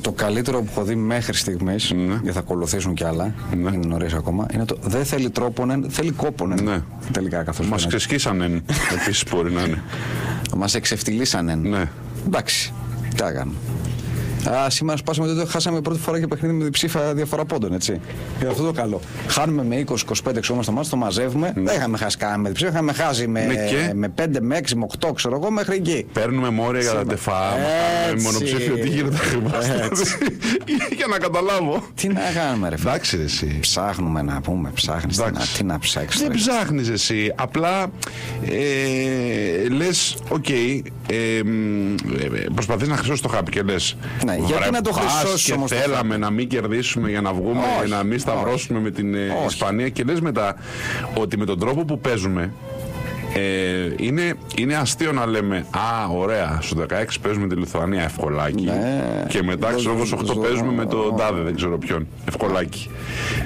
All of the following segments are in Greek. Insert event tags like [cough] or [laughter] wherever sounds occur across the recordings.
Το καλύτερο που έχω δει μέχρι στιγμής, Ναι. και θα ακολουθήσουν κι άλλα, είναι νωρίς ακόμα, είναι το δεν θέλει τρόπονεν, θέλει κόπονεν. Ναι. Τελικά καθώς Μας ξεσκίσανε [laughs] επίσης μπορεί να είναι. Μας εξευτυλίσανε. Ναι. Εντάξει. Τι να κάνουμε. Α, σήμερα σπάσαμε το ότι χάσαμε πρώτη φορά και παιχνίδι με διψήφα διαφορά πόντων, έτσι. Για αυτό το καλό. Χάνουμε με 20-25 ξέρω στο μάτι, το μαζεύουμε. Δεν είχαμε χάσει κανένα με διψήφα, είχαμε χάσει με, Ναι, και; με 5, με 6, με 8, ξέρω εγώ, μέχρι εκεί. Παίρνουμε μόρια για τα Σήμερα. τεφά. Με Έτσι. μονοψήφιο τι γίνεται ακριβώς. Έτσι. [laughs] Για να καταλάβω. Τι να κάνουμε, ρε φίλε. Εντάξει, ρε, εσύ. Ψάχνουμε να πούμε, ψάχνεις. Τι, να- Εντάξει. τι να ψάξεις. Δεν ψάχνεις εσύ. Απλά ε, λες, οκ, ε, προσπαθείς να χρυσώσεις το χάπι και λες. Ναι, γιατί να το χρυσώσεις Και όμως το θέλαμε να μην κερδίσουμε για να βγούμε, Όχι, να μην σταυρώσουμε με την ε, Όχι. Ισπανία. Και λες μετά ότι με τον τρόπο που παίζουμε. Ε, είναι, είναι αστείο να λέμε Α, ωραία, στους 16 παίζουμε τη Λιθουανία ευκολάκι. Ναι. Και μετά, ξέρω εγώ, στου 8 Ζω- παίζουμε με τον Τάδε, δεν ξέρω ποιον. Ευκολάκι.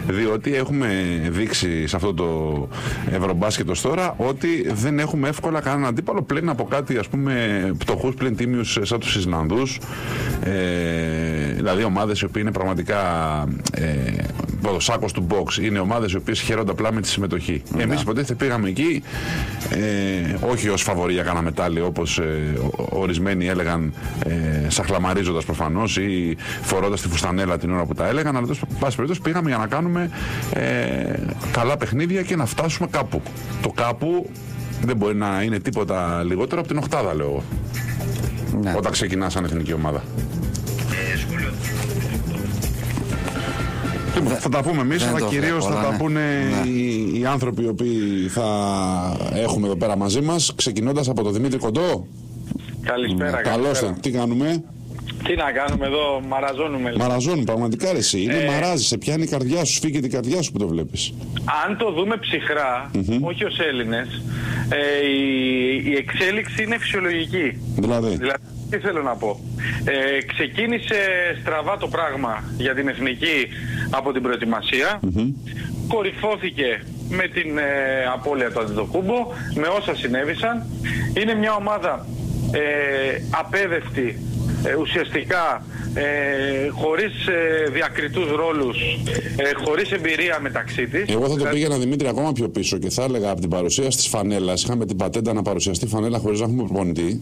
Διότι έχουμε δείξει σε αυτό το ευρωμπάσκετ ως τώρα ότι δεν έχουμε εύκολα κανέναν αντίπαλο πλην από κάτι ας πούμε πτωχούς πλην τίμιους σαν τους Ισλανδούς. Ε, δηλαδή ομάδες οι οποίοι είναι πραγματικά ε, ο σάκος του box. Είναι ομάδες οι οποίες χαίρονται απλά με τη συμμετοχή. Εμείς υποτίθεται πήγαμε εκεί ε, όχι ως φαβορή για κανένα μετάλλιο όπως ε, ο- ορισμένοι έλεγαν ε, σαχλαμαρίζοντας προφανώς ή φορώντας τη φουστανέλα την ώρα που τα έλεγαν αλλά τέλος πάση περιπτώσει πήγαμε για να κάνουμε ε, καλά παιχνίδια και να φτάσουμε κάπου. Το κάπου δεν μπορεί να είναι τίποτα λιγότερο από την οκτάδα λέω εγώ. Ναι. Όταν ξεκινά σαν εθνική ομάδα. Λοιπόν, θα τα πούμε εμείς, δεν αλλά το κυρίως βλέπω, θα αλλά τα ναι. πούνε Ναι. οι, οι άνθρωποι οι οποίοι θα έχουμε εδώ πέρα μαζί μας. Ξεκινώντας από τον Δημήτρη Κοντό. Καλησπέρα. Καλώς καλησπέρα. τι κάνουμε; Τι να κάνουμε εδώ, μαραζώνουμε. Μαραζώνει, πραγματικά ρε, εσύ. Είναι Ε. μαράζει, σε πιάνει η καρδιά σου, φύγει την καρδιά σου που το βλέπεις. Αν το δούμε ψυχρά, όχι ως Έλληνες, ε, η, η εξέλιξη είναι φυσιολογική. Δηλαδή. Δηλαδή, τι θέλω να πω. Ε, ξεκίνησε στραβά το πράγμα για την εθνική από την προετοιμασία. Κορυφώθηκε με την ε, απώλεια του Αντιτοκούμπο, με όσα συνέβησαν. Είναι μια ομάδα ε, απέδευτη ε, ουσιαστικά ε, χωρίς ε, διακριτούς ρόλους, ε, χωρίς εμπειρία μεταξύ της. Εγώ θα το Δηλαδή, πήγαινα Δημήτρη ακόμα πιο πίσω και θα έλεγα από την παρουσίαση τη φανέλα. Είχαμε την πατέντα να παρουσιαστεί φανέλα χωρίς να έχουμε προπονητή.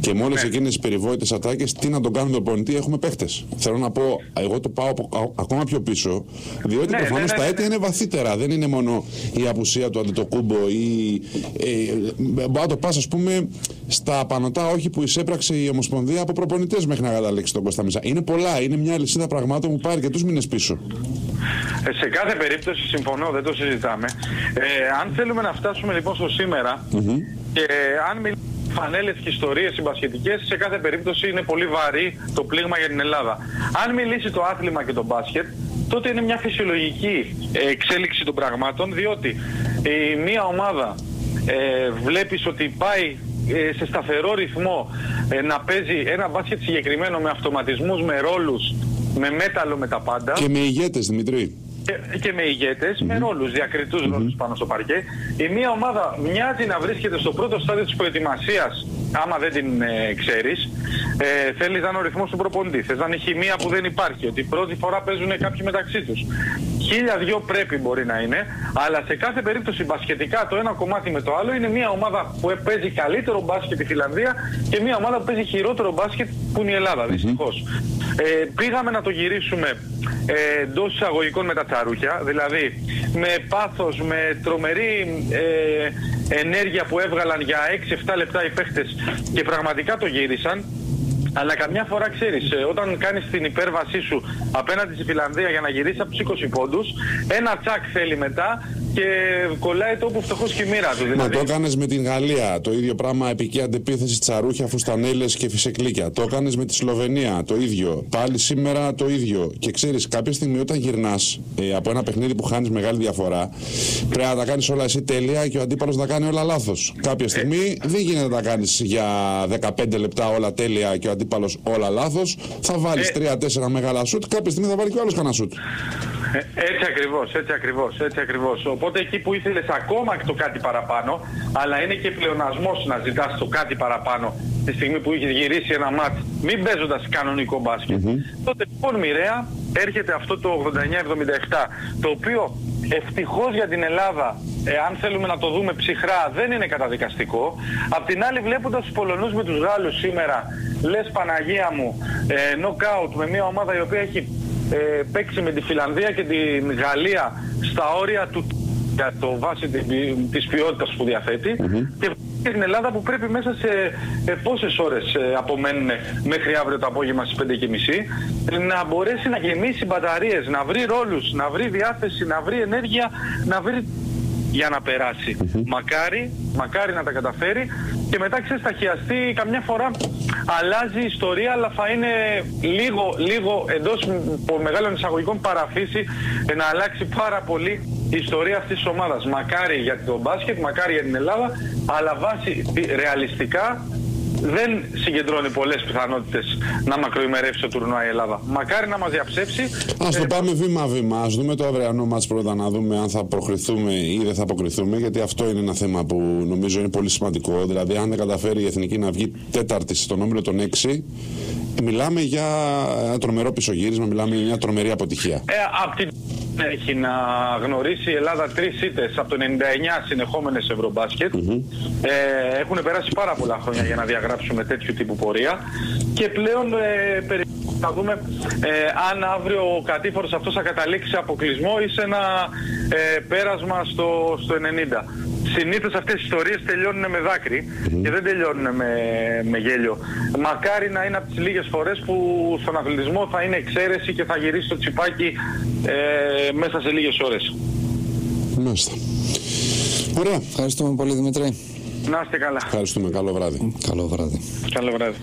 Και με Ναι. όλε εκείνες τι περιβόητες ατάκες, τι να τον κάνουμε τον προπονητή, έχουμε παίχτες. Θέλω να πω, εγώ το πάω από- α- ακόμα πιο πίσω, διότι Ναι, προφανώς ναι, ναι, τα ναι, αίτια είναι βαθύτερα. Δεν είναι μόνο η απουσία του Αντιτοκούμπο ή. Ε, μπορεί να το πας, ας πούμε, στα πανωτά όχι που εισέπραξε η Ομοσπονδία από προπονητές μέχρι να καταλήξει τον Κώστα Μισά. Είναι πολλά, είναι μια λυσίδα πραγμάτων που πάρει και τους μήνες πίσω. Ε, Σε κάθε περίπτωση συμφωνώ, δεν το συζητάμε. Ε, αν θέλουμε να φτάσουμε λοιπόν στο σημερα και αν μιλάμε φανέλες και ιστορίες συμπασχετικές, σε κάθε περίπτωση είναι πολύ βαρύ το πλήγμα για την Ελλάδα. Αν μιλήσει το άθλημα και το μπάσκετ, τότε είναι μια φυσιολογική ε, εξέλιξη των πραγμάτων, διότι η μία ομάδα ε, βλέπεις ότι πάει ε, σε σταθερό ρυθμό ε, να παίζει ένα μπάσκετ συγκεκριμένο με αυτοματισμούς, με ρόλους, με μέταλλο, με τα πάντα Και με ηγέτες, Δημητρή. Και, και με ηγέτες, με ρόλους, διακριτούς ρόλους πάνω στο παρκέ. Η μία ομάδα μοιάζει να βρίσκεται στο πρώτο στάδιο της προετοιμασίας, άμα δεν την ε, ξέρεις. Ε, θέλεις να είναι ο ρυθμός του προπονητή, θες να είναι η χημεία που δεν υπάρχει, ότι πρώτη φορά παίζουν κάποιοι μεταξύ τους. Χίλια δυο πρέπει μπορεί να είναι, αλλά σε κάθε περίπτωση μπασκετικά το ένα κομμάτι με το άλλο είναι μια ομάδα που παίζει καλύτερο μπάσκετ η Φιλανδία και μια ομάδα που παίζει χειρότερο μπάσκετ που είναι η Ελλάδα, δυστυχώς. Ε, πήγαμε να το γυρίσουμε ε, εντός εισαγωγικών με τα τσαρούχια, δηλαδή με πάθος, με τρομερή ε, ενέργεια που έβγαλαν για 6-7 λεπτά οι παίχτες και πραγματικά το γύρισαν. Αλλά καμιά φορά ξέρεις, ε, όταν κάνεις την υπέρβασή σου απέναντι στη Φιλανδία για να γυρίσεις από τους 20 πόντους, ένα τσακ θέλει μετά και κολλάει το όπου φτωχός και η μοίρα του. Μα Δηλαδή, το έκανες με την Γαλλία. Το ίδιο πράγμα επική αντεπίθεση τσαρούχια, φουστανέλες και φυσεκλίκια. Το έκανες με τη Σλοβενία. Το ίδιο. Πάλι σήμερα το ίδιο. Και ξέρεις, κάποια στιγμή όταν γυρνάς ε, από ένα παιχνίδι που χάνεις μεγάλη διαφορά, πρέπει να τα κάνεις όλα εσύ τέλεια και ο αντίπαλος να κάνει όλα λάθος. Κάποια στιγμή δεν γίνεται να τα κάνεις για 15 λεπτά όλα τέλεια και ο αντίπαλο όλα λάθος. Θα βάλεις Ε. 3-4 μεγάλα σουτ. Κάποια στιγμή θα βάλει και ο άλλος κανένα σουτ. Ε, Έτσι ακριβώς, έτσι ακριβώς, έτσι ακριβώς. Οπότε εκεί που ήθελες ακόμα το κάτι παραπάνω, αλλά είναι και πλεονασμός να ζητάς το κάτι παραπάνω τη στιγμή που έχεις γυρίσει ένα μάτς, μην παίζοντας κανονικό μπάσκετ. Τότε λοιπόν μοιραία έρχεται αυτό το 89-77, το οποίο ευτυχώς για την Ελλάδα, ε, αν θέλουμε να το δούμε ψυχρά, δεν είναι καταδικαστικό. Απ' την άλλη βλέποντας τους Πολωνούς με τους Γάλλους σήμερα, λες Παναγία μου, ε, knockout με μια ομάδα η οποία έχει ε, παίξει με τη Φιλανδία και την Γαλλία στα όρια του για το βάση τη- της ποιότητας που διαθέτει και και την Ελλάδα που πρέπει μέσα σε ε, πόσες ώρες ε, απομένουν μέχρι αύριο το απόγευμα στις 5.30 να μπορέσει να γεμίσει μπαταρίες, να βρει ρόλους, να βρει διάθεση, να βρει ενέργεια, να βρει για να περάσει. Μακάρι, μακάρι να τα καταφέρει και μετά ξέρεις θα χειαστεί καμιά φορά αλλάζει η ιστορία αλλά θα είναι λίγο, λίγο εντός μ- μεγάλων εισαγωγικών παραφύση ε, να αλλάξει πάρα πολύ η ιστορία αυτής της ομάδας. Μακάρι για το μπάσκετ, μακάρι για την Ελλάδα αλλά βάσει ε, ρεαλιστικά δεν συγκεντρώνει πολλές πιθανότητες να μακροημερεύσει το τουρνουά η Ελλάδα. Μακάρι να μας διαψεύσει. Α το πάμε βήμα-βήμα. Α δούμε το αυριανό μα πρώτα να δούμε αν θα προκριθούμε ή δεν θα αποκριθούμε. Γιατί αυτό είναι ένα θέμα που νομίζω είναι πολύ σημαντικό. Δηλαδή, αν δεν καταφέρει η εθνική να βγει τέταρτη στον όμιλο των 6, μιλάμε για ένα τρομερό πισωγύρισμα, μιλάμε για μια τρομερή αποτυχία. Ε, απ' την έχει να γνωρίσει η Ελλάδα τρεις ήττες από το 99 συνεχόμενες Ευρωμπάσκετ. Ε, έχουν περάσει πάρα πολλά χρόνια για να διαγράψουμε τέτοιου τύπου πορεία και πλέον ε, περι- θα δούμε ε, αν αύριο ο κατήφορος αυτός θα καταλήξει σε αποκλεισμό ή σε ένα ε, πέρασμα στο, στο 90. Συνήθως αυτές οι ιστορίες τελειώνουν με δάκρυ και δεν τελειώνουν με, με γέλιο. Μακάρι να είναι από τις λίγες φορές που στον αθλητισμό θα είναι εξαίρεση και θα γυρίσει το τσιπάκι ε, μέσα σε λίγες ώρες. Μάλιστα. Ωραία. Ευχαριστούμε πολύ Δημητρή. Να είστε καλά. Ευχαριστούμε. Καλό βράδυ. Καλό βράδυ. Καλό βράδυ.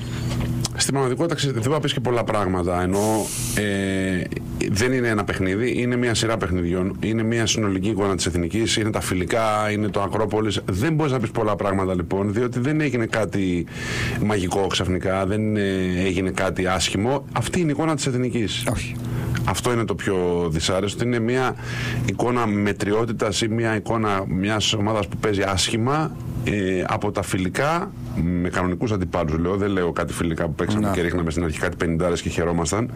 Στην πραγματικότητα ξέρετε, δεν θα πεις και πολλά πράγματα. Ενώ ε, δεν είναι ένα παιχνίδι, είναι μια σειρά παιχνιδιών. Είναι μια συνολική εικόνα της εθνικής, είναι τα φιλικά, είναι το Ακρόπολης. Δεν μπορείς να πεις πολλά πράγματα λοιπόν, διότι δεν έγινε κάτι μαγικό ξαφνικά, δεν ε, έγινε κάτι άσχημο. Αυτή είναι η εικόνα της εθνικής. Όχι. Αυτό είναι το πιο δυσάρεστο. Είναι μια εικόνα μετριότητας ή μια εικόνα μιας ομάδας που παίζει άσχημα ε, από τα φιλικά με κανονικούς αντιπάλους. Λέω, δεν λέω κάτι φιλικά που παίξαμε Να. και ρίχναμε στην αρχή κάτι πενιντάρες και χαιρόμασταν.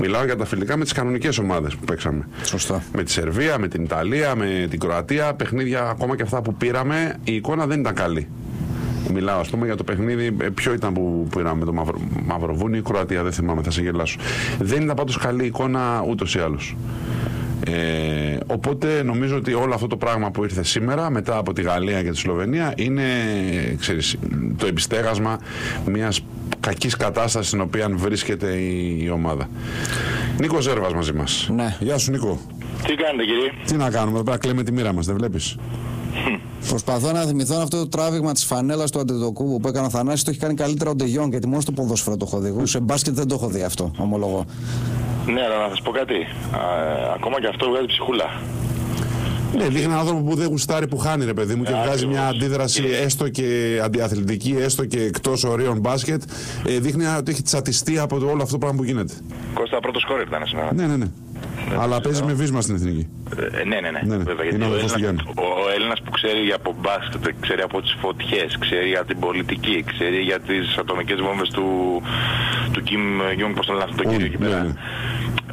Μιλάω για τα φιλικά με τις κανονικές ομάδες που παίξαμε. Σωστά. Με τη Σερβία, με την Ιταλία, με την Κροατία. Παιχνίδια ακόμα και αυτά που πήραμε, η εικόνα δεν ήταν καλή. Μιλάω, ας πούμε, για το παιχνίδι. ε, Ποιο ήταν που πήραμε το Μαυρο, Μαυροβούνιο ή Κροατία, δεν θυμάμαι, θα σε γελάσω. Δεν ήταν πάντως καλή εικόνα ούτως ή άλλως. Ε, οπότε νομίζω ότι όλο αυτό το πράγμα που ήρθε σήμερα μετά από τη Γαλλία και τη Σλοβενία είναι ξέρεις, το επιστέγασμα μιας κακής κατάστασης στην οποία βρίσκεται η, η ομάδα. Νίκο Ζέρβας μαζί μας. Ναι. Γεια σου, Νίκο. Τι κάνετε κύριε; Τι να κάνουμε, εδώ πέρα κλαίμε τη μοίρα μας, δεν βλέπεις; Προσπαθώ να θυμηθώ αυτό το τράβηγμα της φανέλας του Αντετοκούμπου που έκανε ο Θανάσης, το έχει κάνει καλύτερα ο Ντεγιόν γιατί μόνος στο ποδόσφαιρο το έχω δει. Εγώ Σε μπάσκετ δεν το έχω δει αυτό, ομολογώ. Ναι, αλλά να σας πω κάτι. Α, ακόμα και αυτό βγάζει ψυχούλα. Ναι, δείχνει έναν άνθρωπο που δεν γουστάρει που χάνει, ρε παιδί μου, και Ε, βγάζει μια ακριβώς. αντίδραση έστω και αντιαθλητική, έστω και εκτός ορίων μπάσκετ. Ε, δείχνει ότι έχει τσατιστεί από το όλο αυτό το πράγμα που γίνεται. Κώστα πρώτος σκόρερ ήταν σήμερα. Ναι, ναι, ναι. Αλλά παίζει με βίσμα στην εθνική. Ε, ναι, ναι, ναι, Ναι, ναι. Βέβαια, Είναι γιατί ο ο αδερφός του Έλληνας, Γιάννη. ο, ο Έλληνας που ξέρει από μπάσκετ, ξέρει από τις φωτιές, ξέρει για την πολιτική, ξέρει για τις ατομικές βόμβες του, του Kim Jong, πώς το λένε αυτό το Ουν, κύριο εκεί ναι, πέρα. ναι.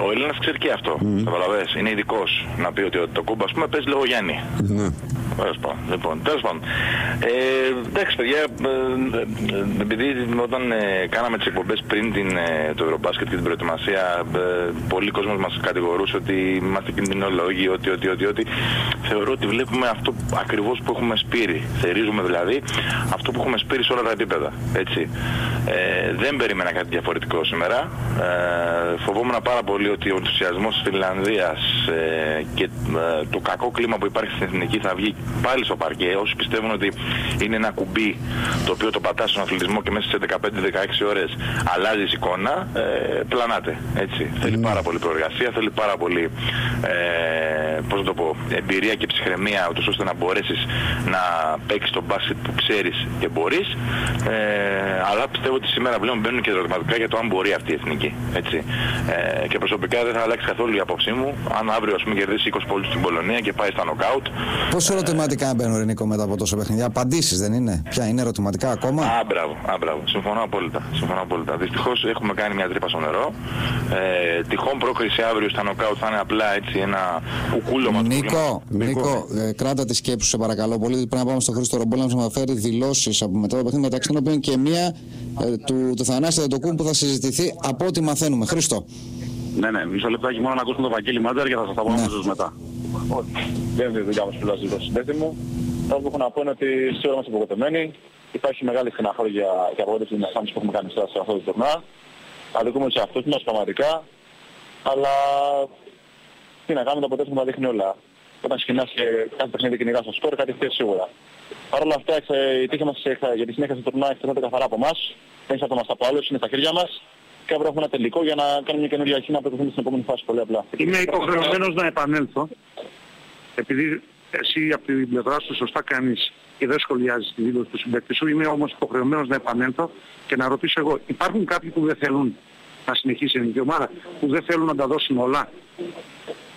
Ο Έλληνας ξέρει και αυτό. Καταλαβες, είναι ειδικός να πει ότι το κούμπα, ας πούμε, παίζει λόγω Γιάννη. Ναι. Τέλος πάντων. Λοιπόν, τέλος πάντων. Ε, εντάξει, παιδιά, ε, ε, επειδή όταν ε, κάναμε τις εκπομπές πριν την, ε, το Ευρωμπάσκετ και την προετοιμασία, ε, πολλοί κόσμος μας κατηγορούσε ότι είμαστε κινδυνολόγοι, ότι, ότι, ότι, ότι. Θεωρώ ότι βλέπουμε αυτό ακριβώς που έχουμε σπείρει. Θερίζουμε δηλαδή αυτό που έχουμε σπείρει σε όλα τα επίπεδα. Έτσι. Ε, δεν περίμενα κάτι διαφορετικό σήμερα. Ε, φοβόμουν πάρα πολύ ότι ο ενθουσιασμός της Φινλανδίας ε, και ε, το κακό κλίμα που υπάρχει στην εθνική θα βγει πάλι στο παρκέ. Όσοι πιστεύουν ότι είναι ένα κουμπί το οποίο το πατάς στον αθλητισμό και μέσα σε 15-16 ώρες αλλάζει εικόνα, ε, πλανάτε. Έτσι. Θέλει πάρα πολύ προεργασία, θέλει πάρα πολύ ε, πώς να το πω, εμπειρία και ψυχραιμία ούτως ώστε να μπορέσεις να παίξεις τον μπάσκετ που ξέρεις και μπορείς. Ε, αλλά πιστεύω ότι σήμερα πλέον μπαίνουν και ερωτηματικά για το αν μπορεί αυτή η εθνική. Έτσι. Ε, και προσωπικά δεν θα αλλάξει καθόλου η άποψή μου. Αν αύριο ας πούμε κερδίσει 20 πόλους στην Πολωνία και πάει στα νοκάουτ. Πόσο ερωτηματικά μπαίνουν, Ρενικό, μετά από τόσο παιχνίδια; Απαντήσεις δεν είναι; Ποια είναι ερωτηματικά ακόμα; Α, μπράβο, α, μπράβο. Συμφωνώ απόλυτα. Συμφωνώ απόλυτα. Δυστυχώς έχουμε κάνει μια τρύπα στο νερό. Ε, τυχόν πρόκριση αύριο στα νοκάουτ θα είναι απλά έτσι ένα κουκούλωμα του Νίκο, Νίκο, ε, κράτα τη σκέψη σου, σε παρακαλώ πολύ. Πρέπει να πάμε στον Χρήστο Ρομπόλα να μας αναφέρει δηλώσεις από μετά το παιχνίδι, μεταξύ των οποίων και μία ε, του, του Θανάση Δεντοκούν που θα συζητηθεί από ό,τι μαθαίνουμε. Χρήστο. Ναι, ναι, μισό λεπτάκι μόνο να ακούσουμε τον Βαγγέλη Μάντζαρ και θα σας τα πω Ναι. αμέσως μετά. Δεν είναι η δουλειά μας που λέω στο συνδέτη μου. Αυτό που έχω να πω είναι ότι σίγουρα είμαστε απογοητευμένοι. Υπάρχει μεγάλη στεναχώρια και απογοήτευση στην εμφάνιση που έχουμε κάνει σε αυτό το τουρνά. Αδικούμε σε αυτούς μας πραγματικά. Αλλά τι να κάνουμε, το αποτέλεσμα τα δείχνει όλα. Όταν ξεκινάς και κάθε παιχνίδι κυνηγάς στο σκορ, κάτι φταίει σίγουρα. Παρ' όλα αυτά, εξ- η τύχη μας εξ- για τη συνέχεια του τουρνά εξαρτάται καθαρά από εμάς. Δεν είναι από μας από άλλους, είναι στα χέρια μας. Και αύριο έχουμε ένα τελικό για να κάνουμε μια καινούργια αρχή να προχωρήσουμε στην επόμενη φάση. Πολύ απλά. Είμαι υποχρεωμένος να επανέλθω, επειδή εσύ από την πλευρά σου σωστά κάνεις και δεν σχολιάζεις τη δήλωση του συμπέκτη σου, είμαι όμως υποχρεωμένος να επανέλθω και να ρωτήσω εγώ, υπάρχουν κάποιοι που δεν θέλουν να συνεχίσει η ελληνική ομάδα, που δεν θέλουν να τα δώσουν όλα;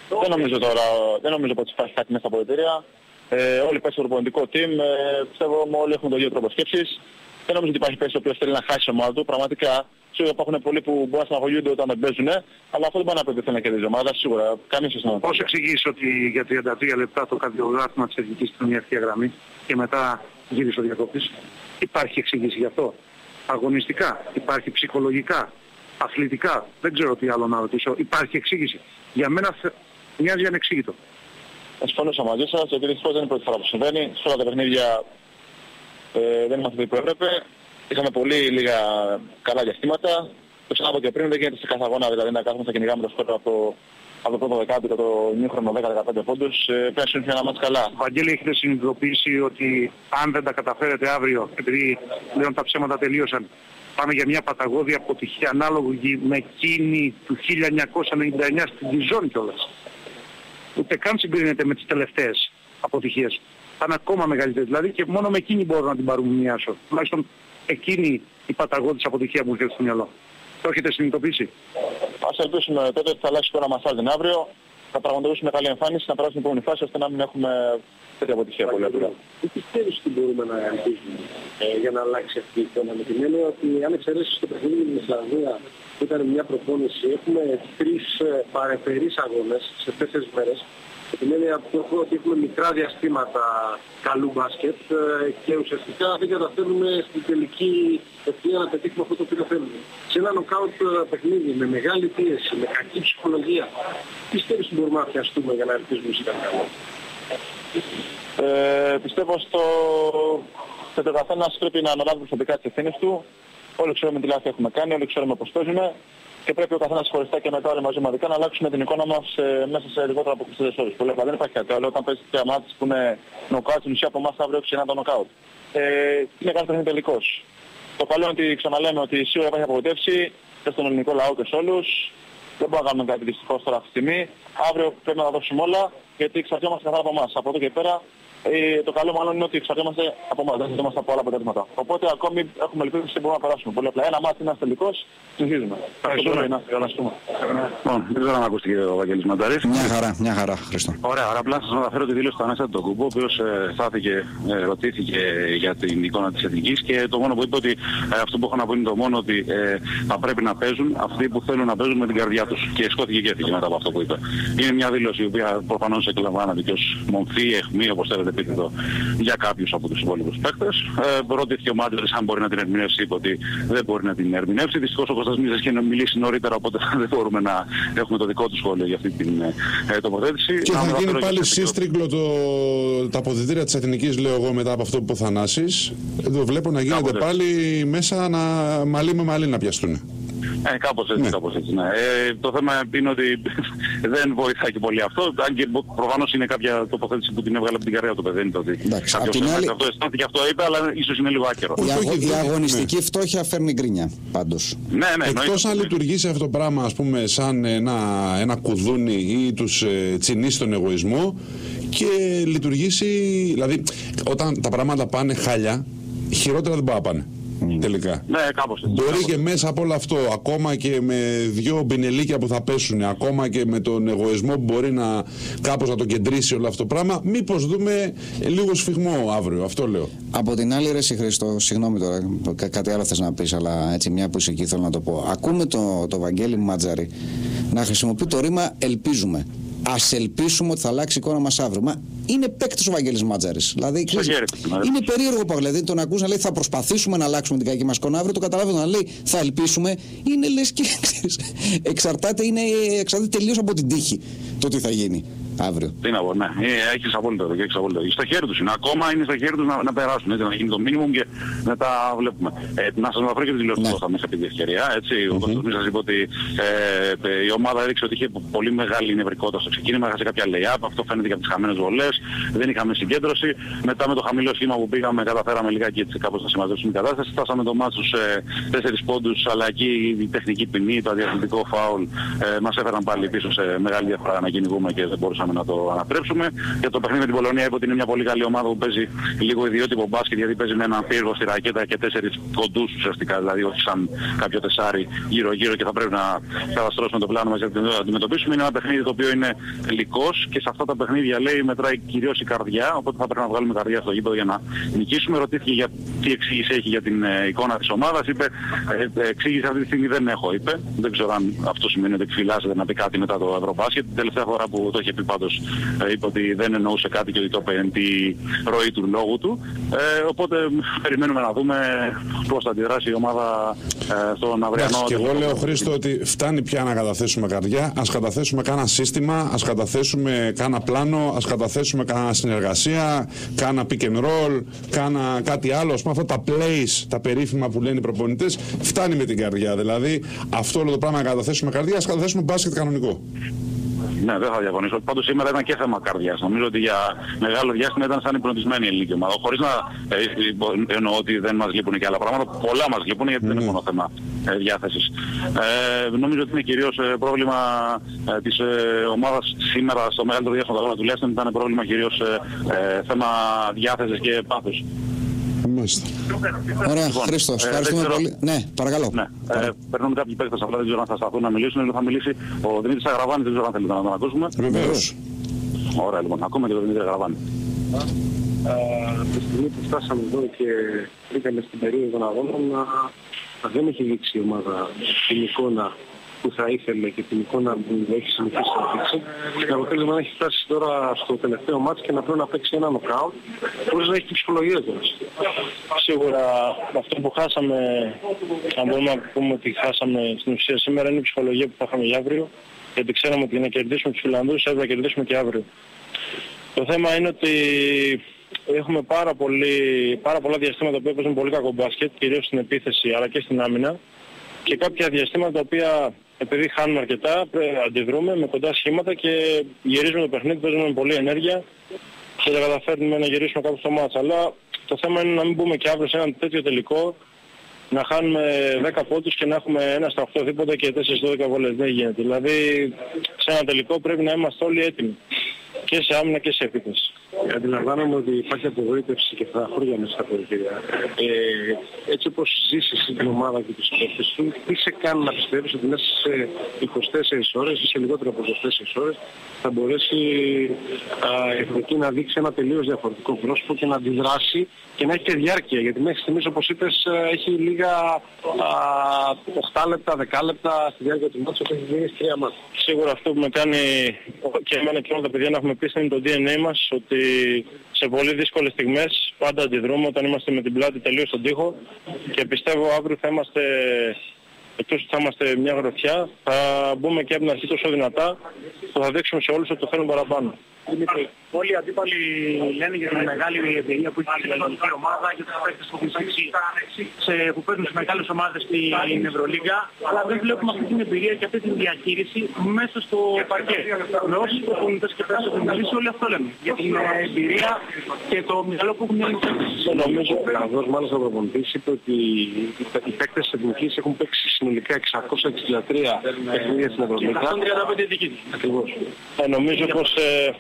Δεν νομίζω τώρα, δεν νομίζω πως υπάρχει κάτι μέσα στα αποδητήρια. Ε, όλοι παίζουν στο προπονητικό team, ε, πιστεύω όλοι έχουν το ίδιο τρόπο σκέψης. Δεν νομίζω ότι υπάρχει παίκτης ο οποίος θέλει να χάσει η ομάδα του. Πραγματικά, σίγουρα υπάρχουν πολλοί που μπορεί να στεναχωριούνται όταν δεν παίζουν, αλλά αυτό δεν μπορεί να πει ότι θέλει να κερδίζει η ομάδα, σίγουρα. Κανείς δεν Πώς εξηγείς ότι για 33 λεπτά το καρδιογράφημα της εθνικής ήταν μια ευθεία γραμμή και μετά γύρισε ο διακόπτης; Υπάρχει εξήγηση γι' αυτό; Αγωνιστικά, υπάρχει ψυχολογικά, αθλητικά, δεν ξέρω τι άλλο να ρωτήσω. Υπάρχει εξήγηση. Για μένα θε- μοιάζει ανεξήγητο. Θα συμφωνήσω μαζί σας, γιατί δυστυχώς δεν είναι η πρώτη φορά που συμβαίνει. Σε όλα τα παιχνίδια ε, δεν είμαστε που έπρεπε. Είχαμε πολύ λίγα καλά διαστήματα. Το ξανά και πριν δεν γίνεται σε κάθε αγώνα, δηλαδή να κάθουμε να κυνηγάμε το σκορ από το, από το πρώτο δεκάτο το ημίχρονο 10-15 πόντους. Ε, πρέπει να συνεχίσουμε να είμαστε καλά. Βαγγέλη, έχετε συνειδητοποιήσει ότι αν δεν τα καταφέρετε αύριο, επειδή πλέον τα ψέματα τελείωσαν, πάμε για μια παταγώδη αποτυχία ανάλογη με εκείνη του 1999 στην Διζόν κιόλας. Ούτε καν συγκρίνεται με τις τελευταίες αποτυχίες. Θα είναι ακόμα μεγαλύτερη. Δηλαδή και μόνο με εκείνη μπορώ να την παρομοιάσω. Τουλάχιστον εκείνη η παταγώδης αποτυχία μου έρχεται στο μυαλό. Το έχετε συνειδητοποιήσει; Ας ελπίσουμε τότε ότι θα αλλάξει τώρα μας την αύριο. Θα πραγματοποιήσουμε καλή εμφάνιση, να περάσουμε την επόμενη φάση ώστε να μην έχουμε τέτοια αποτυχία πολύ απλά. Τι πιστεύεις ότι μπορούμε να ελπίζουμε ε, για να αλλάξει αυτή η εικόνα με την έννοια ότι αν εξαιρέσεις το παιχνίδι με την Ισλανδία που ήταν μια προπόνηση, έχουμε τρεις ε, παρεμφερείς αγώνες σε τέσσερις μέρες με την έννοια που έχω ότι έχουμε μικρά διαστήματα καλού μπάσκετ ε, και ουσιαστικά δεν καταφέρνουμε στην τελική ευθεία να πετύχουμε αυτό το οποίο θέλουμε. Σε ένα νοκάουτ ε, παιχνίδι με μεγάλη πίεση, με κακή ψυχολογία, τι πιστεύεις ότι μπορούμε να πιαστούμε για να ελπίζουμε σε κάτι καλό; Ε, πιστεύω στο ότι ο καθένας πρέπει να αναλάβει προσωπικά τις ευθύνες του. Όλοι ξέρουμε τι λάθη έχουμε κάνει, όλοι ξέρουμε πώς παίζουμε και πρέπει ο καθένας χωριστά και μετά όλοι μαζί ομαδικά να αλλάξουμε την εικόνα μας ε, μέσα σε λιγότερο από 24 ώρες. Πολύ απλά δεν υπάρχει κάτι άλλο. Όταν παίζεις τέτοια μάτς που είναι νοκάουτ, στην ουσία από εμάς αύριο έχει ένα το νοκάουτ. Ε, είναι κάτι παιχνίδι τελικός. Το καλό είναι ότι ξαναλέμε ότι σίγουρα υπάρχει απογοητεύση και στον ελληνικό λαό και σε όλους. Δεν μπορούμε να κάνουμε κάτι δυστυχώς τώρα αυτή τη στιγμή. Αύριο πρέπει να τα δώσουμε όλα γιατί εξαρτιόμαστε καθαρά από εμάς. Από εδώ και πέρα ε, το καλό μάλλον είναι ότι εξαρτιόμαστε από εμάς, δεν εξαρτιόμαστε από άλλα αποτελέσματα. Οπότε ακόμη έχουμε ελπίδα και μπορούμε να περάσουμε. Πολύ απλά ένα μάτι είναι τελικός, συνεχίζουμε. Ευχαριστούμε. Αυτό πρέπει να ευχαριστούμε. Λοιπόν, δεν ξέρω αν ακούστηκε ο Βαγγέλης Μανταρής. Μια χαρά, μια χαρά, Χρήστο. Ωραία, ωραία. Απλά σας αναφέρω τη δήλωση του Ανέστα τον Κουμπό, ο οποίος ε, στάθηκε, ε, ρωτήθηκε για την εικόνα της Εθνικής και το μόνο που είπε ότι ε, αυτό που έχω να πω είναι το μόνο ότι ε, θα πρέπει να παίζουν αυτοί που θέλουν να παίζουν με την καρδιά τους. Και σκόθηκε και έφυγε μετά από αυτό που είπε. Είναι μια δήλωση η οποία προφανώς εκλαμβάνεται και ως μομφή, αιχμή, όπως θέλετε επίθετο για κάποιους από τους υπόλοιπους παίκτες. Ε, ρωτήθηκε ο Μάντζερης αν μπορεί να την ερμηνεύσει, είπε ότι δεν μπορεί να την ερμηνεύσει. Δυστυχώς ο Κώστας Μίζας είχε μιλήσει νωρίτερα, οπότε [laughs] δεν μπορούμε να έχουμε το δικό του σχόλιο για αυτή την ε, τοποθέτηση. Και Να θα αναφέρω γίνει για πάλι το σύστριγκλο το, τα αποδητήρια της Εθνικής, λέω εγώ, μετά από αυτό που θα Θανάσης. Εδώ βλέπω να γίνεται Κάποτε. πάλι μέσα να, μαλλί με μαλλί να πιαστούν. Ε, κάπως έτσι, Ναι. κάπως έτσι, ναι. Ε, το θέμα είναι ότι [laughs] δεν βοηθάει και πολύ αυτό. Αν και μπο- προφανώς είναι κάποια τοποθέτηση που την έβγαλε από την καρδιά του παιδί. Δεν είναι το ότι Εντάξει, κάποιος απ' την μέσα άλλη- αυτό αισθάνθηκε αυτό είπε, αλλά ίσως είναι λίγο άκερο. Η, Όχι, αγω- όχι, η δεν- αγωνιστική φτώχεια φέρνει γκρίνια πάντως. Ναι, ναι, Εκτός εννοείται. αν λειτουργήσει αυτό το πράγμα, ας πούμε, σαν ένα, ένα κουδούνι ή τους ε, τσινήσει τον εγωισμό και λειτουργήσει. Δηλαδή, όταν τα πράγματα πάνε χάλια, χειρότερα δεν μπορεί να πάνε. Τελικά. Ναι, κάπως έτσι. Μπορεί κάπως και μέσα από όλο αυτό, ακόμα και με δύο μπινελίκια που θα πέσουν, ακόμα και με τον εγωισμό που μπορεί να κάπως να το κεντρήσει όλο αυτό το πράγμα, μήπως δούμε λίγο σφιγμό αύριο, αυτό λέω. Από την άλλη, ρε εσύ Χριστό, συγγνώμη τώρα, κα- κάτι άλλο θες να πεις, αλλά έτσι μια που είσαι εκεί θέλω να το πω. Ακούμε το, το Βαγγέλη Ματζαρή να χρησιμοποιεί το ρήμα ελπίζουμε. Α ελπίσουμε ότι θα αλλάξει η εικόνα μας αύριο. Μα είναι παίκτης ο Βαγγέλης Μάτζαρη. Δηλαδή, ξέρεις, χέρι του, ναι. είναι περίεργο που δηλαδή τον ακούς να λέει θα προσπαθήσουμε να αλλάξουμε την κακή μας εικόνα αύριο. Το καταλαβαίνω να λέει θα ελπίσουμε. Είναι λες και ξέρεις, εξαρτάται, είναι, εξαρτάται τελείως από την τύχη το τι θα γίνει αύριο. Τι να πω, ναι. Ε, έχεις απόλυτο δίκιο, έχεις απόλυτο δίκιο. Στο χέρι τους είναι. Ακόμα είναι στο χέρι τους να, να περάσουν, έτσι, να γίνει το μίνιμουμ και μετά βλέπουμε. Ε, να σας αναφέρω και τη δηλώση Ναι. του Κώστα μέσα επί τη ευκαιρία. Έτσι, ο Κώστας Μίσας είπε ότι ε, ε, η ομάδα έδειξε ότι είχε πολύ μεγάλη νευρικότητα στο ξεκίνημα, έχασε κάποια lay-up, αυτό φαίνεται και από τις χαμένες βολές, δεν είχαμε συγκέντρωση. Μετά με το χαμηλό σχήμα που πήγαμε, καταφέραμε λιγάκι έτσι κάπως να συμμαζέψουμε την κατάσταση. Φτάσαμε το μάτσο σε 4 πόντους, αλλά εκεί η τεχνική ποινή, το αδιαθλητικό φάουλ ε, μας έφεραν πάλι πίσω σε μεγάλη διαφορά να κυνηγούμε και δεν μπορούσαμε να το ανατρέψουμε. Για το παιχνίδι με την Πολωνία είπε ότι είναι μια πολύ καλή ομάδα που παίζει λίγο ιδιότυπο μπάσκετ γιατί παίζει με έναν πύργο στη ρακέτα και τέσσερις κοντούς ουσιαστικά, δηλαδή όχι σαν κάποιο τεσάρι γύρω-γύρω και θα πρέπει να καταστρώσουμε το πλάνο μας για να το αντιμετωπίσουμε. Είναι ένα παιχνίδι το οποίο είναι τελικός και σε αυτά τα παιχνίδια λέει μετράει κυρίως η καρδιά, οπότε θα πρέπει να βγάλουμε καρδιά στο γήπεδο για να νικήσουμε. Ρωτήθηκε για τι εξήγηση έχει για την ε, εικόνα της ομάδας, είπε ε, ε, εξήγηση αυτή τη στιγμή δεν έχω, είπε. Δεν ξέρω αν αυτό σημαίνει ότι εκφυλάσσεται να πει κάτι μετά το Ευρωμπάσκετ. Την τελευταία φορά που το είχε πει πάντως ε, είπε ότι δεν εννοούσε κάτι και ότι το είπε εν τη ροή του λόγου του. Ε, οπότε περιμένουμε να δούμε πώς θα αντιδράσει η ομάδα ε, στον αυριανό. Εντάξει, και εγώ τελικό. λέω Χρήστο ότι φτάνει πια να καταθέσουμε καρδιά. Α καταθέσουμε κάνα σύστημα, ας καταθέσουμε κάνα πλάνο, ας καταθέσουμε κάνα συνεργασία, κάνα pick and roll, κάνα κάτι άλλο. Α πούμε αυτά τα plays, τα περίφημα που λένε οι προπονητές, φτάνει με την καρδιά. Δηλαδή αυτό όλο το πράγμα να καταθέσουμε καρδιά, ας καταθέσουμε μπάσκετ κανονικό. Ναι, δεν θα διαφωνήσω. Πάντως σήμερα ήταν και θέμα καρδιάς. Νομίζω ότι για μεγάλο διάστημα ήταν σαν υπνοτισμένη η ελληνική ομάδα. Χωρίς να ε, εννοώ ότι δεν μας λείπουν και άλλα πράγματα. Πολλά μας λείπουν γιατί δεν είναι μόνο θέμα ε, διάθεσης. Ε, νομίζω ότι είναι κυρίως ε, πρόβλημα ε, της ε, ομάδας σήμερα στο μεγαλύτερο διάστημα του αγώνα τουλάχιστον ήταν πρόβλημα κυρίως ε, ε, θέμα διάθεσης και πάθους. Μάλιστα. Ωραία, Λοιπόν, Χρήστος, ε, ευχαριστούμε δεν ξέρω- πολύ. Ναι, παρακαλώ. Ναι, ε, περνούμε κάποιοι παίκτες απλά δεν ξέρω αν θα σταθούν να μιλήσουν. Θα μιλήσει ο Δημήτρης Αγραβάνης, δεν ξέρω αν θέλετε να τον ακούσουμε. Βεβαίως. Ωραία λοιπόν, ακούμε και τον Δημήτρη Αγραβάνη. Από τη στιγμή που φτάσαμε εδώ και μπήκαμε στην περίοδο των αγώνων να, να δεν έχει δείξει η ομάδα την εικόνα που θα ήθελε και την εικόνα που έχει συνηθίσει να δείξει. Και αποτέλεσμα να έχει φτάσει τώρα στο τελευταίο μάτς και να πρέπει να παίξει ένα νοκάουτ χωρίς να έχει την ψυχολογία του. Σίγουρα αυτό που χάσαμε, αν μπορούμε να πούμε ότι χάσαμε στην ουσία σήμερα, είναι η ψυχολογία που θα είχαμε για αύριο. Γιατί ξέραμε ότι για να κερδίσουμε τους Φιλανδούς έπρεπε να κερδίσουμε και αύριο. Το θέμα είναι ότι έχουμε πάρα, πολύ, πάρα πολλά διαστήματα που παίζουν πολύ κακό μπάσκετ, κυρίως στην επίθεση αλλά και στην άμυνα. Και κάποια διαστήματα τα οποία επειδή χάνουμε αρκετά, πρέ- αντιδρούμε με κοντά σχήματα και γυρίζουμε το παιχνίδι, παίζουμε με πολλή ενέργεια και δεν καταφέρνουμε να γυρίσουμε κάπου στο μάτς. Αλλά το θέμα είναι να μην μπούμε και αύριο σε έναν τέτοιο τελικό, να χάνουμε 10 πόντους και να έχουμε ένα στα 8 δίποτα και 4-12 βολές. Δεν γίνεται. Δηλαδή σε ένα τελικό πρέπει να είμαστε όλοι έτοιμοι. Και σε άμυνα και σε επίθεση. Αντιλαμβάνομαι ότι υπάρχει απογοήτευση και τα χώρια μέσα στα περιφέρεια. Ε, έτσι όπως ζήσεις εσύ την ομάδα και τους παίκτες σου, τι σε κάνει να πιστεύεις ότι μέσα σε 24 ώρες ή σε λιγότερο από 24 ώρες θα μπορέσει α, η Εθνική να δείξει ένα τελείως διαφορετικό πρόσωπο και να αντιδράσει και να έχει και διάρκεια. Γιατί μέχρι στιγμής όπως είπες ε, έχει λίγα α, 8 λεπτά, 10 λεπτά στη διάρκεια του μάτσου έχει γίνει τρία μάτια. Σίγουρα αυτό που με κάνει και εμένα και όλα τα παιδιά να έχουμε πίστη είναι το DNA μας ότι σε πολύ δύσκολες στιγμές πάντα αντιδρούμε όταν είμαστε με την πλάτη τελείως στον τοίχο και πιστεύω αύριο θα είμαστε εκτός ότι θα είμαστε μια γροθιά, θα μπούμε και από την αρχή τόσο δυνατά που θα δείξουμε σε όλους ότι το θέλουν παραπάνω. Δημήτρη, όλοι οι αντίπαλοι λένε για την μεγάλη εμπειρία που έχει η ελληνική ομάδα και τους παίκτες που έχουν παίξει σε, που παίζουν σε μεγάλες ομάδες στην Ευρωλίγκα, αλλά δεν βλέπουμε αυτή την εμπειρία και αυτή την διαχείριση μέσα στο παρκέ. Με όσους προπονητές και παίκτες έχουν μιλήσει, όλοι αυτό λένε. Για την εμπειρία και το μυαλό που έχουν οι παίκτες. Νομίζω ο Καναδός μάλιστα ο προπονητής είπε ότι οι παίκτες της Εθνικής έχουν παίξει συνολικά 663 παιχνίδια στην Ευρωλίγκα. 135 δική. Ακριβώς. Ε, νομίζω πως ε,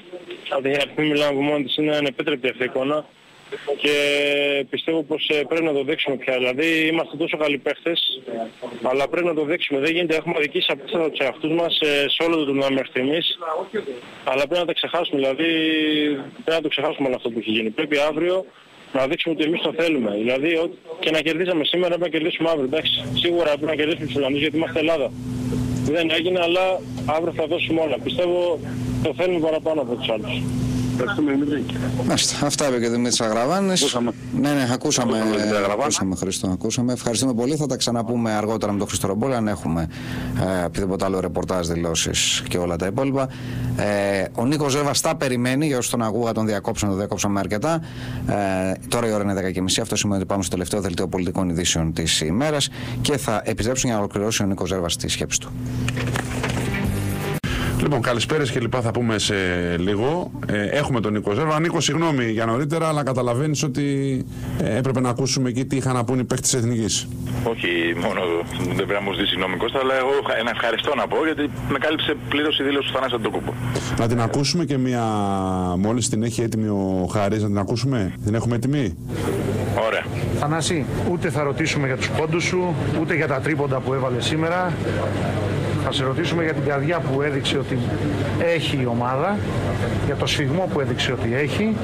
από την αρχή μιλάμε από μόνοι της είναι ανεπέτρεπτη αυτή η εικόνα και πιστεύω πως ε, πρέπει να το δείξουμε πια. Δηλαδή είμαστε τόσο καλοί παίχτες, αλλά πρέπει να το δείξουμε. Δεν γίνεται, έχουμε αδικήσει απίστευτα τους εαυτούς μας ε, σε όλο το τουρνουά μέχρι στιγμής, αλλά πρέπει να τα ξεχάσουμε. Δηλαδή πρέπει να το ξεχάσουμε όλο αυτό που έχει γίνει. Πρέπει αύριο να δείξουμε ότι εμείς το θέλουμε. Δηλαδή ό, και να κερδίσαμε σήμερα πρέπει να κερδίσουμε αύριο. Εντάξει, σίγουρα πρέπει να κερδίσουμε τους Ολλανδούς γιατί είμαστε Ελλάδα. Δεν έγινε, αλλά αύριο θα δώσουμε όλα. Πιστεύω το θέλουμε παραπάνω από τους άλλους. Ευχαριστούμε Δημήτρη. Μάλιστα. Αυτά είπε και ο Δημήτρης Αγραβάνης. Ακούσαμε. Ναι, ναι, ακούσαμε. Ακούσαμε, Δημήτρη Αγραβάνα. ακούσαμε Χριστό, ακούσαμε. Ευχαριστούμε πολύ. Θα τα ξαναπούμε αργότερα με τον Χριστό Ρομπόλα, αν έχουμε ε, οποιοδήποτε άλλο ρεπορτάζ, δηλώσεις και όλα τα υπόλοιπα. Ε, ο Νίκος Ζέβας τα περιμένει, για όσους τον ακούγα τον διακόψαν, τον διακόψαμε αρκετά. Ε, τώρα η ώρα είναι 10.30. Αυτό σημαίνει ότι πάμε στο τελευταίο δελτίο πολιτικών ειδήσεων της ημέρας και θα επιστρέψουν για να ολοκληρώσει ο Νίκος Ζέβας τη σκέψη του. Λοιπόν, καλησπέρες και λοιπά θα πούμε σε λίγο. Ε, έχουμε τον Νίκο Ζέρβα. Νίκο, συγγνώμη για νωρίτερα, αλλά καταλαβαίνεις ότι ε, έπρεπε να ακούσουμε εκεί τι είχαν να πούνε οι παίχτε της Εθνικής. Όχι μόνο δεν πρέπει να μου ζητήσει συγγνώμη Κώστα, αλλά εγώ ένα ευχαριστώ να πω γιατί με κάλυψε πλήρως η δήλωση του Θανάση Αντοκούμπο. Να την ακούσουμε και μία. Μόλις την έχει έτοιμη ο Χάρη, να την ακούσουμε. Την έχουμε έτοιμη; Ωραία. Θανάση, ούτε θα ρωτήσουμε για τους πόντους σου, ούτε για τα τρίποντα που έβαλες σήμερα. Θα σε ρωτήσουμε για την καρδιά που έδειξε ότι έχει η ομάδα, για το σφιγμό που έδειξε ότι έχει,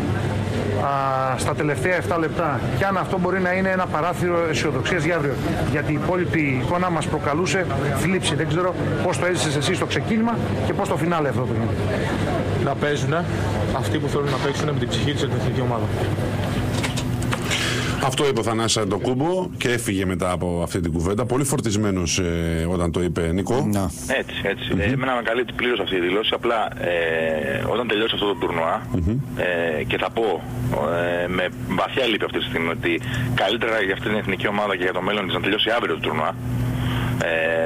α, στα τελευταία 7 λεπτά. Και αν αυτό μπορεί να είναι ένα παράθυρο αισιοδοξίας για αύριο. Γιατί η υπόλοιπη εικόνα μας προκαλούσε θλίψη. Δεν ξέρω πώς το έζησες εσύ στο ξεκίνημα και πώς το φινάλε αυτό το γίνεται. να παίζουν αυτοί που θέλουν να παίξουν με την ψυχή της στην εθνική ομάδα. Αυτό είπε ο Θανάσης Αντοκούμπο και έφυγε μετά από αυτή την κουβέντα. Πολύ φορτισμένος ε, όταν το είπε Νίκο. Να. Έτσι, έτσι. Ε, εμένα με καλύπτει πλήρως αυτή η δηλώση. Απλά ε, όταν τελειώσει αυτό το τουρνουά ε, και θα πω ε, με βαθιά λύπη αυτή τη στιγμή ότι καλύτερα για αυτή την εθνική ομάδα και για το μέλλον της να τελειώσει αύριο το τουρνουά.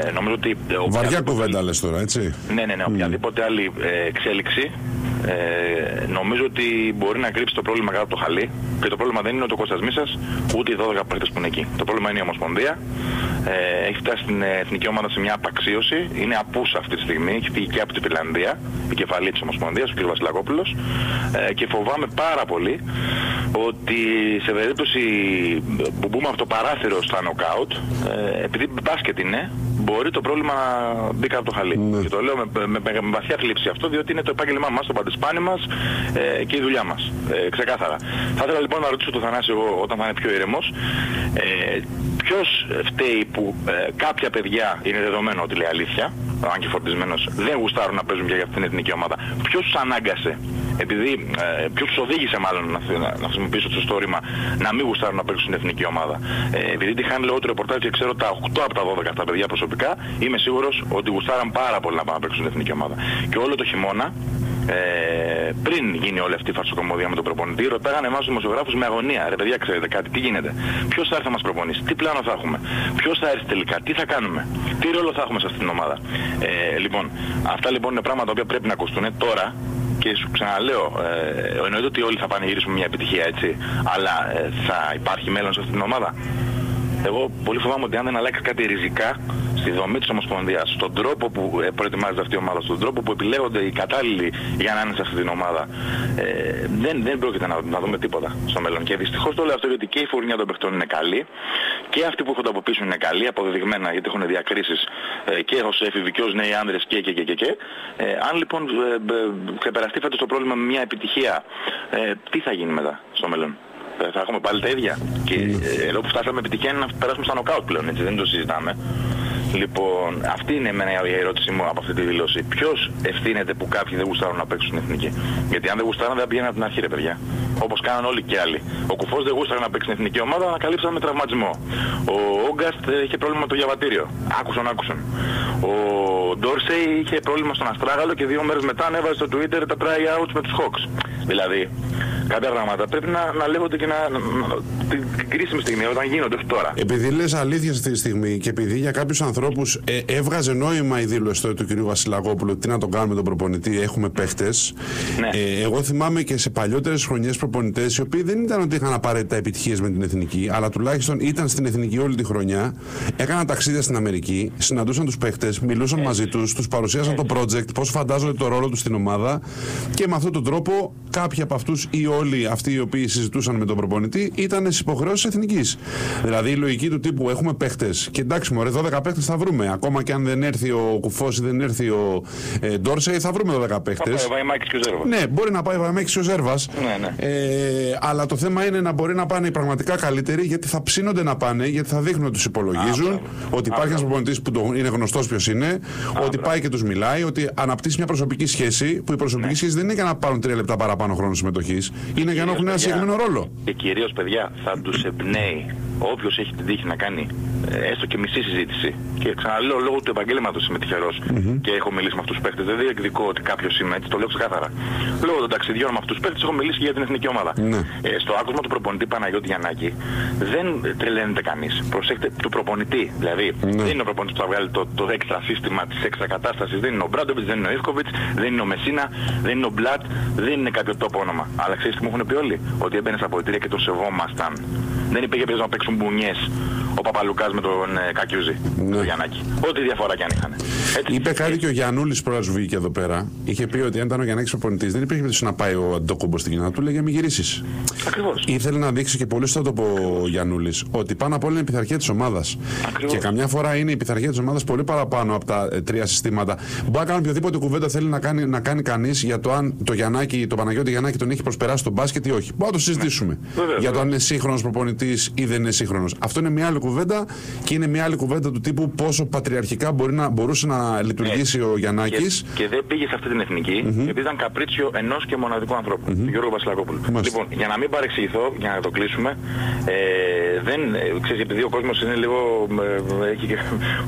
Ε, νομίζω ότι... Βαριά οποιαδήποτε- κουβέντα λες τώρα, έτσι. Ναι, ναι, ναι. Οποιαδήποτε άλλη ε, εξέλιξη ε, νομίζω ότι μπορεί να κρύψει το πρόβλημα κάτω από το χαλί. Και το πρόβλημα δεν είναι ούτε ο Κώστας Μίσας, ούτε οι 12 παίκτες που είναι εκεί. Το πρόβλημα είναι η Ομοσπονδία. Ε, έχει φτάσει στην ε, εθνική ομάδα σε μια απαξίωση. Είναι απούσα αυτή τη στιγμή. Έχει φύγει και από την Φιλανδία, η κεφαλή της Ομοσπονδίας, ο κ. Βασιλακόπουλος. Ε, και φοβάμαι πάρα πολύ ότι σε περίπτωση που μπούμε από το παράθυρο στα νοκάουτ, ε, επειδή μπάσκετ είναι, μπορεί το πρόβλημα να μπει κάτω από το χαλί. Και το λέω με, με, με, με βαθιά θλίψη αυτό, διότι είναι το επάγγελμά μας, το παντεσπάνι μας ε, και η δουλειά μας. Ε, ξεκάθαρα. Θα ήθελα λοιπόν να ρωτήσω τον Θανάση εγώ όταν θα είναι πιο ήρεμος, ε, ποιος φταίει που ε, κάποια παιδιά, είναι δεδομένο ότι λέει αλήθεια, αν και φορτισμένος, δεν γουστάρουν να παίζουν πια για αυτήν την εθνική ομάδα. Ποιος τους ανάγκασε επειδή ε, ποιος τους οδήγησε μάλλον να, να, να χρησιμοποιήσω το σωστό ρήμα να μην γουστάρουν να παίξουν στην εθνική ομάδα. Ε, επειδή τη χάνει λιγότερο ρεπορτάζ και ξέρω τα 8 από τα 12 αυτά παιδιά προσωπικά, είμαι σίγουρος ότι γουστάραν πάρα πολύ να πάνε να παίξουν στην εθνική ομάδα. Και όλο το χειμώνα, ε, πριν γίνει όλη αυτή η φαρσοκομωδία με τον προπονητή, ρωτάγανε εμάς τους δημοσιογράφους με αγωνία. Ρε παιδιά, ξέρετε κάτι, τι γίνεται; Ποιος θα έρθει να μας προπονήσει, τι πλάνο θα έχουμε, ποιος θα έρθει τελικά, τι θα κάνουμε, τι ρόλο θα έχουμε σε αυτήν την ομάδα; Ε, λοιπόν, αυτά λοιπόν είναι πράγματα που πρέπει να ακουστούν τώρα και σου ξαναλέω, ε, εννοείται ότι όλοι θα πανηγυρίσουμε μια επιτυχία έτσι, αλλά ε, θα υπάρχει μέλλον σε αυτήν την ομάδα; Εγώ πολύ φοβάμαι ότι αν δεν αλλάξει κάτι ριζικά στη δομή της Ομοσπονδίας, στον τρόπο που ε, προετοιμάζεται αυτή η ομάδα, στον τρόπο που επιλέγονται οι κατάλληλοι για να είναι σε αυτή την ομάδα, ε, δεν, δεν πρόκειται να, να δούμε τίποτα στο μέλλον. Και δυστυχώς το λέω αυτό γιατί και η φουρνιά των παιχτών είναι καλή και αυτοί που έρχονται από πίσω είναι καλοί, αποδεδειγμένα γιατί έχουν διακρίσεις ε, και ως έφηβοι και ως νέοι άνδρες και και και και. και. Ε, αν λοιπόν ε, ε, ξεπεραστεί φέτος το πρόβλημα με μια επιτυχία, ε, τι θα γίνει μετά στο μέλλον; Ε, θα έχουμε πάλι τα ίδια. Και ε, εδώ που φτάσαμε επιτυχία είναι να περάσουμε στα νοκάουτ πλέον, έτσι δεν το συζητάμε. Λοιπόν, αυτή είναι εμένα η ερώτησή μου από αυτή τη δήλωση. Ποιος ευθύνεται που κάποιοι δεν γουστάρουν να παίξουν στην εθνική; Γιατί αν δεν γουστάρουν δεν πηγαίνουν από την αρχή, ρε παιδιά. Όπως κάναν όλοι και άλλοι. Ο Κουφός δεν γούσταρε να παίξει στην εθνική ομάδα, ανακαλύψαμε με τραυματισμό. Ο Όγκαστ ε, είχε πρόβλημα με το διαβατήριο. Άκουσαν, άκουσαν. Ο Ντόρσεϊ είχε πρόβλημα στον Αστράγαλο και δύο μέρες μετά ανέβαζε στο Twitter τα tryouts με τους Hawks. Δηλαδή, κάποια πράγματα πρέπει να, να λέγονται και να, να, να- την, την κρίσιμη στιγμή, όταν γίνονται, όχι τώρα. Επειδή λες αλήθεια αυτή τη στιγμή και επειδή για κάποιους ανθρώπου ε, έβγαζε νόημα η δήλωση τώρα του κ. Βασιλακόπουλου, τι να τον κάνουμε τον προπονητή, έχουμε παίχτες. Ε, εγώ θυμάμαι και σε παλιότερες χρονιές προπονητές, οι οποίοι δεν ήταν ότι είχαν απαραίτητα επιτυχίες με την εθνική, αλλά τουλάχιστον ήταν στην εθνική όλη τη χρονιά, έκαναν ταξίδια στην Αμερική, συναντούσαν τους παίχτες, μιλούσαν μαζί τους, τους παρουσίασαν το project, πώς φαντάζονται το ρόλο τους στην ομάδα και με αυτόν τον τρόπο κάποιοι από αυτούς ή όλοι αυτοί οι οποίοι συζητούσαν με τον προπονητή ήταν στις υποχρεώσεις εθνικής. Δηλαδή η λογική του τύπου έχουμε παίχτες και εντάξει, μωρέ, 12 παίχτες θα βρούμε. Ακόμα και αν δεν έρθει ο Κουφός ή δεν έρθει ο ε, Ντόρσεϊ, θα βρούμε 12 παίχτες. Θα πάει ο Βαϊμάκης και ο Ζέρβας. Ναι, μπορεί να πάει ο Βαμέκη ο Ζέρβας. Ναι, ναι. Ε, αλλά το θέμα είναι να μπορεί να πάνε οι πραγματικά καλύτεροι γιατί θα ψήνονται να πάνε, γιατί θα δείχνουν ότι τους υπολογίζουν, ότι υπάρχει ένας προπονητής που το, είναι γνωστός ποιος είναι, ότι πάει και τους μιλάει, ότι αναπτύσσει μια προσωπική σχέση που η προσωπική Ναι. σχέση δεν είναι για να πάρουν τρία λεπτά παραπάνω χρόνο συμμετοχής, είναι για να έχουν ένα παιδιά, συγκεκριμένο ρόλο. Και κυρίως παιδιά θα τους εμπνέει όποιος έχει την τύχη να κάνει ε, έστω και μισή συζήτηση. Και ξαναλέω λόγω του επαγγέλματος είμαι τυχερός και έχω μιλήσει με αυτούς τους παίχτες. Δεν διεκδικώ ότι κάποιος είμαι έτσι, το λέω ξεκάθαρα. Λόγω των ταξιδιών με αυτούς τους παίχτες έχω μιλήσει και για την εθνική ομάδα. Ναι. Ε, στο άκουσμα του προπονητή Παναγιώτη Γιαννάκη δεν τρελαίνεται κανείς. Προσέξτε του προπονητή. Δηλαδή Ναι. δεν είναι ο προπονητής που θα βγάλει το, το έξτρα σύστημα της έξτρα κατάστασης. Δεν είναι ο Μπράντοβιτς, δεν είναι ο Ιβκοβιτς, δεν είναι ο Μεσίνα, δεν είναι ο Μπλατ, δεν είναι κάποιο τόπο όνομα. Αλλά ξέρεις τι μου έχουν πει όλοι; Ότι έμπαινες στα αποδητήρια και τον σεβόμασταν. Δεν υπήρχε περίπτωση να παίξουν μπουνιές ο Παπαλουκάς με τον ε, Κακιούζη, με τον Γιαννάκη. Ό,τι διαφορά κι αν είχαν. Έτσι. Είπε κάτι και ο Γιανούλης πρώτα που βγήκε εδώ πέρα. Είχε πει ότι αν ήταν ο Γιαννάκης προπονητής, δεν υπήρχε περίπτωση να πάει ο Αντόκομπο στην κοινότητα. Του λέγε μη γυρίσεις. Ακριβώς. Ήθελε να δείξει και πολύ στο τοπο ο Γιανούλης ότι πάνω απ' όλα είναι η πειθαρχία της ομάδας. Και καμιά φορά είναι η πειθαρχία της ομάδας πολύ παραπάνω από τα ε, τρία συστήματα. Μπορεί να κάνει οποιοδήποτε κουβέντα θέλει να κάνει, να κάνει κανείς για το αν το Γιαννάκη, το Παναγιώτη Γιαννάκη τον έχει προσπεράσει τον μπάσκετ ή όχι. Μπορούμε να το συζητήσουμε. Βεβαίως, για το αν είναι σύγχρονος προπονητής ή δεν είναι σύγχρονος. Αυτό είναι μια άλλη κουβέντα και είναι μια άλλη κουβέντα του τύπου πόσο πατριαρχικά μπορεί να, μπορούσε να λειτουργήσει ο Γιαννάκης. Και, και δεν πήγε σε αυτή την εθνική, επειδή ήταν καπρίτσιο ενός και μοναδικού ανθρώπου, του Γιώργου Βασιλακόπουλου. Μάλιστα. Λοιπόν, για να μην παρεξηγηθώ, για να το κλείσουμε, ε, δεν, ε, ξέρεις, επειδή ο κόσμος είναι λίγο, ε, έχει και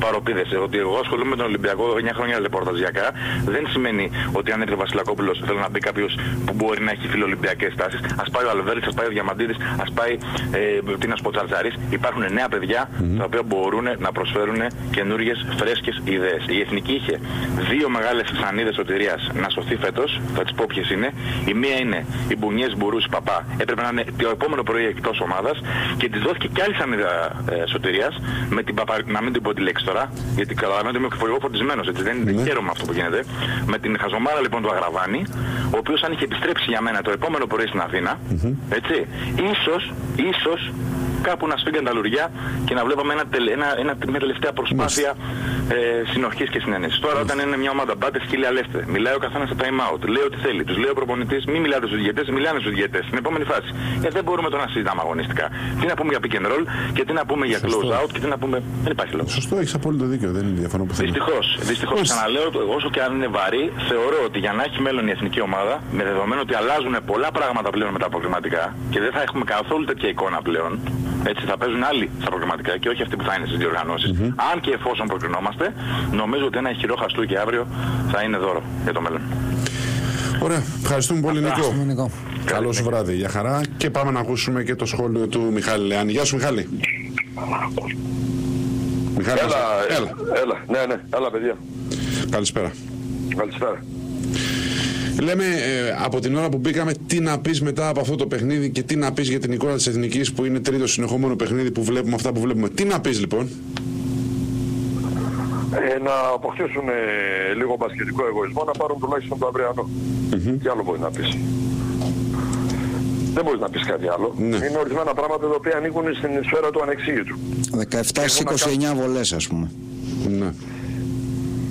παροπίδες, ε, ότι εγώ ασχολούμαι με τον Ολυμπιακό 9 χρόνια ρεπορταζιακά, δεν σημαίνει ότι αν έρθει ο Βασιλακόπουλος, θέλω να μπει κάποιος που μπορεί να έχει φιλοολυμπιακές τάσεις, ας πάει ο Αλβέρης, ας πάει ο Διαμαντίδης, ας πάει, ε, τι να σου πω, Τσαρτζαρής. υπάρχουν νέα παιδιά τα οποία μπορούν να προσφέρουν καινούργιες φρέσκες ιδέες. Η Εθνική είχε δύο μεγάλες σανίδες σωτηρίας να σωθεί φέτος, θα τις πω ποιες είναι. Η μία είναι η Μπουνιές Μπουρούση Παπά, έπρεπε να είναι το επόμενο πρωί εκτός ομάδας και της δόθηκε και άλλη σανίδα ε, σωτηρίας, με την παπα... να μην την πω τη λέξη τώρα, γιατί καταλαβαίνετε είμαι εγώ φορτισμένος, έτσι δεν είναι χαίρομαι αυτό που γίνεται. Με την χαζομάρα λοιπόν του Αγραβάνη, ο οποίος αν είχε επιστρέψει για μένα το επόμενο πρωί στην Αθήνα, έτσι, ίσως, ίσως Bye. Κάπου να σφίγγαν τα λουριά και να βλέπαμε ένα, τελε- ένα, ένα, μια τελευταία προσπάθεια ε, συνοχής και συνένεσης. Τώρα όταν είναι μια ομάδα μπάτες χίλια λέστε, μιλάει ο καθένας στο time out, λέει ό,τι θέλει, τους λέει ο προπονητής, μην μιλάτε στους διαιτές, μιλάνε στους διαιτές στην επόμενη φάση. Ε, δεν μπορούμε τώρα να συζητάμε αγωνιστικά. Τι να πούμε για pick and roll και τι να πούμε για close out και τι να πούμε... Δεν υπάρχει λόγος. Σωστό, έχεις απόλυτο δίκιο. Δεν είναι διαφωνώ που Δυστυχώς, δυστυχώς ξαναλέω, το- όσο και αν είναι βαρύ, θεωρώ ότι για να έχει μέλλον η εθνική ομάδα, με δεδομένο ότι αλλάζουν πολλά πράγματα πλέον με τα προκριματικά και δεν θα έχουμε καθόλου τέτοια εικόνα πλέον, έτσι θα παίζουν άλλοι στα προκριματικά και όχι αυτοί που θα είναι στις διοργανωσει Αν και εφόσον προκρινόμαστε, νομίζω ότι ένα ηχηρό χαστούκι αύριο θα είναι δώρο για το μέλλον. Ωραία. Ευχαριστούμε πολύ, Νίκο. Ευχαριστούμε, Νικό. Καλό σου βράδυ. Για χαρά. Και πάμε να ακούσουμε και το σχόλιο του Μιχάλη Λεάνη. Γεια σου, Μιχάλη. Μιχάλη, Έλα, έλα. έλα, ναι, ναι, έλα παιδιά. Καλησπέρα. Καλησπέρα. Λέμε ε, από την ώρα που μπήκαμε τι να πεις μετά από αυτό το παιχνίδι και τι να πεις για την εικόνα της Εθνικής που είναι τρίτο συνεχόμενο παιχνίδι που βλέπουμε αυτά που βλέπουμε. Τι να πεις λοιπόν; Ε, να αποκτήσουν ε, λίγο μπασκετικό εγωισμό, να πάρουν τουλάχιστον το αυριανό. Τι άλλο μπορείς να πεις; Δεν μπορείς να πεις κάτι άλλο. Ναι. Είναι ορισμένα πράγματα τα οποία ανήκουν στην σφαίρα του ανεξήγητου. 17 στις 29 βολές ας πούμε. Ναι.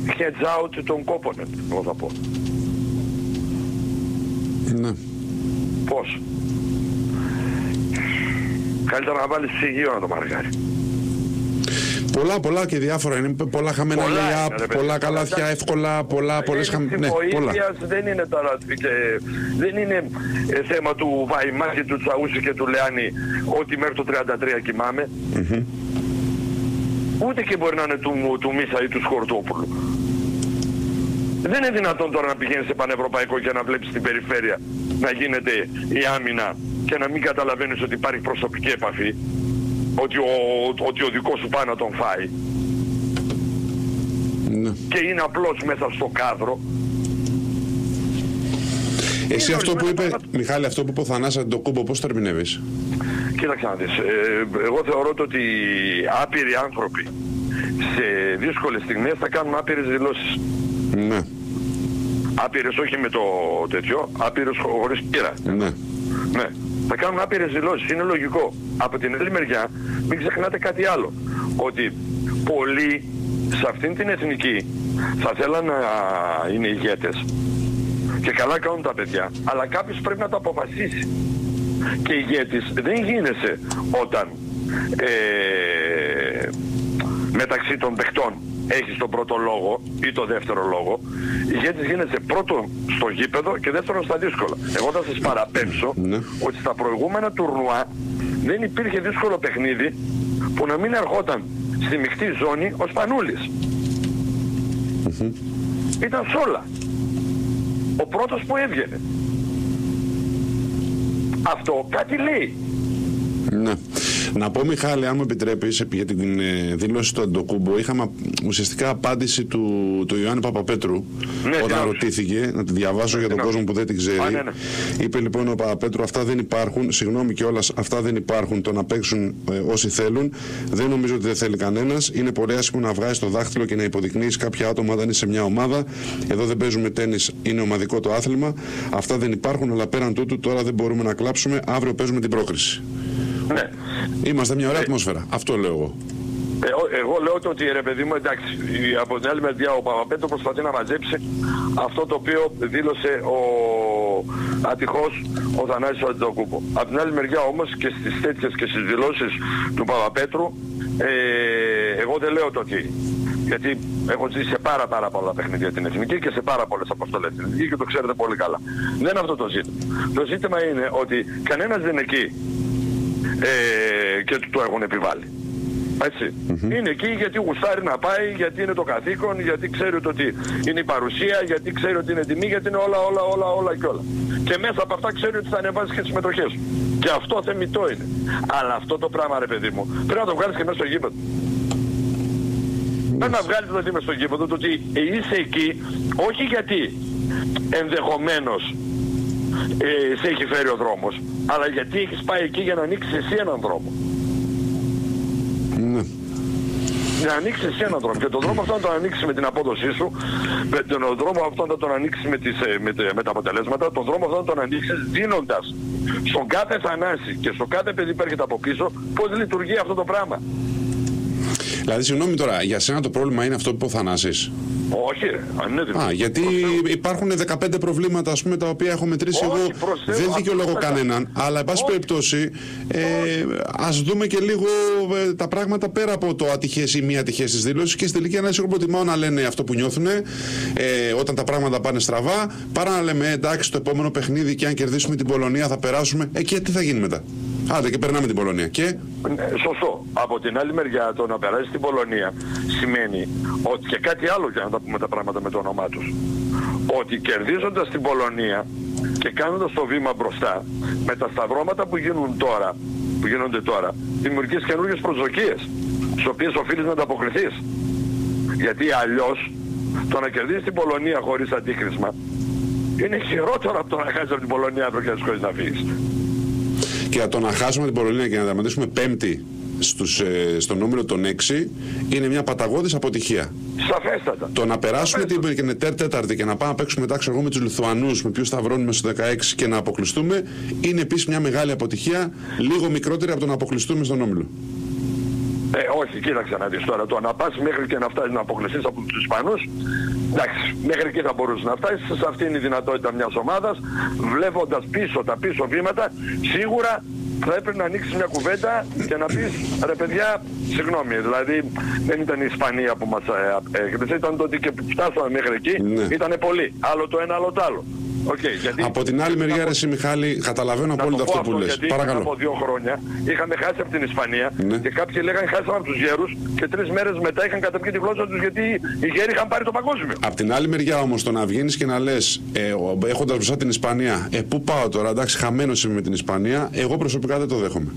Heads out των κόπονεν, εγώ θα πω. Ναι. Πώς; Καλύτερα να βάλεις ψυγείο να το μαργάρει. Πολλά, πολλά και διάφορα. Είναι πολλά χαμένα Πολλά lay-up, είναι, ρε παιδί. πολλά καλάθια εύκολα, πολλά, πολλές Η χαμ... έλλειψη Ναι, πολλά. βοήθειας δεν είναι τώρα και δεν είναι ε, θέμα του Βαϊμάκη, του Τσαούσι και του Λεάνη ότι μέχρι το 33 κοιμάμαι. Ούτε και μπορεί να είναι του, του Μίσα ή του Σκορτόπουλου. Δεν είναι δυνατόν τώρα να πηγαίνεις σε πανευρωπαϊκό και να βλέπεις την περιφέρεια να γίνεται η άμυνα και να μην καταλαβαίνεις ότι υπάρχει προσωπική επαφή. Ότι ο, ότι ο δικός σου πάει να τον φάει. Ναι. Και είναι απλώς μέσα στο κάδρο. Εσύ Είναι αυτό που ορισμένα είπες, Μιχάλη, αυτό που είπε ο Θανάσης Αντοκούμπο, πώς το ερμηνεύεις. Κοίταξε να δεις. Ε, εγώ θεωρώ το ότι άπειροι άνθρωποι σε δύσκολες στιγμές θα κάνουν άπειρες δηλώσεις. Ναι, Άπειρες όχι με το τέτοιο, άπειρες χω- χωρίς πείρα. ναι. Ναι. Θα κάνουν άπειρες δηλώσεις. Είναι λογικό. Από την άλλη μεριά μην ξεχνάτε κάτι άλλο. Ότι πολλοί σε αυτήν την εθνική θα θέλαν να είναι ηγέτες. Και καλά κάνουν τα παιδιά. Αλλά κάποιος πρέπει να το αποφασίσει. Και ηγέτης δεν γίνεσαι όταν ε, μεταξύ των παιχτών έχεις τον πρώτο λόγο ή το δεύτερο λόγο. Ηγέτης γίνεσαι πρώτο στο γήπεδο και δεύτερο στα δύσκολα. Εγώ θα σας παραπέμψω Ναι. ότι στα προηγούμενα τουρνουά δεν υπήρχε δύσκολο παιχνίδι που να μην ερχόταν στη μεικτή ζώνη ο Σπανούλης. Ήταν σ' όλα. Ο πρώτος που έβγαινε. Αυτό κάτι λέει. Ναι. Να πω Μιχάλη, αν μου επιτρέπεις, για την ε, δήλωση του Αντοκούμπο, είχαμε ουσιαστικά απάντηση του, του Ιωάννη Παπαπέτρου Ναι, τι όταν άλλο. ρωτήθηκε, να τη διαβάσω για τον τι κόσμο άλλο. που δεν την ξέρει. Α, ναι, ναι. Είπε λοιπόν ο Παπαπέτρου, αυτά δεν υπάρχουν, συγγνώμη κιόλας, αυτά δεν υπάρχουν, το να παίξουν ε, όσοι θέλουν. Δεν νομίζω ότι δεν θέλει κανένας. Είναι πολύ άσχημο να βγάζεις το δάχτυλο και να υποδεικνύεις κάποια άτομα όταν είσαι σε μια ομάδα. Εδώ δεν παίζουμε τέννη, είναι ομαδικό το άθλημα. Αυτά δεν υπάρχουν, αλλά πέραν τούτου τώρα δεν μπορούμε να κλάψουμε. Αύριο παίζουμε την πρόκριση. Ναι. Είμαστε μια ωραία ατμόσφαιρα. Αυτό λέω εγώ. Ε, ο- εγώ λέω το ότι ρε παιδί μου εντάξει, η- από την άλλη μεριά ο Παπαπέτρο προσπαθεί να μαζέψει αυτό το οποίο δήλωσε ο ατυχώς ο Θανάσης Αντζοκούπο. Από την άλλη μεριά όμως και στις τέτοιες και στις δηλώσεις του Παπαπέτρου ε, εγώ δεν λέω το ότι γιατί έχω ζήσει σε πάρα πάρα πολλά παιχνίδια την Εθνική και σε πάρα πολλές αποστολές στην Εθνική και το ξέρετε πολύ καλά. Δεν είναι αυτό το ζήτημα. Το ζήτημα είναι ότι κανένας δεν είναι εκεί ε, και του το έχουν επιβάλει. Έτσι. Είναι εκεί γιατί γουστάρει να πάει, γιατί είναι το καθήκον, γιατί ξέρει ότι είναι η παρουσία, γιατί ξέρει ότι είναι τιμή, γιατί είναι όλα, όλα, όλα, όλα και όλα. Και μέσα από αυτά ξέρει ότι θα ανεβάσει και τις συμμετοχές σου. Και αυτό θεμητό είναι. Αλλά αυτό το πράγμα ρε παιδί μου, πρέπει να το βγάλεις και μέσα στο γήπεδο. Πρέπει να βγάλεις δηλαδή μέσα στο γήπεδο το ότι είσαι εκεί, όχι γιατί ενδεχομένως ε, σε έχει φέρει ο δρόμος, αλλά γιατί έχεις πάει εκεί για να ανοίξεις εσύ έναν δρόμο; Ναι. Να ανοίξεις εσύ έναν δρόμο. Και τον δρόμο αυτό να τον ανοίξεις με την απόδοσή σου, με τον δρόμο αυτό να τον ανοίξεις με, τις, ε, με, τε- με τα αποτελέσματα, τον δρόμο αυτό να τον ανοίξεις δίνοντας στον κάθε Θανάση και στο κάθε παιδί που έρχεται από πίσω πώς λειτουργεί αυτό το πράγμα. Δηλαδή, συγγνώμη τώρα, για σένα το πρόβλημα είναι αυτό που είπε ο Θανάσης. Όχι, ρε, αν είναι δυνατόν. Α, γιατί υπάρχουν 15 προβλήματα ας πούμε, τα οποία έχω μετρήσει Όχι, εγώ. προς Θεού, Δεν αυτό δικαιολογώ δεν θα- κανέναν. Αλλά, εν πάση Όχι. περιπτώσει, ε, ας δούμε και λίγο ε, τα πράγματα πέρα από το ατυχές ή μη ατυχές της δήλωσης και στη τελική ανάλυση εγώ προτιμάω να λένε αυτό που νιώθουν ε, όταν τα πράγματα πάνε στραβά παρά να λέμε «Ε, εντάξει το επόμενο παιχνίδι και αν κερδίσουμε την Πολωνία θα περάσουμε. Ε, και τι θα γίνει μετά; Άντε και περνάμε την Πολωνία. Και Ναι, σωστό. Από την άλλη μεριά το να περάσει στην Πολωνία σημαίνει ότι και κάτι άλλο για να τα πούμε τα πράγματα με το όνομά τους. Ότι κερδίζοντας την Πολωνία και κάνοντας το βήμα μπροστά με τα σταυρώματα που γίνουν τώρα, που γίνονται τώρα, δημιουργείς καινούργιες προσδοκίες στις οποίες οφείλεις να ανταποκριθείς. Γιατί αλλιώς το να κερδίσεις την Πολωνία χωρίς αντίκρισμα είναι χειρότερο από το να χάσεις από την Πολωνία αύριο και να σηκώσεις να φύγεις. Και το να χάσουμε την Πολωνία και να δραματίσουμε πέμπτη στους, ε, στον όμιλο των 6 είναι μια παταγώδης αποτυχία. Σαφέστατα. Το να περάσουμε την και είναι τέ- τέταρτη και να πάμε να παίξουμε μετά ξέρω εγώ, με τους Λιθουανούς, με ποιους σταυρώνουμε στο 16 και να αποκλειστούμε, είναι επίσης μια μεγάλη αποτυχία, λίγο μικρότερη από το να αποκλειστούμε στον όμιλο. Ε, όχι, κοίταξε να δεις τώρα. Το να πας μέχρι και να φτάσεις να αποκλειστείς από τους Ισπανούς, εντάξει, μέχρι εκεί θα μπορούσε να φτάσεις. Σε αυτή είναι η δυνατότητα μιας ομάδας. Βλέποντας πίσω τα πίσω βήματα, σίγουρα θα έπρεπε να ανοίξεις μια κουβέντα και να πεις ρε παιδιά, συγγνώμη, δηλαδή δεν ήταν η Ισπανία που μας ε, έκρυψε, ήταν το ότι και που φτάσαμε μέχρι εκεί, Ναι. ήταν πολύ. Άλλο το ένα, άλλο το άλλο. Οκ, γιατί Από την άλλη μεριά, ρε εσύ, Μιχάλη, καταλαβαίνω να απόλυτα το πω αυτό που αυτό, λες. γιατί πριν Παρακαλώ. από δύο χρόνια είχαμε χάσει από την Ισπανία Ναι. και κάποιοι λέγανε χάσαμε από τους γέρους και τρεις μέρες μετά είχαν καταπιεί τη γλώσσα τους γιατί οι γέροι είχαν πάρει το παγκόσμιο. Απ' την άλλη μεριά όμως, το να βγαίνεις και να λες, ε, έχοντας μπροστά την Ισπανία, ε, πού πάω τώρα, εντάξει, χαμένο είμαι με την Ισπανία, εγώ προσωπικά δεν το δέχομαι.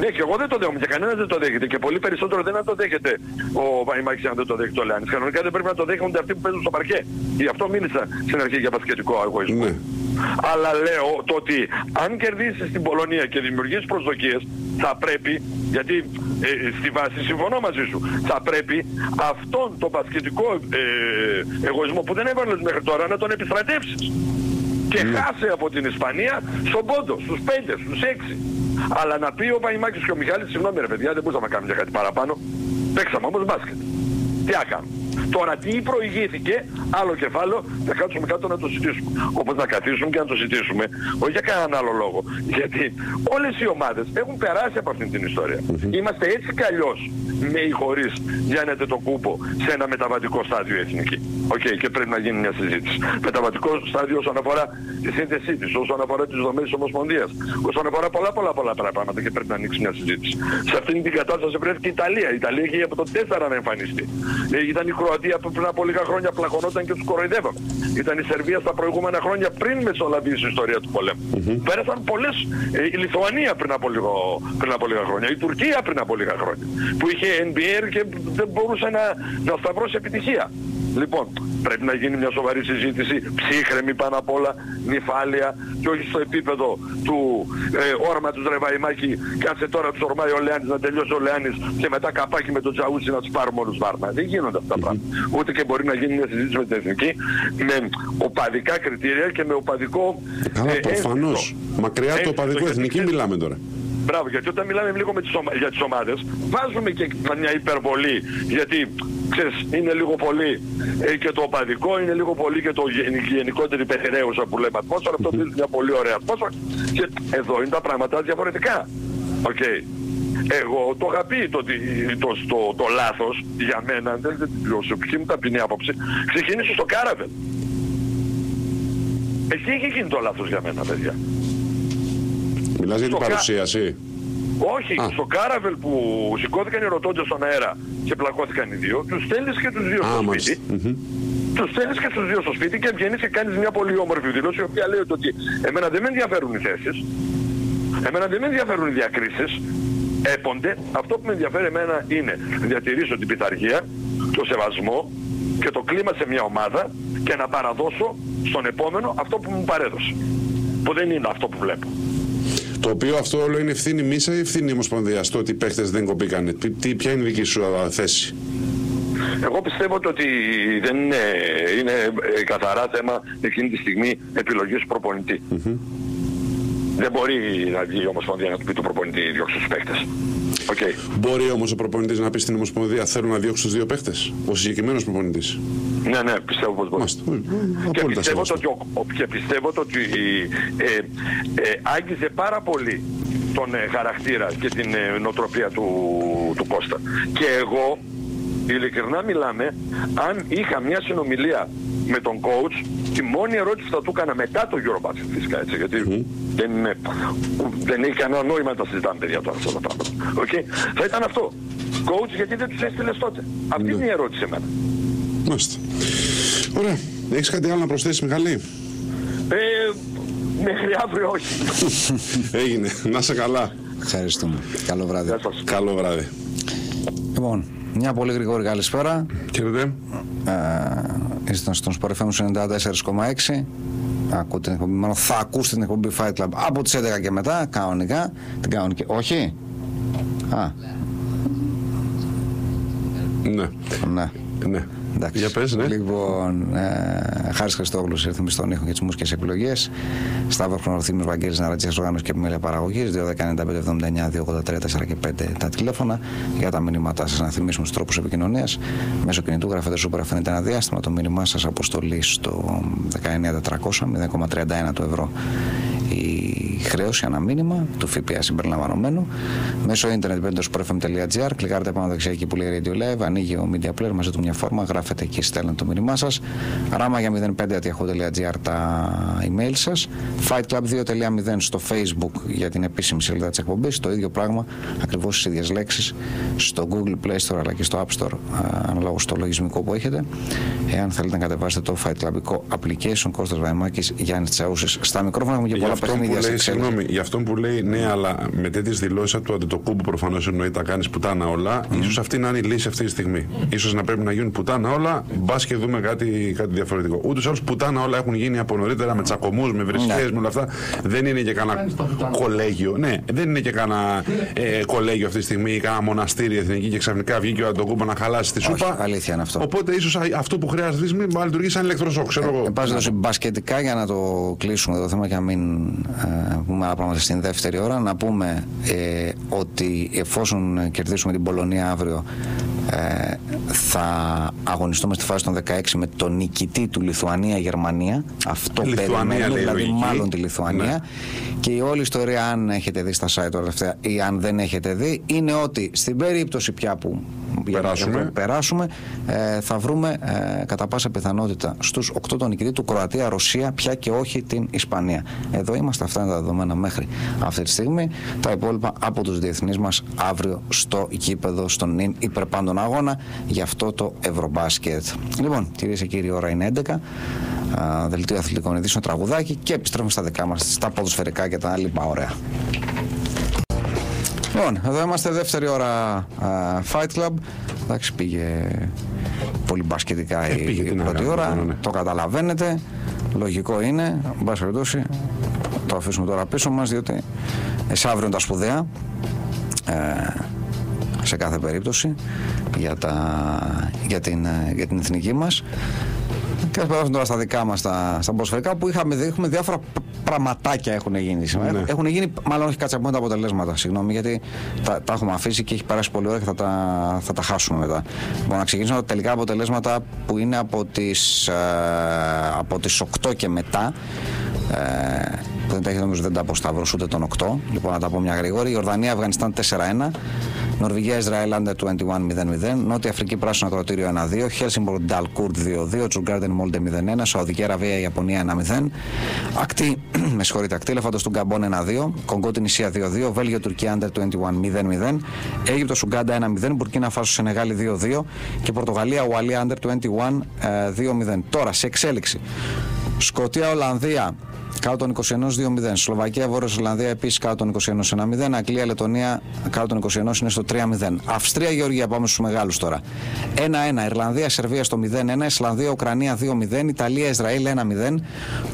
Ναι, και εγώ δεν το δέχομαι και κανένας δεν το δέχεται. Και πολύ περισσότερο δεν θα το δέχεται ο Βαϊμάκης αν δεν το δέχεται ο Λεάνης. Κανονικά δεν πρέπει να το δέχονται αυτοί που παίζουν στο παρκέ. Γι' αυτό μίλησα στην αρχή για πασχετικό αγωγισμό. Ναι. Αλλά λέω το ότι αν κερδίσεις την Πολωνία και δημιουργήσεις προσδοκίες θα πρέπει, γιατί ε, στη βάση συμφωνώ μαζί σου, θα πρέπει αυτόν τον πασχετικό ε, εγωισμό που δεν έβαλες μέχρι τώρα να τον επιστρατεύσεις και χάσε από την Ισπανία στον πόντο, στους 5, στους 6. Αλλά να πει ο Παϊμάκης και ο Μιχάλης, συγγνώμη ρε παιδιά, δεν μπορούσαμε να κάνουμε για κάτι παραπάνω. Παίξαμε όμως μπάσκετ. Τι άκαμε. Τώρα τι προηγήθηκε, άλλο κεφάλαιο, θα κάτσουμε κάτω να το συζητήσουμε. Όπως να καθίσουμε και να το συζητήσουμε, όχι για κανέναν άλλο λόγο. Γιατί όλες οι ομάδες έχουν περάσει από αυτήν την ιστορία. Είμαστε έτσι κι αλλιώς με ή χωρίς Γιάννη Αντετοκούνμπο σε ένα μεταβατικό στάδιο εθνική. Οκ, και πρέπει να γίνει μια συζήτηση. Μεταβατικό στάδιο όσον αφορά τη σύνθεσή της, όσον αφορά τις δομές της Ομοσπονδίας, όσον αφορά πολλά πολλά πολλά πράγματα και πρέπει να ανοίξει μια συζήτηση. Σε αυτήν την κατάσταση βρέθηκε η Ιταλία. Η Ιταλία είχε από το 4 να εμφανιστεί. Ε, Ήταν η Κροατία που πριν από λίγα χρόνια πλακωνόταν και τους κοροϊδεύαμε. Ήταν η Σερβία στα προηγούμενα χρόνια πριν μεσολαβήσει η ιστορία του πολέμου. Πέρασαν πολλές, ε, η Λιθουανία πριν από, λίγο, πριν από λίγα χρόνια, η Τουρκία πριν από λίγα χρόνια, που είχε NBA και δεν μπορούσε να, να σταυρώσει επιτυχία. Λοιπόν, πρέπει να γίνει μια σοβαρή συζήτηση, ψύχρεμη πάνω απ' όλα, νυφάλια και όχι στο επίπεδο του ε, όρμα του Ρεβαϊμάκη, κάτσε τώρα τους ορμάει ο Λεάνης να τελειώσει ο Λεάνης και μετά καπάκι με τον Τζαούτσι να τους πάρουμε όλους βάρμα. Δεν γίνονται αυτά τα πράγματα. Ούτε και μπορεί να γίνει μια συζήτηση με την Εθνική με οπαδικά κριτήρια και με οπαδικό Καλά, ε, προφανώς. ένστικτο. Μακριά από το Ένστικτο, οπαδικό γιατί εθνική ξέρεις- μιλάμε τώρα. Μπράβο, γιατί όταν μιλάμε λίγο με τις ομα- για τις ομάδες, βάζουμε και μια υπερβολή, γιατί ξέρεις, είναι λίγο πολύ ε, και το οπαδικό, είναι λίγο πολύ και το γεν- γενικότερη περιρρέουσα που λέμε ατμόσφαιρα, αυτό είναι μια πολύ ωραία ατμόσφαιρα και εδώ είναι τα πράγματα διαφορετικά. Οκ. Εγώ το είχα πει το, ότι το, το, το λάθος για μένα, δεν δεν την προσωπική μου ταπεινή άποψη, ξεκίνησε στο Κάραβελ. Εκεί είχε γίνει το λάθος για μένα, παιδιά. Μιλάς για την Στο κα- παρουσίαση; Όχι, Α. στο Κάραβελ που σηκώθηκαν οι ρωτώντες στον αέρα και πλακώθηκαν οι δύο, τους στέλνεις και τους δύο Α, στο μάλιστα. σπίτι. Μμμ. Τους στέλνεις και τους δύο στο σπίτι και βγαίνεις και κάνεις μια πολύ όμορφη δήλωση η οποία λέει ότι εμένα δεν με ενδιαφέρουν οι θέσεις, εμένα δεν με ενδιαφέρουν οι διακρίσεις, έπονται, αυτό που με ενδιαφέρει εμένα είναι να διατηρήσω την πειθαρχία, το σεβασμό και το κλίμα σε μια ομάδα και να παραδώσω στον επόμενο αυτό που μου παρέδωσε. Που δεν είναι αυτό που βλέπω. Το οποίο αυτό όλο είναι ευθύνη μίσα ή ευθύνη Ομοσπονδίας στο ότι οι παίχτε δεν κοπήκανε. Τι, τι- ποια είναι η δική σου α, θέση; Εγώ πιστεύω το ότι δεν είναι, είναι ε, καθαρά θέμα εκείνη τη στιγμή επιλογής προπονητή. Δεν μπορεί να βγει η Ομοσπονδία να του πει του προπονητή διώξε τους παίκτες. Οκ. Μπορεί όμως ο προπονητής να πει στην Ομοσπονδία: Θέλω να διώξω τους δύο παίχτες. Ο συγκεκριμένος προπονητής. Ναι, ναι, πιστεύω πως μπορεί. Μάλιστα. Και Απόλυτα πιστεύω, το σεβαστό. ότι, ο- ο- και πιστεύω το ότι ε, ε, άγγιζε πάρα πολύ τον ε, χαρακτήρα και την ε, νοοτροπία του, του Κώστα. Και εγώ, ειλικρινά μιλάμε, αν είχα μια συνομιλία με τον coach, τη μόνη ερώτηση που θα του έκανα μετά το Eurobasket φυσικά έτσι, γιατί δεν, είναι, δεν έχει κανένα νόημα να τα συζητάμε παιδιά τώρα αυτά τα πράγματα. Okay? Θα ήταν αυτό. Coach, γιατί δεν τους έστειλες τότε; Αυτή είναι η ερώτηση εμένα. Μάλιστα. Ωραία. Έχεις κάτι άλλο να προσθέσεις, Μιχαλή; Ε, μέχρι αύριο όχι. [laughs] Έγινε. Να είσαι καλά. Ευχαριστούμε. Καλό βράδυ. Γεια σας. Καλό βράδυ. Λοιπόν, μια πολύ γρήγορη καλησπέρα. Χαίρετε. Ε, είστε στον Sport FM 94,6. Ακούτε την εκπομπή, μάλλον θα ακούσετε την εκπομπή Fight Club από τις 11 και μετά, κανονικά. Την κανονική. Όχι; Α, Ναι. ναι. ναι. Εντάξει. Για πες, ναι. Λοιπόν, ε, Χάρης Χριστόγλους ήρθαμε στον ήχο για τις μουσικές επιλογές. Σταύρος Χρονοθύμιος Βαγγέλης Ναρατζίας Οργάνωσης και επιμέλεια παραγωγής. 2.195.79, 283, 4 και 5 τα τηλέφωνα. Για τα μήνυματά σας να θυμίσουμε τους τρόπους επικοινωνίας. Μέσω κινητού γραφέτε Super FM ένα διάστημα. Το μήνυμά σας αποστολή στο 19400, 0,31 το ευρώ η χρέωση, ένα μήνυμα του ΦΠΑ συμπεριλαμβανομένου. Μέσω ίντερνετ μπαίνετε στο profm.gr, κλικάρετε πάνω δεξιά εκεί που λέει Radio Live, ανοίγει ο Media Player μαζί του μια φόρμα, γράφετε εκεί, στέλνετε το μήνυμά σας. Ράμα για 05.gr τα email σας. Fight Club 2.0 στο Facebook για την επίσημη σελίδα της εκπομπής. Το ίδιο πράγμα, ακριβώς τις ίδιες λέξεις στο Google Play Store αλλά και στο App Store, αναλόγως στο λογισμικό που έχετε. Εάν θέλετε να κατεβάσετε το Fight Club application, Κώστας Βαϊμάκης, Γιάννης Τσαούσης. Στα μικρόφωνα έχουμε και πολλά παιχνίδια λέει, Συγγνώμη, για αυτό που λέει ναι, αλλά με τέτοιες δηλώσεις του Αντιτοκούμπου προφανώς εννοεί τα κάνεις πουτάνα όλα, mm. ίσως αυτή να είναι η λύση αυτή τη στιγμή. σω να πρέπει να γίνουν πουτάνα όλα, μπας και δούμε κάτι, κάτι διαφορετικό. Ούτως ή άλλως πουτάνα όλα έχουν γίνει από νωρίτερα με τσακωμούς, με βρισχέ, ναι. με όλα αυτά. Δεν είναι και κανένα κολέγιο. Ναι, δεν είναι και κανένα ε, κολέγιο αυτή τη στιγμή ή κανένα μοναστήρι εθνική και ξαφνικά βγήκε ο Αντιτοκούμπο να χαλάσει τη σούπα. αλήθεια είναι αυτό. Οπότε ίσως αυτό που χρειάζεται να λειτουργήσει σαν ηλεκτροσόκ, ξέρω εγώ. Ε, μπασκετικά για να το κλείσουμε το θέμα και να μην ε, πούμε άλλα πράγματα στην δεύτερη ώρα, να πούμε ε, ότι εφόσον κερδίσουμε την Πολωνία αύριο ε, θα αγωνιστούμε στη φάση των 16 με τον νικητή του Λιθουανία-Γερμανία. Αυτό περιμένουμε, δηλαδή μάλλον τη Λιθουανία. Ναι. Και η όλη ιστορία, αν έχετε δει στα site τώρα ή αν δεν έχετε δει, είναι ότι στην περίπτωση πια που περάσουμε, περάσουμε ε, θα βρούμε ε, κατά πάσα πιθανότητα στους 8 τον νικητή του Κροατία-Ρωσία, πια και όχι την Ισπανία. Εδώ είμαστε, αυτά είναι τα δεδομένα μέχρι αυτή τη στιγμή. Τα υπόλοιπα από τους διεθνείς μας αύριο στο γήπεδο, στον νυν υπερπάντων αγώνα για αυτό το Ευρωμπάσκετ. Λοιπόν, κυρίες και κύριοι, ώρα είναι 11. Δελτίο αθλητικών ειδήσεων, τραγουδάκι και επιστρέφουμε στα δικά μας, στα ποδοσφαιρικά και τα λοιπά. Ωραία. Λοιπόν, εδώ είμαστε δεύτερη ώρα Fight Club. Εντάξει, πήγε πολύ μπασκετικά ε, η, η πρώτη ώρα. Ναι, ναι. Το καταλαβαίνετε. Λογικό είναι. Εν πάση περιπτώσει, το αφήσουμε τώρα πίσω μας, διότι εσάβριον τα σπουδαία. Ε, σε κάθε περίπτωση για, τα, για, την, για την εθνική μας και ας περάσουμε τώρα στα δικά μας τα, στα ποσφαιρικά που είχαμε δει, έχουμε διάφορα πραγματάκια έχουν γίνει σήμερα. Ναι. Έχουν γίνει, μάλλον όχι κάτσε από τα αποτελέσματα, συγγνώμη, γιατί τα, τα έχουμε αφήσει και έχει περάσει πολύ ώρα και θα τα, θα τα χάσουμε μετά. Λοιπόν, να ξεκινήσουμε τα τελικά αποτελέσματα που είναι από τις, ε, από τις 8 και μετά. Ε, που δεν τα έχει νομίζω δεν τα αποσταυρώσω ούτε τον 8. Λοιπόν, να τα πω μια γρήγορη. Ιορδανία, Αφγανιστάν 4-1. Νορβηγία, Ισραήλ, Under 21 0-0. Νότια Αφρική, Πράσινο Ακροτήριο 1-2. Χέλσινγκμποργκ, Νταλκούρτ 2-2. Τζουργκάρντεν, Μόλντε 0-1. Σαουδική Αραβία, Ιαπωνία 1-0. Ακτή, [clears throat] με συγχωρείτε, ακτή, Ελεφαντοστού, Γκαμπόν 1-2. Κογκό, Τυνησία 2-2. Βέλγιο, Τουρκία, Under 21 0-0. Αίγυπτος, Ουγκάντα 1-0. Μπουρκίνα Φάσο, Σενεγάλη 2-2. Και Πορτογαλία, Ουαλία, Under 21 2-0. Τώρα, σε εξέλιξη. Σκοτία, Ολλανδία κάτω των 21 2-0. Σλοβακία, Βόρεια Ιρλανδία επίσης κάτω των 21 1-0. Αγγλία, Λετωνία κάτω των 21 είναι στο 3-0. Αυστρία, Γεωργία, πάμε στους μεγάλους τώρα. 1-1. Ιρλανδία, Σερβία στο 0-1. Ισλανδία, Ουκρανία 2-0. Ιταλία, Ισραήλ 1-0.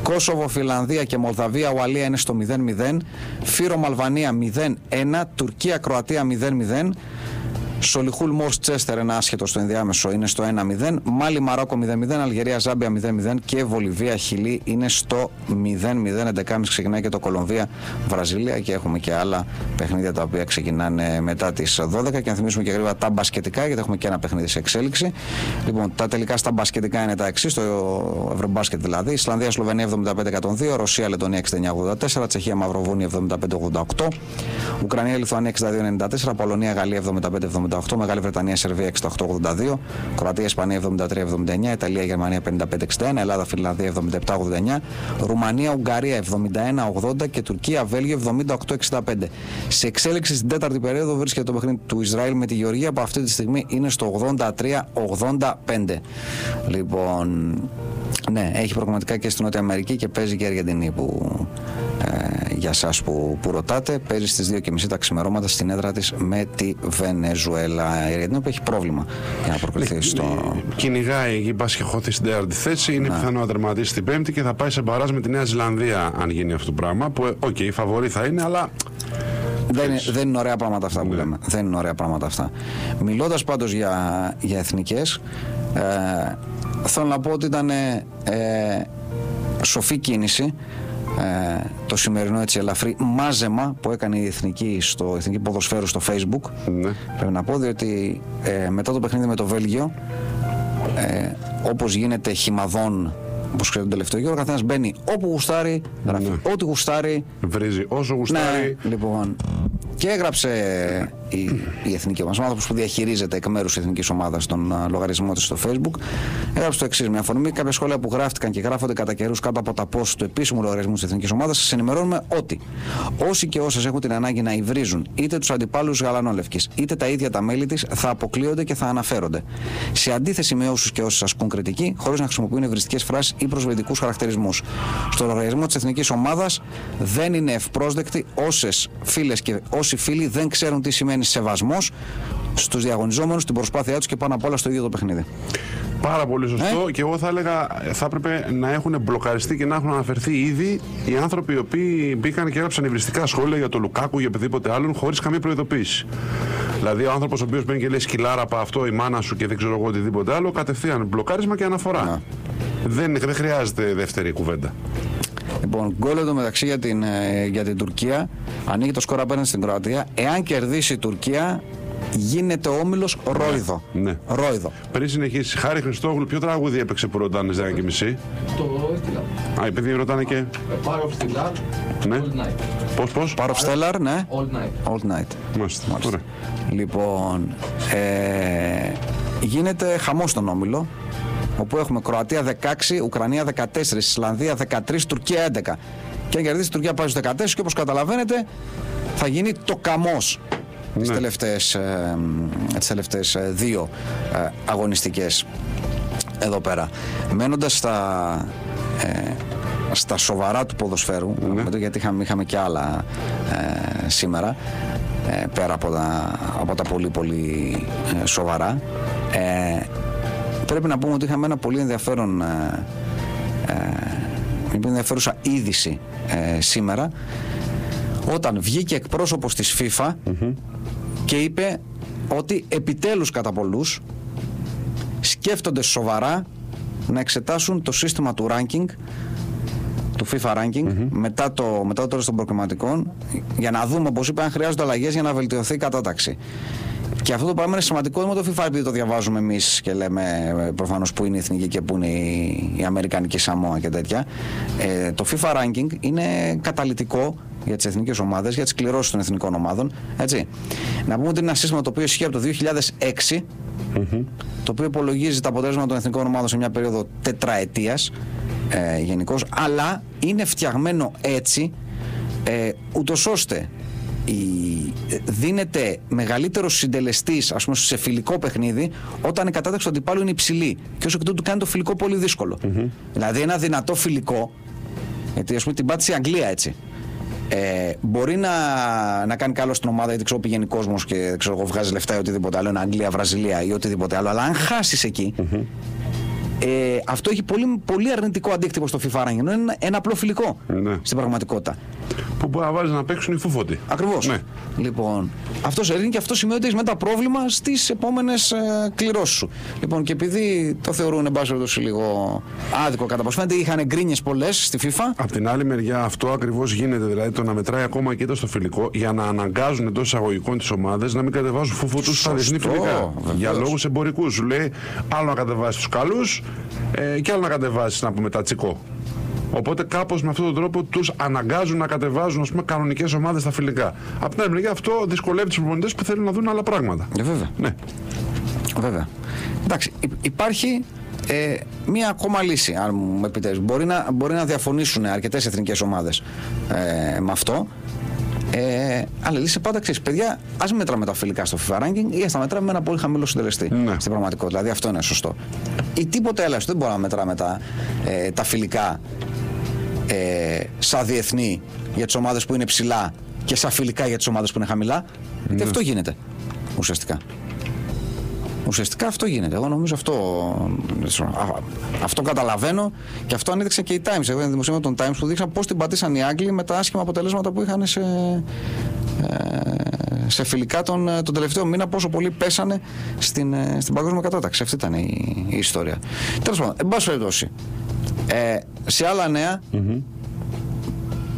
Κόσοβο, Φιλανδία και Μολδαβία, Ουαλία είναι στο 0-0. Φύρο, Μαλβανία 0-1. Τουρκία, Κροατία 0-0. Σολιχούλ Μόρ Τσέστερ, ένα άσχετο στο ενδιάμεσο, είναι στο 1-0. Μάλι Μαρόκο 0-0. Αλγερία Ζάμπια 0-0. Και Βολιβία Χιλή είναι στο 0-0. 11.30 ξεκινάει και το Κολομβία Βραζιλία. Και έχουμε και άλλα παιχνίδια τα οποία ξεκινάνε μετά τις 12. Και να θυμίσουμε και γρήγορα τα μπασκετικά, γιατί έχουμε και ένα παιχνίδι σε εξέλιξη. Λοιπόν, τα τελικά στα μπασκετικά είναι τα εξής, το Ευρωμπάσκετ δηλαδή. Ισλανδία Σλοβενία 75-102. Ρωσία Λετωνία 69-84. Τσεχία Μαυροβούνια 75-88. Ουκρανία Λιθουανία 62-94. Πολωνία Γαλλία 75-78. 78, Μεγάλη Βρετανία, Σερβία 68-82, Κροατία, Ισπανία 73-79, Ιταλία, Γερμανία 55-61, Ελλάδα, Φιλανδία 77-89, Ρουμανία, Ουγγαρία 71-80 και Τουρκία, Βέλγιο 78-65. Σε εξέλιξη στην τέταρτη περίοδο βρίσκεται το παιχνίδι του Ισραήλ με τη Γεωργία που αυτή τη στιγμή είναι στο 83-85. Λοιπόν, ναι, έχει προγραμματικά και στην Νότια Αμερική και παίζει και η Αργεντινή που ε, για εσάς που, που ρωτάτε. Παίζει στις 2.30 τα ξημερώματα στην έδρα της με τη Βενεζουέλα. Η Αργεντινή που έχει πρόβλημα για να προκριθεί στο. Κυνηγάει εκεί, πα και χώθει στην τέταρτη θέση. Είναι πιθανό να τερματίσει την Πέμπτη και θα πάει σε μπαράζ με τη Νέα Ζηλανδία αν γίνει αυτό το πράγμα. Που, OK, okay, η φαβορή θα είναι, αλλά δεν, δεν είναι ωραία πράγματα αυτά που ναι. λέμε. Δεν είναι ωραία πράγματα αυτά. Μιλώντας πάντως για, για εθνικές, ε, θέλω να πω ότι ήταν ε, σοφή κίνηση ε, το σημερινό έτσι ελαφρύ μάζεμα που έκανε η Εθνική, στο, Εθνική Ποδοσφαίρου στο Facebook. Ναι. Πρέπει να πω διότι ε, μετά το παιχνίδι με το Βέλγιο, ε, όπως γίνεται χυμαδόν όπως ξέρετε τον τελευταίο γύρο, ο καθένας μπαίνει όπου γουστάρει, γράφει ό,τι γουστάρει. Βρίζει όσο γουστάρει. Ναι, λοιπόν. Και έγραψε η, η εθνική ομάδας, ο άνθρωπος που διαχειρίζεται εκ μέρους της εθνικής ομάδας τον α, λογαριασμό της στο Facebook. Έγραψε το εξής: Με αφορμή κάποια σχόλια που γράφτηκαν και γράφονται κατά καιρούς κάτω από τα post του επίσημου λογαριασμού της εθνικής ομάδας, σας ενημερώνουμε ότι όσοι και όσες έχουν την ανάγκη να υβρίζουν είτε τους αντιπάλους γαλανόλευκης είτε τα ίδια τα μέλη της θα αποκλείονται και θα αναφέρονται. Σε αντίθεση με όσους και όσες ασκούν κριτική, χωρίς να χρησιμοποιούν ευριστικέ φράσεις ή προσβλητικούς χαρακτηρισμούς. Στο λογαριασμό της εθνικής ομάδας δεν είναι ευπρόσδεκτοι όσες φίλες και όσοι φίλοι δεν ξέρουν τι σημαίνει σεβασμός στους διαγωνιζόμενους, στην προσπάθειά τους και πάνω απ' όλα στο ίδιο το παιχνίδι. Πάρα πολύ σωστό Ε; και εγώ θα έλεγα θα έπρεπε να έχουν μπλοκαριστεί και να έχουν αναφερθεί ήδη οι άνθρωποι οι οποίοι μπήκαν και έγραψαν υβριστικά σχόλια για τον Λουκάκου για οποιοδήποτε άλλον χωρίς καμία προειδοποίηση. Δηλαδή ο άνθρωπος ο οποίος μπαίνει και λέει σκυλάρα από αυτό η μάνα σου και δεν ξέρω εγώ οτιδήποτε άλλο, κατευθείαν μπλοκάρισμα και αναφορά. Δεν, δεν χρειάζεται δεύτερη κουβέντα. Λοιπόν, γκολ εδώ μεταξύ για την, ε, για την Τουρκία. Ανοίγει το σκορ απέναντι στην Κροατία. Εάν κερδίσει η Τουρκία, γίνεται ο όμιλος ρόιδο. Ναι. Ρόιδο. Πριν συνεχίσει, Χάρη Χριστόγλου, ποιο τραγούδι έπαιξε που ρωτάνε στι 10.30. Το έστειλα. Α, επειδή ρωτάνε και. Power of Still Ναι. All night. Πώς, πώς; Power of Stellar, ναι. All night. Old Night. Μάλιστα. Ωραία. Λοιπόν, ε, γίνεται χαμός στον όμιλο. Όπου έχουμε Κροατία 16, Ουκρανία 14, Ισλανδία 13, Τουρκία 11. Και αν κερδίσει η Τουρκία πάει στους 14 και όπως καταλαβαίνετε θα γίνει το καμός τις τελευταίες, ε, τις τελευταίες ε, δύο ε, αγωνιστικές εδώ πέρα. Μένοντας στα, ε, στα σοβαρά του ποδοσφαίρου, με το γιατί είχαμε, είχαμε και άλλα ε, σήμερα, ε, πέρα από τα, από τα πολύ πολύ ε, σοβαρά, ε, πρέπει να πούμε ότι είχαμε ένα πολύ ενδιαφέρον ε, ε, μια πολύ ενδιαφέρουσα είδηση ε, σήμερα. Όταν βγήκε εκπρόσωπος της FIFA και είπε ότι επιτέλους κατά πολλούς σκέφτονται σοβαρά να εξετάσουν το σύστημα του ranking του FIFA ranking μετά, το, μετά το τέλος των προκριματικών για να δούμε, όπως είπε, αν χρειάζονται αλλαγές για να βελτιωθεί η κατάταξη. Και αυτό το πράγμα είναι σημαντικό με το FIFA επειδή το διαβάζουμε εμείς και λέμε προφανώς που είναι η εθνική και που είναι η, η Αμερικανική Σαμόα και τέτοια. Ε, το FIFA ranking είναι καταλητικό για τις εθνικές ομάδες, για τις κληρώσεις των εθνικών ομάδων. Έτσι. Να πούμε ότι είναι ένα σύστημα το οποίο ισχύει από το 2006, το οποίο υπολογίζει τα αποτέλεσματα των εθνικών ομάδων σε μια περίοδο τετραετίας ε, γενικώς, αλλά είναι φτιαγμένο έτσι ε, ούτως ώστε η, δίνεται μεγαλύτερος συντελεστής, ας πούμε, σε φιλικό παιχνίδι, όταν η κατάταξη του αντιπάλου είναι υψηλή. Και όσο εκ τούτου κάνει το φιλικό πολύ δύσκολο. Δηλαδή, ένα δυνατό φιλικό, γιατί ας πούμε την πάτησε η Αγγλία έτσι. Ε, μπορεί να, να κάνει καλό στην ομάδα γιατί ξέρω πηγαίνει κόσμος και ξέρω, εγώ, βγάζει λεφτά ή οτιδήποτε άλλο, είναι Αγγλία, Βραζιλία ή οτιδήποτε άλλο. Αλλά αν χάσεις εκεί, ε, αυτό έχει πολύ, πολύ αρνητικό αντίκτυπο στο FIFA ranking. ενώ Είναι ένα, ένα απλό φιλικό Ναι. στην πραγματικότητα. Που μπορεί να βάζεις να παίξουν οι φούφωτοι. Ακριβώς. Ναι. Λοιπόν, αυτός σε και αυτός σημαίνει ότι έχεις μετά πρόβλημα στις επόμενες ε, κληρώσεις σου. Λοιπόν, και επειδή το θεωρούν εν πάση περιπτώσει λίγο άδικο κατά πώ φαίνεται, είχαν γκρίνιες πολλές στη FIFA. Απ' την άλλη μεριά, αυτό ακριβώς γίνεται. Δηλαδή το να μετράει ακόμα και το στο φιλικό για να αναγκάζουν εντός εισαγωγικών τις ομάδες να μην κατεβάζουν φούφου στα διεθνή Σωστό, φιλικά. βεβαίως. Για λόγους εμπορικούς. Σου λέει άλλο να κατεβάσεις τους καλούς ε, και άλλο να κατεβάσεις να πούμε τα τσικό. Οπότε κάπως με αυτόν τον τρόπο τους αναγκάζουν να κατεβάζουν ας πούμε, κανονικές ομάδες στα φιλικά. Απ' την άλλη μεριά, αυτό δυσκολεύει τους προπονητές που θέλουν να δουν άλλα πράγματα. Ε, βέβαια. Ναι. Βέβαια. Εντάξει, υ- υπάρχει ε, μία ακόμα λύση, αν μου επιτρέπεις. Μπορεί να, μπορεί να διαφωνήσουν αρκετές εθνικές ομάδες ε, με αυτό. Ε, αλλά η λύση πάντα ξέρεις, παιδιά, ας μην μετράμε τα φιλικά στο FIFA ranking ή ας τα μετράμε με ένα πολύ χαμηλό συντελεστή Ναι. στην πραγματικότητα. Δηλαδή αυτό είναι σωστό. Ή τίποτε άλλο, δεν μπορούμε να μετράμε τα, ε, τα φιλικά ε, σαν διεθνή για τις ομάδες που είναι ψηλά και σαν φιλικά για τις ομάδες που είναι χαμηλά. Γιατί αυτό γίνεται ουσιαστικά. Ουσιαστικά αυτό γίνεται. Εγώ νομίζω αυτό, α- αυτό καταλαβαίνω και αυτό ανέδειξε και οι Times. Εγώ ένα δημοσίευμα των Times που δείξαν πώς την πατήσαν οι Άγγλοι με τα άσχημα αποτελέσματα που είχαν σε, ε, σε φιλικά τον, τον τελευταίο μήνα, πόσο πολύ πέσανε στην, ε, στην παγκόσμια κατάταξη. Αυτή ήταν η, η ιστορία. Τέλος πάντων, εν πάση περιπτώσει, ε, σε άλλα νέα,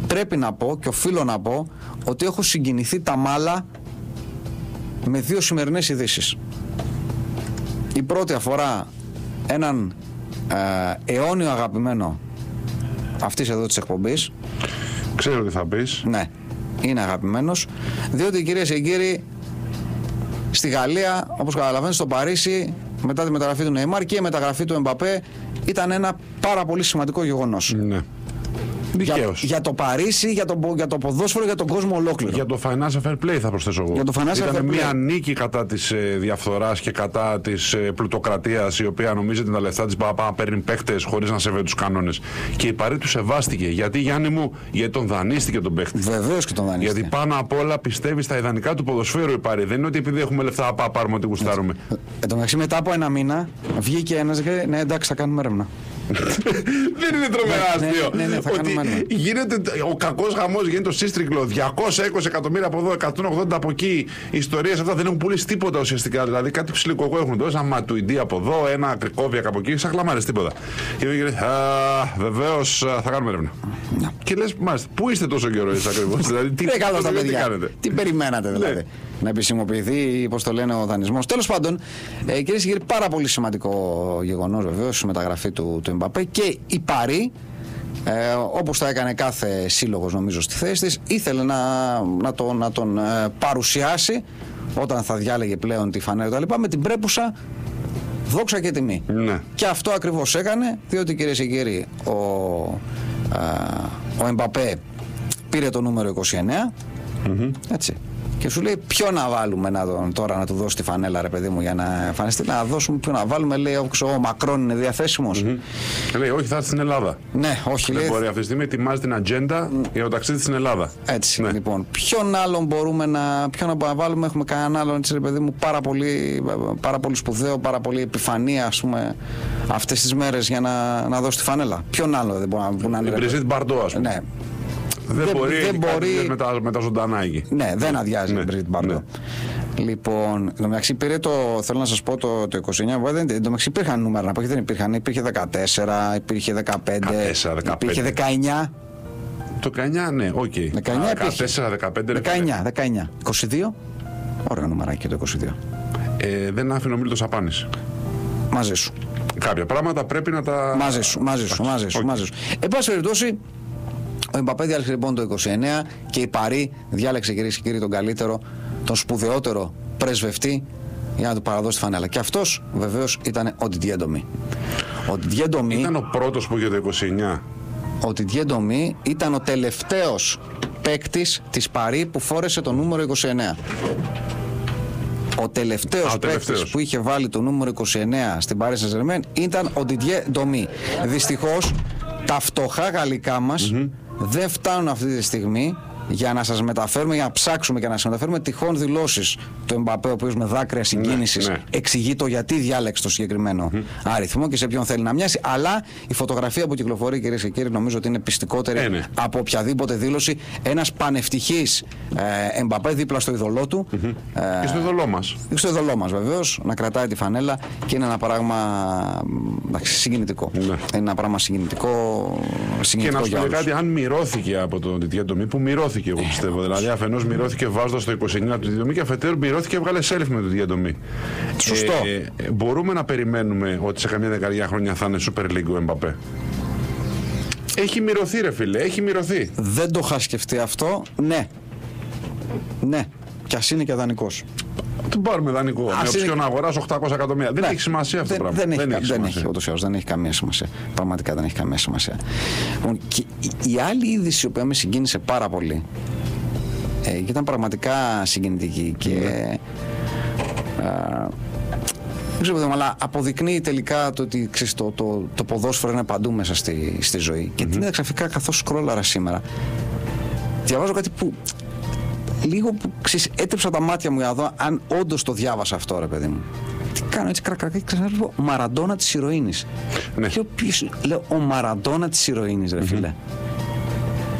πρέπει να πω και οφείλω να πω ότι έχω συγκινηθεί τα μάλα με δύο σημερινές ειδήσεις. Η πρώτη αφορά έναν ε, αιώνιο αγαπημένο αυτής εδώ της εκπομπής. Ξέρω τι θα πεις. Ναι, είναι αγαπημένος. Διότι κυρίες και κύριοι, στη Γαλλία, όπως καταλαβαίνετε, στο Παρίσι, μετά τη μεταγραφή του Νεϊμάρ και η μεταγραφή του Εμπαπέ, ήταν ένα πάρα πολύ σημαντικό γεγονός. Ναι. Για, Δικαίως. για το Παρίσι, για το, πο- για το ποδόσφαιρο, για τον κόσμο ολόκληρο. Για το financial fair play θα προσθέσω εγώ. Για το financial Ήταν fair play. μια νίκη κατά της ε, διαφθοράς και κατά της ε, πλουτοκρατίας, η οποία νομίζει ότι τα λεφτά της πάει να παίρνει παίχτε χωρίς να σέβεται τους κανόνες. Και η Παρή τους σεβάστηκε. Γιατί Γιάννη μου, γιατί τον δανείστηκε τον παίχτη. Βεβαίως και τον δανείστηκε. Γιατί πάνω απ' όλα πιστεύει στα ιδανικά του ποδοσφαίρου η Παρή. Δεν είναι ότι επειδή έχουμε λεφτά να πάμε πάρουμε ό,τι γουστάρουμε. Εν τω μεταξύ, μετά από ένα μήνα βγήκε ένας και λέει: Ναι, εντάξει, θα κάνουμε έρευνα. Δεν είναι τρομερά Ναι, ναι, αστείο. ναι, ναι, θα ότι κάνουμε ένα. γίνεται ο κακός χαμό, γίνεται το σύστρικλο. 220 εκατομμύρια από εδώ, 180 από εκεί. Οι ιστορίες αυτά δεν έχουν πουλήσει τίποτα ουσιαστικά. Δηλαδή κάτι ψηλικοκό έχουν δώσει. Ένα ματουιντή από εδώ, ένα κρικόβια από εκεί. Σαν χλαμάρες τίποτα. Και βγήκε, Βεβαίως θα κάνουμε έρευνα. Και λες, μάλιστα, πού είστε τόσο καιρό εσείς ακριβώς; [laughs] δηλαδή, τι, Τι καλά στα τι παιδιά. κάνετε; Τι περιμένατε δηλαδή; Ναι. Να επισημοποιηθεί, πώς το λένε, ο δανεισμός. Τέλος πάντων, ε, κυρίες και κύριοι, πάρα πολύ σημαντικό γεγονός βεβαίως η μεταγραφή του, του Εμπαπέ και η Παρή. Ε, όπως τα έκανε κάθε σύλλογος νομίζω στη θέση της ήθελε να, να, το, να τον ε, παρουσιάσει όταν θα διάλεγε πλέον τη φανέλα κτλ. με την πρέπουσα δόξα και τιμή Ναι. και αυτό ακριβώς έκανε διότι κυρίες και κύριοι ο, α, ο Εμπαπέ πήρε το νούμερο 29 έτσι. Και σου λέει ποιο να βάλουμε να τον, τώρα να του δώσει τη φανέλα ρε παιδί μου για να εμφανιστεί. Να δώσουμε ποιο να βάλουμε. Λέει ο, ξέρω, ο Μακρόν είναι διαθέσιμος. Λέει, όχι, θα έρθει στην Ελλάδα. Ναι, όχι Δεν λέει. μπορεί αυτή τη στιγμή, ετοιμάζει την ατζέντα για το ταξίδι στην Ελλάδα. Έτσι λοιπόν. Ποιον άλλον μπορούμε να, ποιον να βάλουμε, έχουμε κανέναν άλλον έτσι, ρε παιδί μου, πάρα πολύ, πάρα πολύ σπουδαίο, πάρα πολύ επιφανή ας πούμε αυτές τις μέρες για να, να δώσει τη φανέλα. Ποιον άλλο δεν μπορεί να, που να είναι. Η ρε παιδί- Μπριζίτ Μπαρντό, ας πούμε. Ναι, Δεν, Δεν- μπορεί, δεν έχει κάτι μπορεί- με τα, με τα ζωντανά εκεί. Ναι, δεν αδειάζει Ναι, η Μπριζίτ Μπαρντό. Λοιπόν, εν τω μεταξύ πήρε το, θέλω να σας πω το, το 29, βέβαια, δεν, εν τω μεταξύ υπήρχαν νούμερα να πω και δεν υπήρχαν. Υπήρχε 14, υπήρχε 15, 14, 15. υπήρχε 19. Το 19, ναι, οκ. 19 Α, υπήρχε. 14, 15, ρε φίλε. 19, 19. 22. Ωραίο νούμεράκι το 22. Ε, δεν άφηνε ο Μίλτος Σαπάνης. Μαζί σου. Κάποια πράγματα πρέπει να τα. Μαζί σου, μαζί σου, μαζί σου. Οκ. Μαζί σου. Εν πάση περιπτώσει, ο Εμπαπέ διάλεξε λοιπόν το 29 και η Παρί διάλεξε κυρίες και κύριοι τον καλύτερο, τον σπουδαιότερο πρεσβευτή για να του παραδώσει τη φανέλα. Και αυτός βεβαίως ήταν ο Didier Domi. Ο Didier Domi, Ήταν ο πρώτος που είχε το 29. ο Didier Domi ήταν ο τελευταίος παίκτης της Παρί που φόρεσε το νούμερο 29. Ο τελευταίος Α, ο παίκτης τελευταίος. που είχε βάλει το νούμερο 29 στην Paris Saint-Germain ήταν ο Didier Domi. Δυστυχώς τα φτωχά γαλλικά μας δεν φτάνουν αυτή τη στιγμή για να σας μεταφέρουμε, για να ψάξουμε και να σας μεταφέρουμε τυχόν δηλώσεις του Εμπαπέ, ο οποίος με δάκρυα συγκίνησης ναι. εξηγεί το γιατί διάλεξε το συγκεκριμένο αριθμό και σε ποιον θέλει να μοιάσει. Αλλά η φωτογραφία που κυκλοφορεί, κυρίες και κύριοι, νομίζω ότι είναι πιστικότερη Ε, ναι. από οποιαδήποτε δήλωση. Ένας πανευτυχής ε, Εμπαπέ δίπλα στο ειδωλό του. Ε, Και στο ειδωλό μας. στο ειδωλό μας βεβαίως, να κρατάει τη φανέλα και είναι ένα πράγμα μ, εντάξει, συγκινητικό. Ναι. Είναι ένα πράγμα συγκινητικό, Και συγκινητικό να σου πω για και όλους. κάτι, αν μυρώθηκε από τον Τιτιέ Ντομή, που μυρώθηκε εγώ πιστεύω. δηλαδή, αφενός μυρώθηκε βάζοντας το 29 του Τιτιέ Ντομή και αφετέρου μυρώθηκε έβγαλε selfie με τον Τιτιέ Ντομή. Σωστό. Ε, ε, μπορούμε να περιμένουμε ότι σε καμιά δεκαετία χρόνια θα είναι Super League ο Εμπαπέ; Έχει μυρωθεί, ρε φίλε, έχει μυρωθεί. Δεν το είχα σκεφτεί αυτό. Ναι. Ναι. Κι ας είναι και δανεικός. Τον πάρουμε δανεικό. Με Ας είναι- οψιόν αγοράς 800 εκατομμύρια. Δεν έχει σημασία αυτό δεν, το πράγμα. Δεν έχει, δεν σημασία. έχει ούτως ή άλλως, δεν έχει καμία σημασία. Πραγματικά δεν έχει καμία σημασία. Λοιπόν, και η, η άλλη είδηση που με συγκίνησε πάρα πολύ ε, και ήταν πραγματικά συγκινητική και Ναι. ε, δεν ξέρω, παιδί μου, αλλά αποδεικνύει τελικά το ότι ξέρεις, το, το, το ποδόσφαιρο είναι παντού μέσα στη, στη ζωή. Και την είδα ξαφνικά καθώς σκρόλαρα σήμερα. Διαβάζω κάτι που λίγο που ξέρεις, έτρεψα τα μάτια μου για να δω αν όντως το διάβασα αυτό, ρε παιδί μου. Τι κάνω έτσι κρακρακά και ξανά λέω Μαραντόνα της ηρωίνης. Ναι. Λέω, ποιος, λέω ο Μαραντόνα της ηρωίνης, ρε φίλε.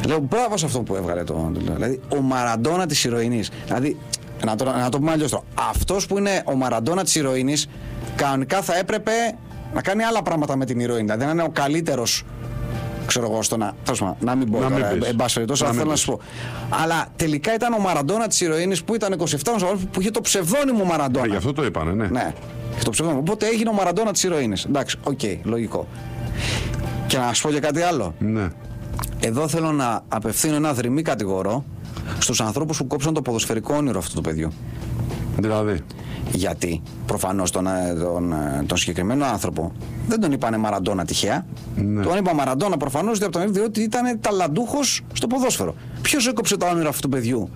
Λέω μπράβο σε αυτό που έβγαλε το. το λέω. Δηλαδή ο Μαραντόνα της ηρωίνης. Δηλαδή, να το, να το πούμε αλλιώς τώρα. Αυτός που είναι ο Μαραντόνα της ηρωίνης, κανονικά θα έπρεπε να κάνει άλλα πράγματα με την ηρωίνη. Δηλαδή να είναι ο καλύτερος ξέρω εγώ, στο να. τέλος πάντων, να μην πω Να μην τώρα, πεις. εν πάση περιπτώσει, Να αλλά μην θέλω να πεις. σου πω. Αλλά τελικά ήταν ο Μαραντόνα της ηρωίνης που ήταν 27 χρονών που είχε το ψευδόνυμο Μαραντόνα. Ε, γι' αυτό το είπανε, ναι. Ναι. Και το ψευδόνυμο. Οπότε έγινε ο Μαραντόνα της ηρωίνης. Εντάξει, οκ, λογικό. Και να σου πω και κάτι άλλο. Ναι. Εδώ θέλω να απευθύνω ένα δριμύ κατηγορώ στους ανθρώπους που κόψαν το ποδοσφαιρικό όνειρο αυτού του παιδιού. Δηλαδή. Γιατί προφανώς τον, ε, τον, ε, τον συγκεκριμένο άνθρωπο δεν τον είπανε Μαραντόνα τυχαία. Ναι. Τον είπα Μαραντόνα προφανώς διότι ήταν ταλαντούχος στο ποδόσφαιρο. Ποιος έκοψε τα όνειρα αυτού του παιδιού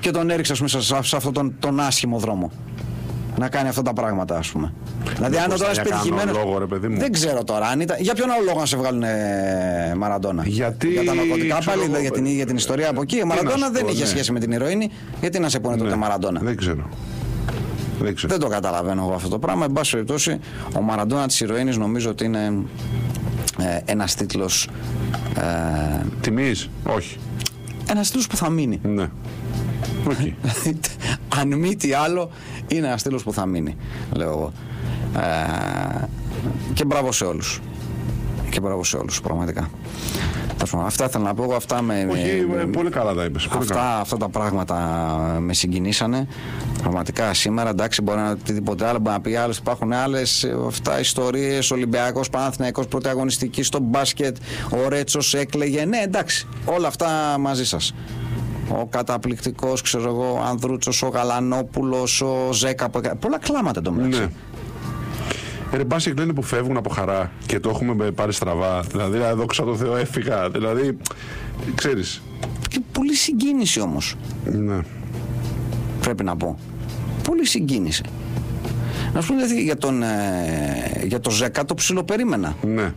και τον έριξε ας πούμε, σε, σε αυτόν τον, τον άσχημο δρόμο; Να κάνει αυτά τα πράγματα, ας πούμε. Δηλαδή, αν Μήπως τώρα θα είσαι για κανέναν πετυχημένο. λόγο, ρε παιδί μου. Δεν ξέρω τώρα. Αν ήταν... Για ποιον άλλο λόγο να σε βγάλουν ε, Μαραντόνα; Γιατί, Για τα ναρκωτικά ξέρω πάλι, εγώ, για την, για την ιστορία από εκεί. Ο τι να Μαραντόνα σου δεν πω, είχε ναι. σχέση με την ηρωίνη. Γιατί να σε πούνε τότε Μαραντόνα; Δεν ξέρω. Δεν ξέρω. Δεν το καταλαβαίνω εγώ αυτό το πράγμα. Εν πάση περιπτώσει, ο Μαραντόνα της ηρωίνης νομίζω ότι είναι ε, ένας τίτλος. Ε, Τιμής, όχι. ένας τίτλος που θα μείνει. Ναι. Όχι. Αν μη τι άλλο, είναι ένας στήλος που θα μείνει, λέω εγώ. Ε, και μπράβο σε όλους. Και μπράβο σε όλους, πραγματικά. Τέλος πάντων, Αυτά ήθελα να πω εγώ. Αυτά με, Όχι, με- ε, πολύ καλά τα είπες. Αυτά, αυτά τα πράγματα με συγκινήσανε. Πραγματικά σήμερα εντάξει, μπορεί να οτιδήποτε άλλο, μπορεί να πει άλλες. Υπάρχουν άλλες αυτά ιστορίες. Ολυμπιακός, Παναθηναϊκός, πρωταγωνιστική στο μπάσκετ. Ο Ρέτσος έκλαιγε. Ναι, εντάξει, όλα αυτά μαζί σας. Ο καταπληκτικός, ξέρω εγώ, ο Ανδρούτσος, ο Γαλανόπουλος, ο Ζέκα. που έκα- Πολλά κλάματα το μεταξύ. Ναι. Ε, Ρε μπάσκετ λένε που φεύγουν από χαρά και το έχουμε πάρει στραβά. Δηλαδή, α, δόξα τω Θεώ, έφυγα. Δηλαδή, ξέρεις. Και πολύ συγκίνηση όμως. Ναι. Πρέπει να πω. Πολύ συγκίνηση. Να σου πω δηλαδή για τον, ε, για τον Ζέκα το ψιλοπερίμενα. Ναι.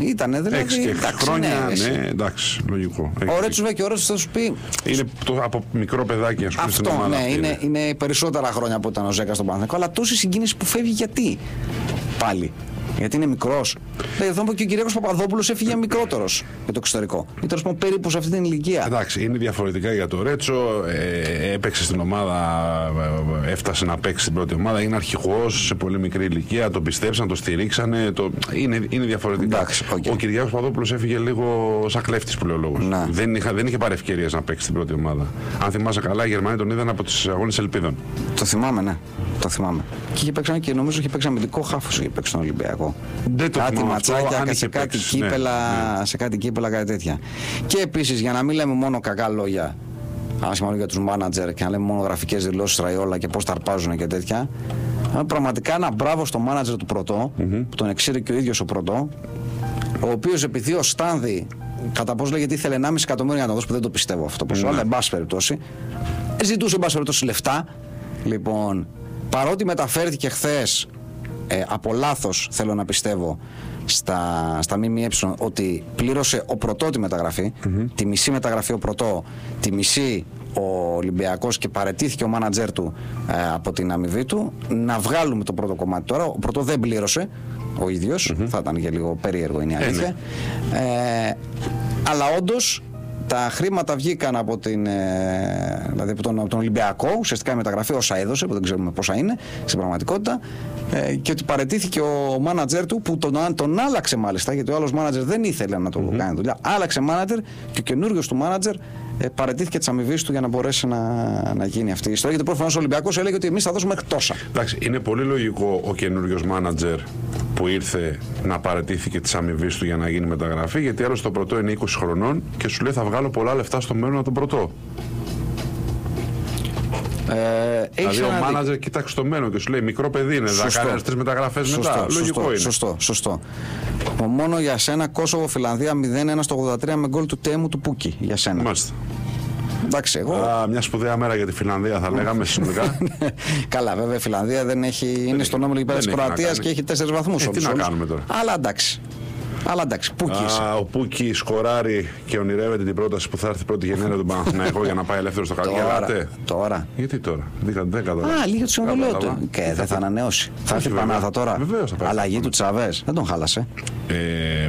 Ήτανε δηλαδή. Έξι και εντάξει, χρόνια, ναι, εσύ. ναι, εντάξει, λογικό. Έχεις Ο δίκιο. Ρέτσος βέβαια και ο Ρέτσος θα σου πει. Είναι το, από μικρό παιδάκι, ας πούμε, στην Αυτό, ομάδα. ναι, αυτή είναι, είναι περισσότερα χρόνια που ήταν ο Ζέκας στον Παναθηναϊκό, αλλά τόση συγκίνηση που φεύγει γιατί. Πάλι; Γιατί είναι μικρός. Δηλαδή, θα πω και ο Κυριάκος Παπαδόπουλος έφυγε μικρότερος για το εξωτερικό. Ή τέλος πάντων περίπου σε αυτή την ηλικία. Εντάξει, είναι διαφορετικά για το Ρέτσο. Ε, έπαιξε στην ομάδα, ε, ε, έφτασε να παίξει στην πρώτη ομάδα. Είναι αρχηγός σε πολύ μικρή ηλικία. Τον πιστέψαν, τον στηρίξανε. Το... Είναι, είναι διαφορετικά. Εντάξει, οκ. Ο Κυριάκος Παπαδόπουλος έφυγε λίγο σαν κλέφτης που λέει ο λόγος. Ναι. Δεν, είχα, δεν είχε πάρει ευκαιρίες να παίξει στην πρώτη ομάδα. Αν θυμάσαι καλά, οι Γερμανοί τον είδαν από τους αγώνες Ελπίδων. Το θυμάμαι, ναι. Το θυμάμαι. Και είχε παίξει και νομίζω είχε παίξει αμυντικό χάφος είχε παίξει στον Ολυμπιακό. Δεν το κάτι θυμάμαι αυτό, ματσάκια, αν είχε σε κάτι, παίξει, ναι, κύπελα, σε κάτι κύπελα, κάτι τέτοια. Και επίσης για να μην λέμε μόνο κακά λόγια άσχημα λόγια για τους μάνατζερ και να λέμε μόνο γραφικές δηλώσεις Ραϊόλα και πώς τα αρπάζουν και τέτοια. ε, Πραγματικά ένα μπράβο στο μάνατζερ του πρωτο που τον εξήρε και ο ίδιος ο πρωτό, ο οποίος επειδή ο Στάνδη κατά πώς λέγεται ήθελε 1,5 εκατομμύρια να το δώσει που δεν το πιστεύω αυτό ποσό, αλλά εν πάση περιπτώσει, ζητούσε εν πάση περιπτώσει λεφτά. Λοιπόν, παρότι μεταφέρθηκε χθες ε, από λάθος, θέλω να πιστεύω, στα, στα ΜΜΕ ότι πλήρωσε ο πρωτό τη μεταγραφη τη μισή μεταγραφή ο πρωτό, τη μισή ο Ολυμπιακός και παρετήθηκε ο μάνατζέρ του ε, από την αμοιβή του. Να βγάλουμε το πρώτο κομμάτι τώρα. Ο πρωτό δεν πλήρωσε ο ίδιος, θα ήταν και λίγο περίεργο είναι η αλήθεια. Ε, αλλά όντως τα χρήματα βγήκαν από, την, ε, δηλαδή από, τον, από τον Ολυμπιακό, ουσιαστικά η μεταγραφή όσα έδωσε, που δεν ξέρουμε πόσα είναι στην πραγματικότητα, ε, και ότι παρετήθηκε ο μάνατζερ του, που τον, τον άλλαξε μάλιστα, γιατί ο άλλος μάνατζερ δεν ήθελε να το κάνει δουλειά. Άλλαξε μάνατζερ και ο καινούριο του μάνατζερ ε, παρετήθηκε τη αμοιβή του για να μπορέσει να, να γίνει αυτή η ιστορία. Γιατί προφανώς ο Ολυμπιακός έλεγε ότι εμείς θα δώσουμε μέχρι τόσα. Εντάξει, είναι πολύ λογικό ο καινούριος μάνατζερ που ήρθε να παρατήθηκε τη αμοιβή του για να γίνει μεταγραφή, γιατί άλλο το πρωτό είναι 20 χρονών και σου λέει θα βγάλω πολλά λεφτά στο μέλλον από τον πρωτό. Ε, έχεις δηλαδή ο ένα δίκιο. μάνατζερ κοίταξε το μέλλον και σου λέει μικρό παιδί είναι, θα Σωστό. κάνει άλλες τρει μεταγραφέ Σωστό, μετά. σωστό, Λογικό είναι. Σωστό, σωστό. Ο μόνο για σένα Κόσοβο Φιλανδία 0-1 στο 83 με γκολ του Τέμου του Πούκι. Για σένα. Μάλιστα. Εντάξει, εγώ. Α, μια σπουδαία μέρα για τη Φιλανδία θα λέγαμε συνολικά. [laughs] Καλά, βέβαια η Φιλανδία δεν έχει, είναι στον όμιλο εκεί πέρα δεν της έχει να Κροατίας κάνει. και έχει τέσσερις βαθμούς. Ε, τι να κάνουμε τώρα. Αλλά εντάξει. Αλλά εντάξει, Πούκι είσαι. Α, ο Πούκι σκοράρει και ονειρεύεται την πρόταση που θα έρθει πρώτη γενέρα του Παναθηναϊκού [laughs] για να πάει ελεύθερο στο καλοκαίρι. Τώρα, Γελάτε; τώρα. Γιατί τώρα, δεν, κα- δεν κατάλαβα. Α, λίγα τους συμβολέου Κατάλαβα. του. Και δεν θα ανανεώσει. Θα έρθει βέβαια. Πανάθα τώρα. Βεβαίως θα πάει. Αλλαγή του Τσαβέ. Δεν τον χάλασε. Ε,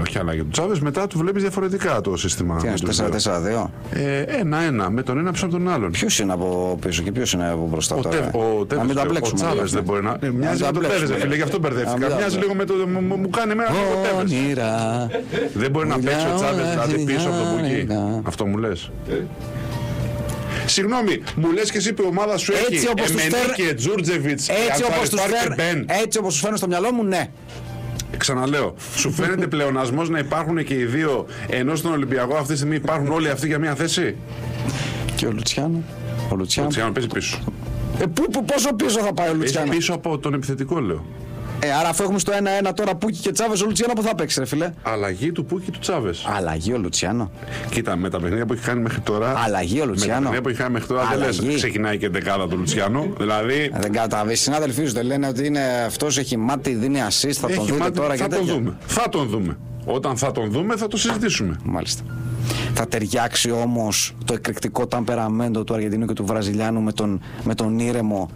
όχι αλλαγή του Τσάβες, μετά του βλέπεις διαφορετικά το σύστημα. Τι με είναι, τους δύο. 4-4-2. Ε, Ένα-ένα, με τον ένα πίσω από τον άλλον. Ποιος είναι από πίσω και ποιος είναι από μπροστά Ο, τώρα. Τεύ, ο, να Τέβες, μην τα ο μπλέξουμε. Τσάβες δηλαδή. δεν μπορεί να. Ε, Να μοιάζει μην με τα τον Τέβες, μπλέξουμε, φίλε, γι' αυτό Να μπερδεύτηκα. μην τα Μοιάζει λίγο με το. μου- μου- Μου κάνει εμένα λίγο ο Τέβες. Όνειρα. Δεν μπορεί να παίξει ο Μιλάω Τσάβε δηλαδή πίσω από τον Πουκί. λαχανικά. Αυτό μου λες. Συγγνώμη, μου λες και εσύ που η ομάδα σου Έτσι έχει όπως τους φέρ- Εμενίκε, Τζούρτζεβιτς, Έτσι όπως τους Μπεν. έτσι όπως τους φέρνω στο μυαλό μου, ναι. Ξαναλέω, σου φαίνεται πλεονασμός να υπάρχουν και οι δύο ενώ στον Ολυμπιακό αυτή τη στιγμή υπάρχουν όλοι αυτοί για μια θέση; Και ο Λουτσιάνο. Ο Ο Λουτσιάνο. Λουτσιάνο παίζει πίσω. Ε, πού, πού, πόσο πίσω θα πάει ο Παίζει Λουτσιάνο; πίσω από τον επιθετικό, λέω. Ε, άρα αφού έχουμε στο 1-1 τώρα Πούκι και Τσάβες, ο Λουτσιάνο που θα παίξει, ρε φιλέ. Αλλαγή του Πούκη του Τσάβες. Αλλαγή ο Λουτσιάνο. Κοίτα, με τα παιχνίδια που έχει κάνει μέχρι τώρα. Αλλαγή ο Με τα Λουτσιάνο. παιχνίδια που έχει κάνει μέχρι τώρα δεν λες Αλλαγή. ξεκινάει και δεκάδα του Λουτσιάνου. Δηλαδή. Ε, Δεν κατάλαβε. Οι συνάδελφοί σου δεν λένε ότι είναι αυτός έχει μάτι, δίνει assist, θα τον έχει δείτε μάθει- τώρα θα και τον τέτοια. δούμε. Θα τον δούμε. Όταν θα τον δούμε θα το συζητήσουμε. Μάλιστα. Θα ταιριάξει όμως το εκρηκτικό ταμπεραμέντο του Αργεντινού και του Βραζιλιάνου με τον, με τον ήρεμο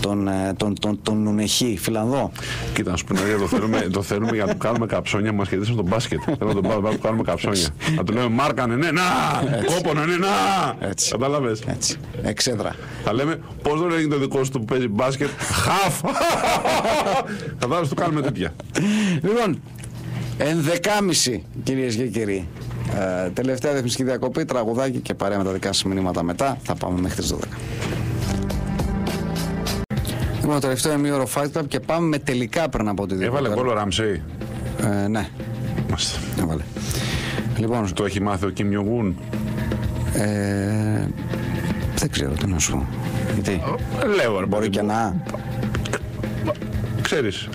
τον, ε, τον, τον, τον Νουνεχή, Φιλανδό. Κοίτα, να σου πω το θέλουμε, το θέλουμε για να του κάνουμε καψόνια μας και τον μπάσκετ. [laughs] Θέλω να τον πάρουμε να του κάνουμε καψόνια. Να του λέμε Μάρκανε, ναι, να! Κόπονα, ναι, να! Έτσι. Κατάλαβε. Έτσι. Εξέδρα. Θα λέμε πώς δεν έγινε το δικός σου που παίζει μπάσκετ; Χαφ! [laughs] Κατάλαβε, του κάνουμε τέτοια. Λοιπόν, ενδεκάμιση κυρίες και κύριοι. Ε, τελευταία διαφημιστική διακοπή, τραγουδάκι και παρέα με τα δικά σας μηνύματα μετά. Θα πάμε μέχρι τις 12. Λοιπόν, το τελευταίο ημίωρο Fight Club και πάμε με τελικά πριν από τη Έβαλε γκολ ο Ραμσέη. Ε, ναι, Μάλιστα. έβαλε. Λοιπόν, Το έχει μάθει ο Κιμ Ιογούν. ε, δεν ξέρω τι να σου πω. Γιατί, Λέω, ρε, μπορεί και να. Ξέρεις.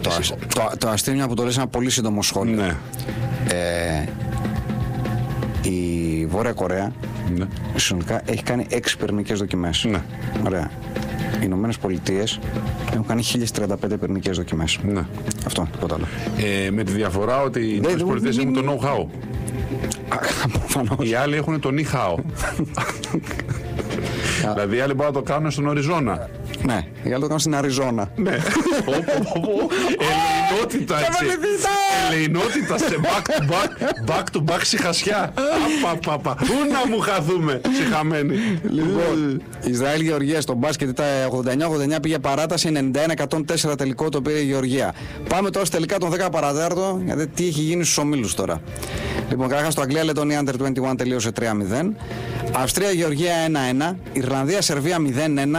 Το, ασ- το, το αστείο είναι που το λες ένα πολύ σύντομο σχόλιο. Ναι. Ε, η Βόρεια Κορέα ναι. συνολικά έχει κάνει έξι πυρηνικές δοκιμές. Ναι. Ωραία. Οι Ηνωμένες Πολιτείες έχουν κάνει 1035 πυρηνικές δοκιμές. Ναι. Αυτό, τίποτα άλλο. Ε, με τη διαφορά ότι οι Δεν- Ηνωμένες Πολιτείες μην- έχουν το know-how. [laughs] Προφανώς. Οι άλλοι έχουν το know-how. [laughs] δηλαδή οι άλλοι μπορούν να το κάνουν στον Οριζόνα. Ναι, οι άλλοι το κάνουν στην Αριζόνα. Ναι. [laughs] Πω, πω, πω, πω. Ελεηνότητα έτσι. Ελεηνότητα σε back to back, back to back σιχασιά. Απα, πα, πα. Πού να μου χαθούμε, σιχαμένοι. Λοιπόν, Ισραήλ Γεωργία στο μπάσκετ ήταν 89-89 πήγε παράταση 91-104 τελικό το πήρε η Γεωργία. Πάμε τώρα στα τελικά των 10 παρατέρτο γιατί τι έχει γίνει στους ομίλους τώρα. Λοιπόν, καταρχάς το Αγγλία Λετωνία Under 21 τελείωσε 3-0. Αυστρία Γεωργία 1-1. Ιρλανδία Σερβία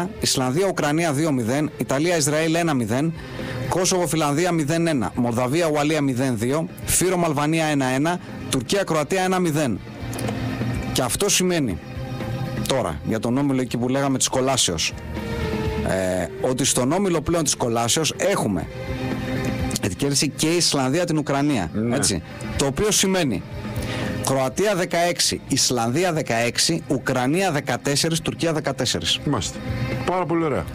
0-1. Ισλανδία Ουκρανία 2-0. Ιταλία Ισραήλ 1-0. Κόσοβο Φιλανδία 0-1. Μολδαβία Ουαλία 0-2. Φύρο Αλβανία 1-1. Τουρκία Κροατία 1-0. Και αυτό σημαίνει τώρα για τον όμιλο εκεί που λέγαμε της Κολάσεως ε, ότι στον όμιλο πλέον της Κολάσεως έχουμε γιατί κέρδισε και η Ισλανδία την Ουκρανία έτσι, το οποίο σημαίνει Κροατία 16, Ισλανδία 16, Ουκρανία 14, Τουρκία 14. Μάλιστα. Πάρα πολύ ωραία.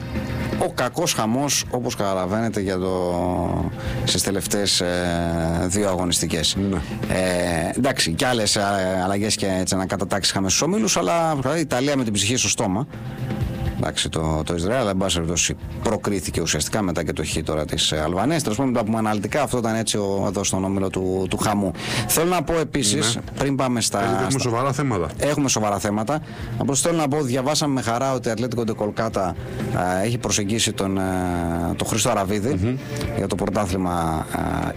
Ο κακός χαμός, όπως καταλαβαίνετε, για το... στις τελευταίες ε, δύο αγωνιστικές. Ναι. Ε, εντάξει, και άλλες ε, αλλαγές και έτσι να κατατάξει είχαμε στους ομίλους, αλλά η Ιταλία με την ψυχή στο στόμα. Εντάξει, το, το Ισραήλ, αλλά εν πάση περιπτώσει προκρίθηκε ουσιαστικά μετά και το χ τώρα της Αλβανίας. Τέλος πάντων, τα πούμε αναλυτικά, αυτό ήταν έτσι ο, εδώ στον όμιλο του, του χαμού. Θέλω να πω επίσης, πριν πάμε στα. Γιατί έχουμε στα- σοβαρά θέματα. Έχουμε σοβαρά θέματα. Απλώς θέλω να πω, διαβάσαμε με χαρά ότι η Ατλέτικο Ντεκολκάτα α, έχει προσεγγίσει τον, α, τον Χρήστο Αραβίδη για το πρωτάθλημα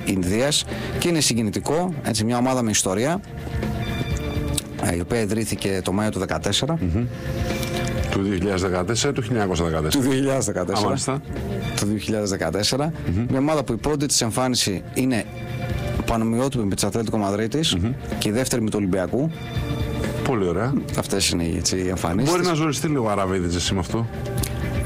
Ινδίας και είναι συγκινητικό. Έτσι, μια ομάδα με ιστορία α, η οποία ιδρύθηκε το Μάιο του 2014. Του 2014 του 1914. Του 2014. Α, μάλιστα. Το 2014. Μια ομάδα που η πρώτη της εμφάνιση είναι πανομοιότυπη με τη Ατλέτικο Μαδρίτης και η δεύτερη με του Ολυμπιακού. Πολύ ωραία. Αυτές είναι οι, έτσι, οι εμφανίσεις. Μπορεί να ζοριστεί λίγο ο Αραβίδης εσύ με αυτό.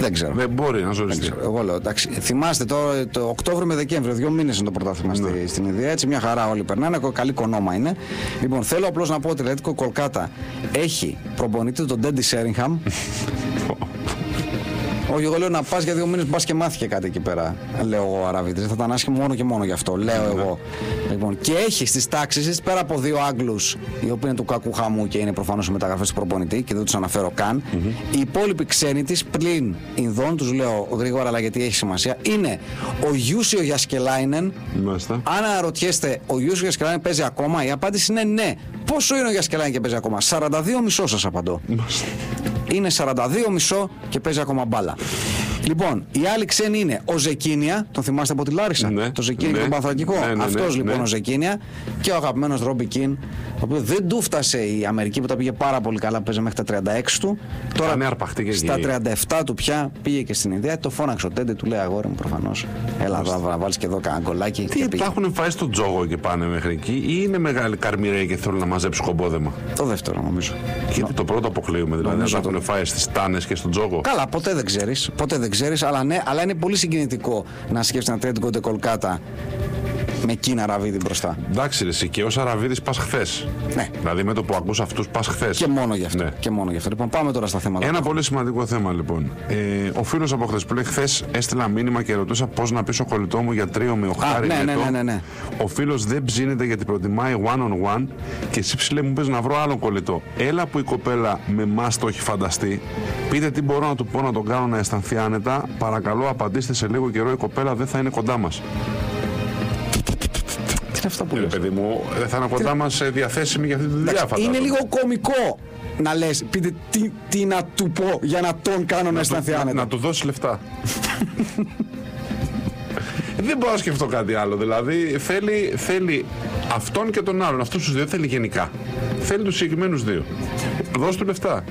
Δεν ξέρω. Δεν μπορεί να ζοριστεί. ξέρω. Εγώ λέω, εντάξει, θυμάστε τώρα το Οκτώβριο με Δεκέμβριο, δύο μήνες είναι το πρωτάθλημα Ναι. στη, στην Ινδία. Έτσι, μια χαρά όλοι περνάνε. κο- Καλή κονόμα είναι. Λοιπόν, θέλω απλώς να πω ότι η Ατλέτικο Κολκάτα έχει προπονητή τον Ντέντι Σέριγχαμ. [laughs] Όχι, εγώ λέω να πας για δύο μήνες, μπας και μάθηκε κάτι εκεί πέρα. Λέω εγώ ο Αραβίτη. Θα ήταν άσχημο μόνο και μόνο γι' αυτό. Λέω εγώ. Λοιπόν, και έχεις στι τάξεις τη πέρα από δύο Άγγλους, οι οποίοι είναι του κακού χαμού και είναι προφανώς οι μεταγραφές του προπονητή και δεν τους αναφέρω καν. Οι υπόλοιποι ξένοι της πλην Ινδών, τους λέω γρήγορα αλλά γιατί έχει σημασία, είναι ο Γιούσιο Γιασκελάινεν. Μάλιστα. Αν αναρωτιέστε, ο Γιούσιο Γιασκελάινεν παίζει ακόμα, η απάντηση είναι ναι. Πόσο είναι ο Γιασκελάινεν και παίζει ακόμα, 42 μισό σας απαντώ. Είναι 42 μισό και παίζει ακόμα μπάλα. Λοιπόν, οι άλλοι ξένοι είναι ο Ζεκίνια, τον θυμάστε από τη Λάρισα; Ναι, το Ζεκίνια ναι. και τον Παναθρακικό. Ναι, ναι, ναι, Αυτός λοιπόν ναι. ο Ζεκίνια και ο αγαπημένος Ρόμπι Κιν, ο οποίος δεν του φτάσε η Αμερική που τα πήγε πάρα πολύ καλά, παίζε μέχρι τα 36 του. Τώρα Κάνε αρπαχτή και στα εκεί. 37 του πια πήγε και στην Ινδία. Το φώναξε ο Τέντε, του λέει αγόρι μου προφανώς. Έλα εδώ να βάλεις και εδώ κανένα γκολάκι. Τι και πήγε. τα έχουν φάει στον τζόγο και πάνε μέχρι εκεί, ή είναι μεγάλη καρμιρέοι και θέλουν να μαζέψουν κομπόδεμα; Το δεύτερο νομίζω. Γιατί το πρώτο αποκλείουμε, δηλαδή να Νομίζω τα έχουν φάει στις τάνες και στον τζόγο; Καλά, ποτέ δεν ξέρεις. Ποτέ δεν ξέρεις, αλλά ναι, αλλά είναι πολύ συγκινητικό να σκέφτεσαι ένα Ατλέτικο Ντεκολκάτα με Κίνα Ραβίδη μπροστά. Εντάξει, ρε, εσύ και ω Αραβίδη πας χθες. Ναι. Δηλαδή με το που ακούς αυτούς πας χθες. Και μόνο γι' αυτό. Ναι. Και μόνο γι' αυτό. Λοιπόν, πάμε τώρα στα θέματα. Ένα πολύ σημαντικό θέμα λοιπόν. Ε, ο φίλος από χθες που λέει: Χθες έστειλα μήνυμα και ρωτούσα πώς να πει ο κολλητό μου για τρίο με οχτάρι ναι, ναι, λεπτό. ναι, ναι, ναι. Ο φίλος δεν ψήνεται γιατί προτιμάει one on one και εσύ ψηλέ μου πες να βρω άλλον κολλητό. Έλα που η κοπέλα με εμάς το έχει φανταστεί. Πείτε τι μπορώ να του πω να τον κάνω να αισθανθεί άνετα. Παρακαλώ, απαντήστε σε λίγο καιρό η κοπέλα δεν θα είναι κοντά μας. Τι είναι αυτά που Ε, λες. παιδί μου, δεν θα είναι κοντά μα διαθέσιμη για αυτή τη δουλειά, Εντάξει, φαντάζομαι. είναι λίγο κωμικό να λες, πείτε τι, τι να του πω για να τον κάνω να αισθανθεί να, άνετα. να του δώσει λεφτά. Δεν μπορώ να σκεφτώ κάτι άλλο. Δηλαδή θέλει, θέλει αυτόν και τον άλλον. Αυτούς τους δύο δεν θέλει γενικά. Θέλει τους συγκεκριμένους δύο. Δώσ' του λεφτά.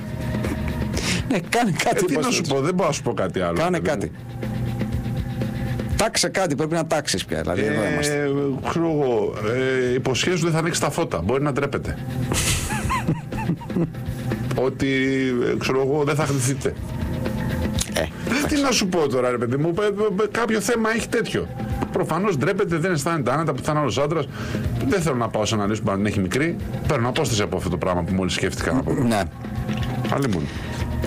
Ναι, κάνε Ε, κάτι. τι πώς να το σου έτσι. πω, δεν μπορώ να σου πω κάτι άλλο. Κάνε παιδί μου. Κάτι. Τάξε κάτι, πρέπει να τάξεις πια. Δηλαδή, εδώ είμαστε. Ε, ξέρω εγώ, ε, υποσχέσου δεν θα ανοίξει τα φώτα. Μπορεί να ντρέπεται. [laughs] Ότι ε, ξέρω εγώ δεν θα χτυπηθείτε. Ε, Δεν τι να σου πω τώρα, ρε παιδί μου, ε, ε, ε, κάποιο θέμα έχει τέτοιο. Προφανώς ντρέπεται, δεν αισθάνεται άνετα που θα είναι άλλος άντρας. Δεν θέλω να πάω σε ένα λύση που αν έχει μικρή. Παίρνω απόσταση από αυτό το πράγμα που μόλις σκέφτηκα να πω. ναι. Άλλη μόνο.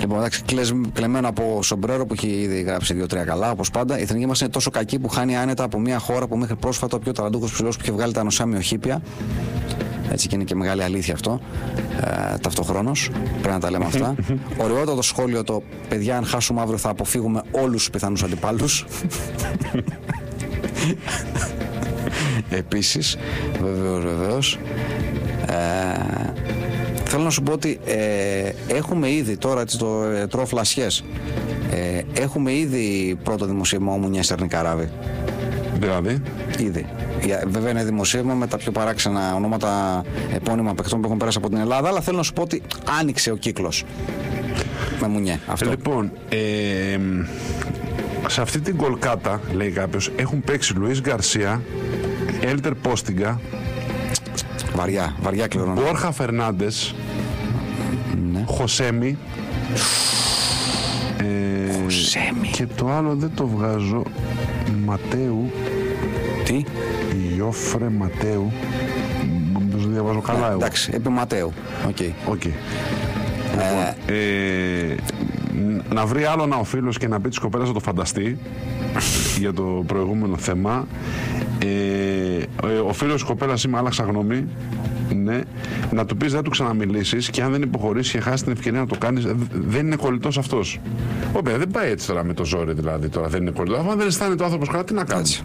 Λοιπόν, εντάξει, κλες- κλεμμένο από Σομπρέρο που έχει ήδη γράψει δύο-τρία καλά, όπως πάντα. Η εθνική μας είναι τόσο κακή που χάνει άνετα από μια χώρα που μέχρι πρόσφατα ο πιο ταλαντούχος ψηλός που είχε βγάλει τα νοσάμιο χίπια. Έτσι και είναι και μεγάλη αλήθεια αυτό. Ε, Ταυτοχρόνως. Πρέπει να τα λέμε αυτά. [laughs] Ωραιότατο σχόλιο το παιδιά, αν χάσουμε αύριο θα αποφύγουμε όλους τους πιθανούς αντιπάλους. [laughs] Επίσης, βεβαίως, βεβαίως. Ε, θέλω να σου πω ότι ε, έχουμε ήδη τώρα έτσι το ε, τρώω φλασιές. Ε, έχουμε ήδη πρώτο δημοσίευμα ο Μουνιάς Ερνικαράβη. Δηλαδή. Ήδη. Για- Βέβαια είναι δημοσίευμα με τα πιο παράξενα ονόματα επώνυμα παιχτών που έχουν πέρασει από την Ελλάδα, αλλά θέλω να σου πω ότι άνοιξε ο κύκλος. Με Μουνιέ. Αυτό. Λοιπόν, ε, σε αυτή την κολκάτα, λέει κάποιος, έχουν παίξει Λουίς Γκαρσία, Έλτερ Πόστιγκα, Βαριά, βαριά κληρονομιά. Μπόρχα Φερνάντες, Ναι. Χωσέμι. Ε, Χωσέμι. Και το άλλο δεν το βγάζω. Ματέου. Τι; Ιόφρε Ματέου. Μήπως δεν διαβάζω καλά εγώ. Εντάξει, επί Ματέου. Οκ. Οκ. Λοιπόν, ε, να βρει άλλο ένα ο φίλος και να πει της κοπέλας να το φανταστεί [laughs] για το προηγούμενο θέμα. Ε, ε, ο φίλος της κοπέλας είμαι, άλλαξα γνώμη. Ναι. Να του πεις δεν του ξαναμιλήσεις και αν δεν υποχωρήσεις και χάσεις την ευκαιρία να το κάνεις, δεν είναι κολλητός αυτός. Ωραία, δεν πάει έτσι τώρα με το ζόρι δηλαδή. Τώρα δεν είναι κολλητός. Αν δεν αισθάνεται ο άνθρωπος καλά, τι να κάνει; Έτσι.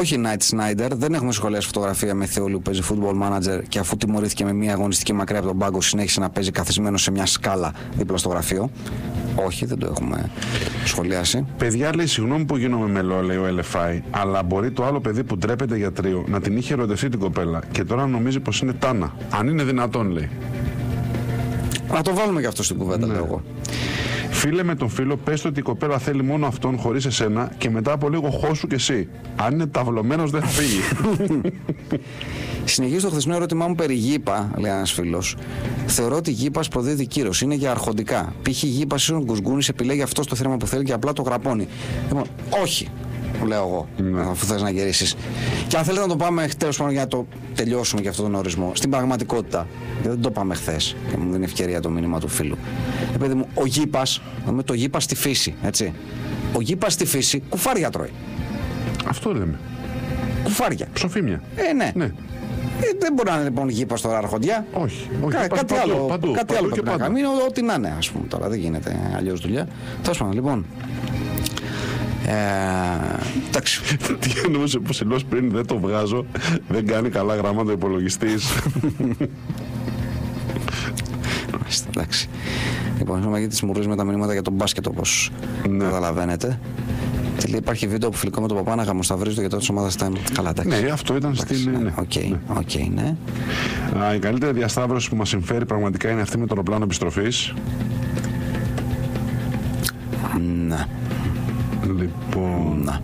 Όχι Night Snyder, δεν έχουμε σχολιάσει φωτογραφία με Θεόλου που παίζει football manager και αφού τιμωρήθηκε με μια αγωνιστική μακριά από τον πάγκο, συνέχισε να παίζει καθισμένο σε μια σκάλα δίπλα στο γραφείο. Όχι, δεν το έχουμε σχολιάσει. Παιδιά λέει, συγγνώμη που γίνομαι μελό, λέει ο LFI, αλλά μπορεί το άλλο παιδί που ντρέπεται για τρίο να την είχε ερωτευτεί την κοπέλα και τώρα νομίζει πως είναι τάνα. Αν είναι δυνατόν, λέει. Να το βάλουμε και αυτό στην κουβέντα, λέω εγώ. Φίλε με τον φίλο, πες ότι η κοπέλα θέλει μόνο αυτόν χωρίς εσένα και μετά από λίγο χώσου κι εσύ. Αν είναι ταυλωμένος, δεν θα φύγει. [laughs] Συνεχίζει το χθεσινό ερώτημά μου περί γήπα, λέει ένας φίλος. Θεωρώ ότι γήπας προδίδει κύρος. Είναι για αρχοντικά. Π.χ. γήπα ίσον γκουσγκούνης επιλέγει αυτό το θρέμα που θέλει και απλά το γραπώνει. Λοιπόν, όχι, μου λέω εγώ, αφού θες να γυρίσεις. Και αν θέλετε να το πάμε τέλος πάντων για να το τελειώσουμε και αυτόν τον ορισμό. Στην πραγματικότητα, γιατί δεν το πάμε χθες και μου δίνει ευκαιρία το μήνυμα του φίλου. Ε, παιδί μου, ο γήπας, με το γήπα στη φύση, έτσι. Ο γήπας στη φύση κουφάρια τρώει. Αυτό λέμε. Κουφάρια. Ψοφίμια. Ε, ναι. Ναι. Ε, δεν μπορεί να είναι λοιπόν γήπας τώρα αρχοντιά. Όχι, όχι. Κα- Πας κάτι παντού, άλλο, παντού, κάτι παντού άλλο και πρέπει να πάντα. κάνει. Είναι ό,τι να είναι, ας πούμε. Τώρα δεν γίνεται αλλιώς δουλειά. Τέλος πάντων, λοιπόν. Ε, εντάξει. Τι εννοούσε πως ενώ πριν δεν το βγάζω, δεν κάνει καλά γράμματα ο υπολογιστής. Μάλιστα, εντάξει. Λοιπόν, έχουμε γιατί της μουρλή με τα μηνύματα για τον μπάσκετ όπως καταλαβαίνετε. Τι λέει, υπάρχει βίντεο που φιλικό με τον Παπά να γαμοσταυρίζει το γιατρό της ομάδας ήταν. Καλά, εντάξει. Ναι, αυτό ήταν στην. Ναι. Οκ, οκ, ναι. Α, η καλύτερη διασταύρωση που μας συμφέρει πραγματικά είναι αυτή με το αεροπλάνο επιστροφής. Ναι. Λοιπόν. Να.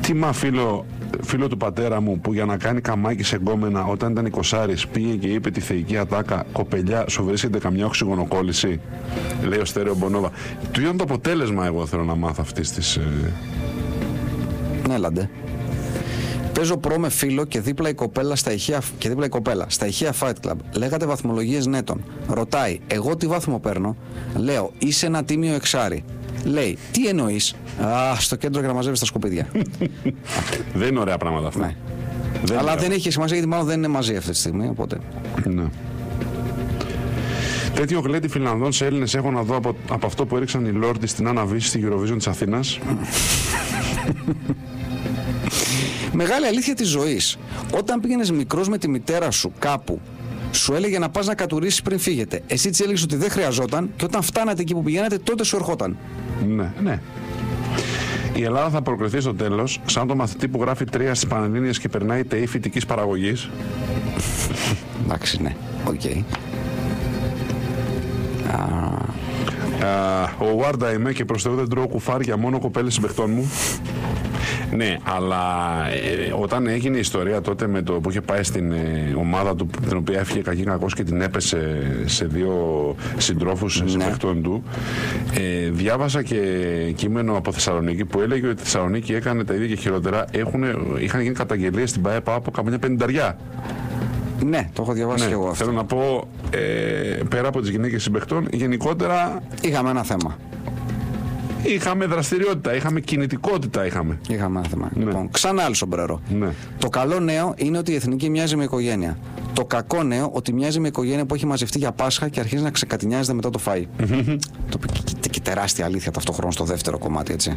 Τι μα φίλο, φίλο του πατέρα μου που για να κάνει καμάκι σε γκόμενα όταν ήταν 20 πήγε και είπε τη θεϊκή ατάκα Κοπελιά, σου βρίσκεται καμιά οξυγονοκόλληση. Λέει ο Στέρεο Μπονόβα. Του ήταν το αποτέλεσμα, εγώ θέλω να μάθω αυτής της. Ναι, έλαντε. Παίζω προ με φίλο και δίπλα η κοπέλα στα ηχεία, και δίπλα η κοπέλα. Στα ηχεία Fight Club. Λέγατε βαθμολογίες νέτων. Ρωτάει, εγώ τι βάθμο παίρνω; Λέω, είσαι ένα τίμιο εξάρι. Λέει, τι εννοείς; Α, στο κέντρο για να μαζεύεις τα σκουπίδια. [laughs] δεν είναι ωραία πράγματα αυτά. Ναι. Αλλά δεν έχει σημασία γιατί μάλλον δεν είναι μαζί αυτή τη στιγμή. Οπότε. Ναι. Τέτοιο γλέντι Φιλανδών σε Έλληνες έχω να δω από, από αυτό που έριξαν οι Λόρντι στην Αναβίση στη Eurovision της Αθήνας. [laughs] Μεγάλη αλήθεια της ζωής. Όταν πήγαινες μικρός με τη μητέρα σου κάπου, σου έλεγε να πας να κατουρήσεις πριν φύγετε. Εσύ της έλεγες ότι δεν χρειαζόταν και όταν φτάνατε εκεί που πηγαίνατε, τότε σου ερχόταν. Ναι, ναι. Η Ελλάδα θα προκριθεί στο τέλος σαν το μαθητή που γράφει τρία στις Πανελλήνιες και περνάει ΤΕΙ φυτικής παραγωγής. [laughs] Εντάξει, ναι. Οκ. ο Βάρντα είμαι και προς Θεού δεν τρώω κουφάρια μόνο κοπέλες συμπαικτών μου. Ναι, αλλά ε, όταν έγινε η ιστορία τότε με το που είχε πάει στην ε, ομάδα του, την οποία έφυγε κακή κακός και την έπεσε σε δύο συντρόφους ναι. του, ε, διάβασα και κείμενο από Θεσσαλονίκη που έλεγε ότι η Θεσσαλονίκη έκανε τα ίδια και χειρότερα. Έχουν, είχαν γίνει καταγγελίες στην ΠαΕΠΑ από καμιά πενταριά. Ναι, το έχω διαβάσει ναι, και εγώ αυτό. Θέλω να πω, ε, πέρα από τις γυναίκες συμπεχτών, γενικότερα. Είχαμε ένα θέμα. Είχαμε δραστηριότητα, είχαμε κινητικότητα. Είχαμε, είχαμε ένα θέμα. Ναι. Λοιπόν, ξανά άλλο σομπρέρο. Ναι. Το καλό νέο είναι ότι η εθνική μοιάζει με οικογένεια. Το κακό νέο ότι μοιάζει με οικογένεια που έχει μαζευτεί για Πάσχα και αρχίζει να ξεκατηνιάζεται μετά το φάι. το και, και τεράστια αλήθεια ταυτόχρονα στο δεύτερο κομμάτι, έτσι.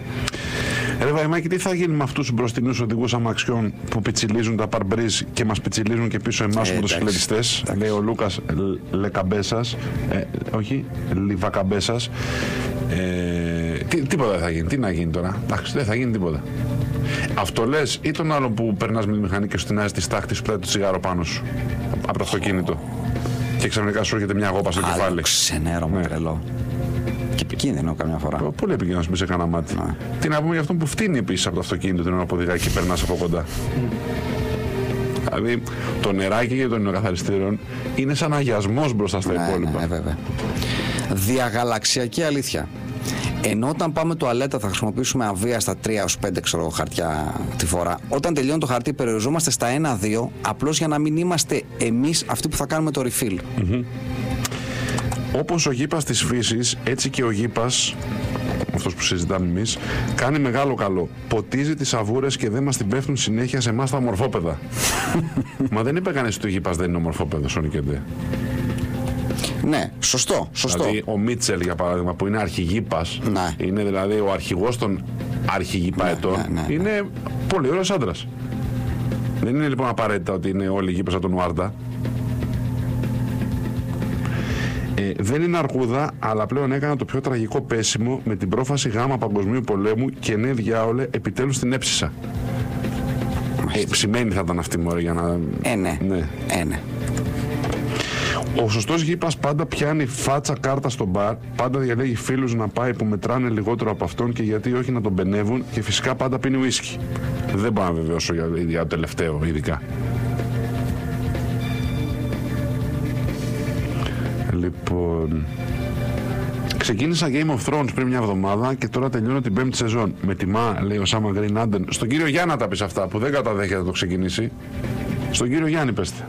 Ρε Βαϊμάκη, τι θα γίνει με αυτούς τους μπροστινούς οδηγούς αμαξιών που πιτσιλίζουν τα παρμπρίζ και μας πιτσιλίζουν και πίσω εμάς ε, μοτοσυκλετιστέ. Λέει ο Λούκας Λεκαμπέσας. Ε, όχι, Λιβακαμπέσας. Ε, τι, τίποτα δεν θα γίνει. Τι να γίνει τώρα; Εντάξει, δεν θα γίνει τίποτα. Αυτό λες ή τον άλλο που περνάς με τη μηχανή και σου τεινάζει τη τάχτη σου πέρα το τσιγάρο πάνω σου από το αυτοκίνητο. Και ξαφνικά σου έρχεται μια γόπα στο κεφάλι. Ξενέρο με τρελό. Και επικίνδυνο καμιά φορά. Πολύ επικίνδυνος μπει σε κανένα μάτι. Ναι. Τι να πούμε για αυτό που φτύνει επίσης από το αυτοκίνητο την ώρα που οδηγάει και περνάς από κοντά. Δηλαδή το νεράκι για τον καθαριστήριο είναι σαν αγιασμός μπροστά στα Ναι, υπόλοιπα. ναι, βέβαια. Διαγαλαξιακή αλήθεια. Ενώ όταν πάμε τουαλέτα θα χρησιμοποιήσουμε αβίαστα 3 έως 5 ξέρω, χαρτιά τη φορά. Όταν τελειώνει το χαρτί περιοριζόμαστε στα 1-2 απλώς για να μην είμαστε εμείς αυτοί που θα κάνουμε το refill. Όπως ο γήπας της φύσης, έτσι και ο γήπας, αυτός που συζητάμε εμείς, κάνει μεγάλο καλό. Ποτίζει τις αβούρες και δεν μας την πέφτουν συνέχεια σε εμάς τα ομορφόπεδα. [laughs] Μα δεν είπε κανείς ότι ο γήπας δεν είναι ομορφόπεδος, ο Νικεντέ. Ναι, σωστό, σωστό. Δηλαδή ο Μίτσελ για παράδειγμα που είναι αρχηγήπας, Ναι. είναι δηλαδή ο αρχηγός των αρχηγηπαετών, ναι, ναι, ναι. είναι πολύ ωραίος άντρας. Δεν είναι λοιπόν απαραίτητα ότι είναι όλοι γήπες από τον Ουάρντα. Ε, δεν είναι αρκούδα, αλλά πλέον έκανα το πιο τραγικό πέσιμο με την πρόφαση γάμα παγκοσμίου πολέμου και ναι διάολε επιτέλους την έψισα. Ε, ψημένη θα ήταν αυτή μωρέ για να... Ε, ναι. ναι. Ε, ναι. Ο σωστός γήπας πάντα πιάνει φάτσα κάρτα στο μπαρ, πάντα διαλέγει φίλους να πάει που μετράνε λιγότερο από αυτόν και γιατί όχι να τον πενεύουν και φυσικά πάντα πίνει ουίσκι. Δεν μπορώ να βεβαιώσω για, για το τελευταίο ειδικά. Λοιπόν. Ξεκίνησα Game of Thrones πριν μια εβδομάδα και τώρα τελειώνω την πέμπτη σεζόν. Με τιμά, λέει ο Σάμα Green Anden. Στον κύριο Γιάννη να τα πεις αυτά που δεν καταδέχεται να το ξεκινήσει. Στον κύριο Γιάννη πέστε.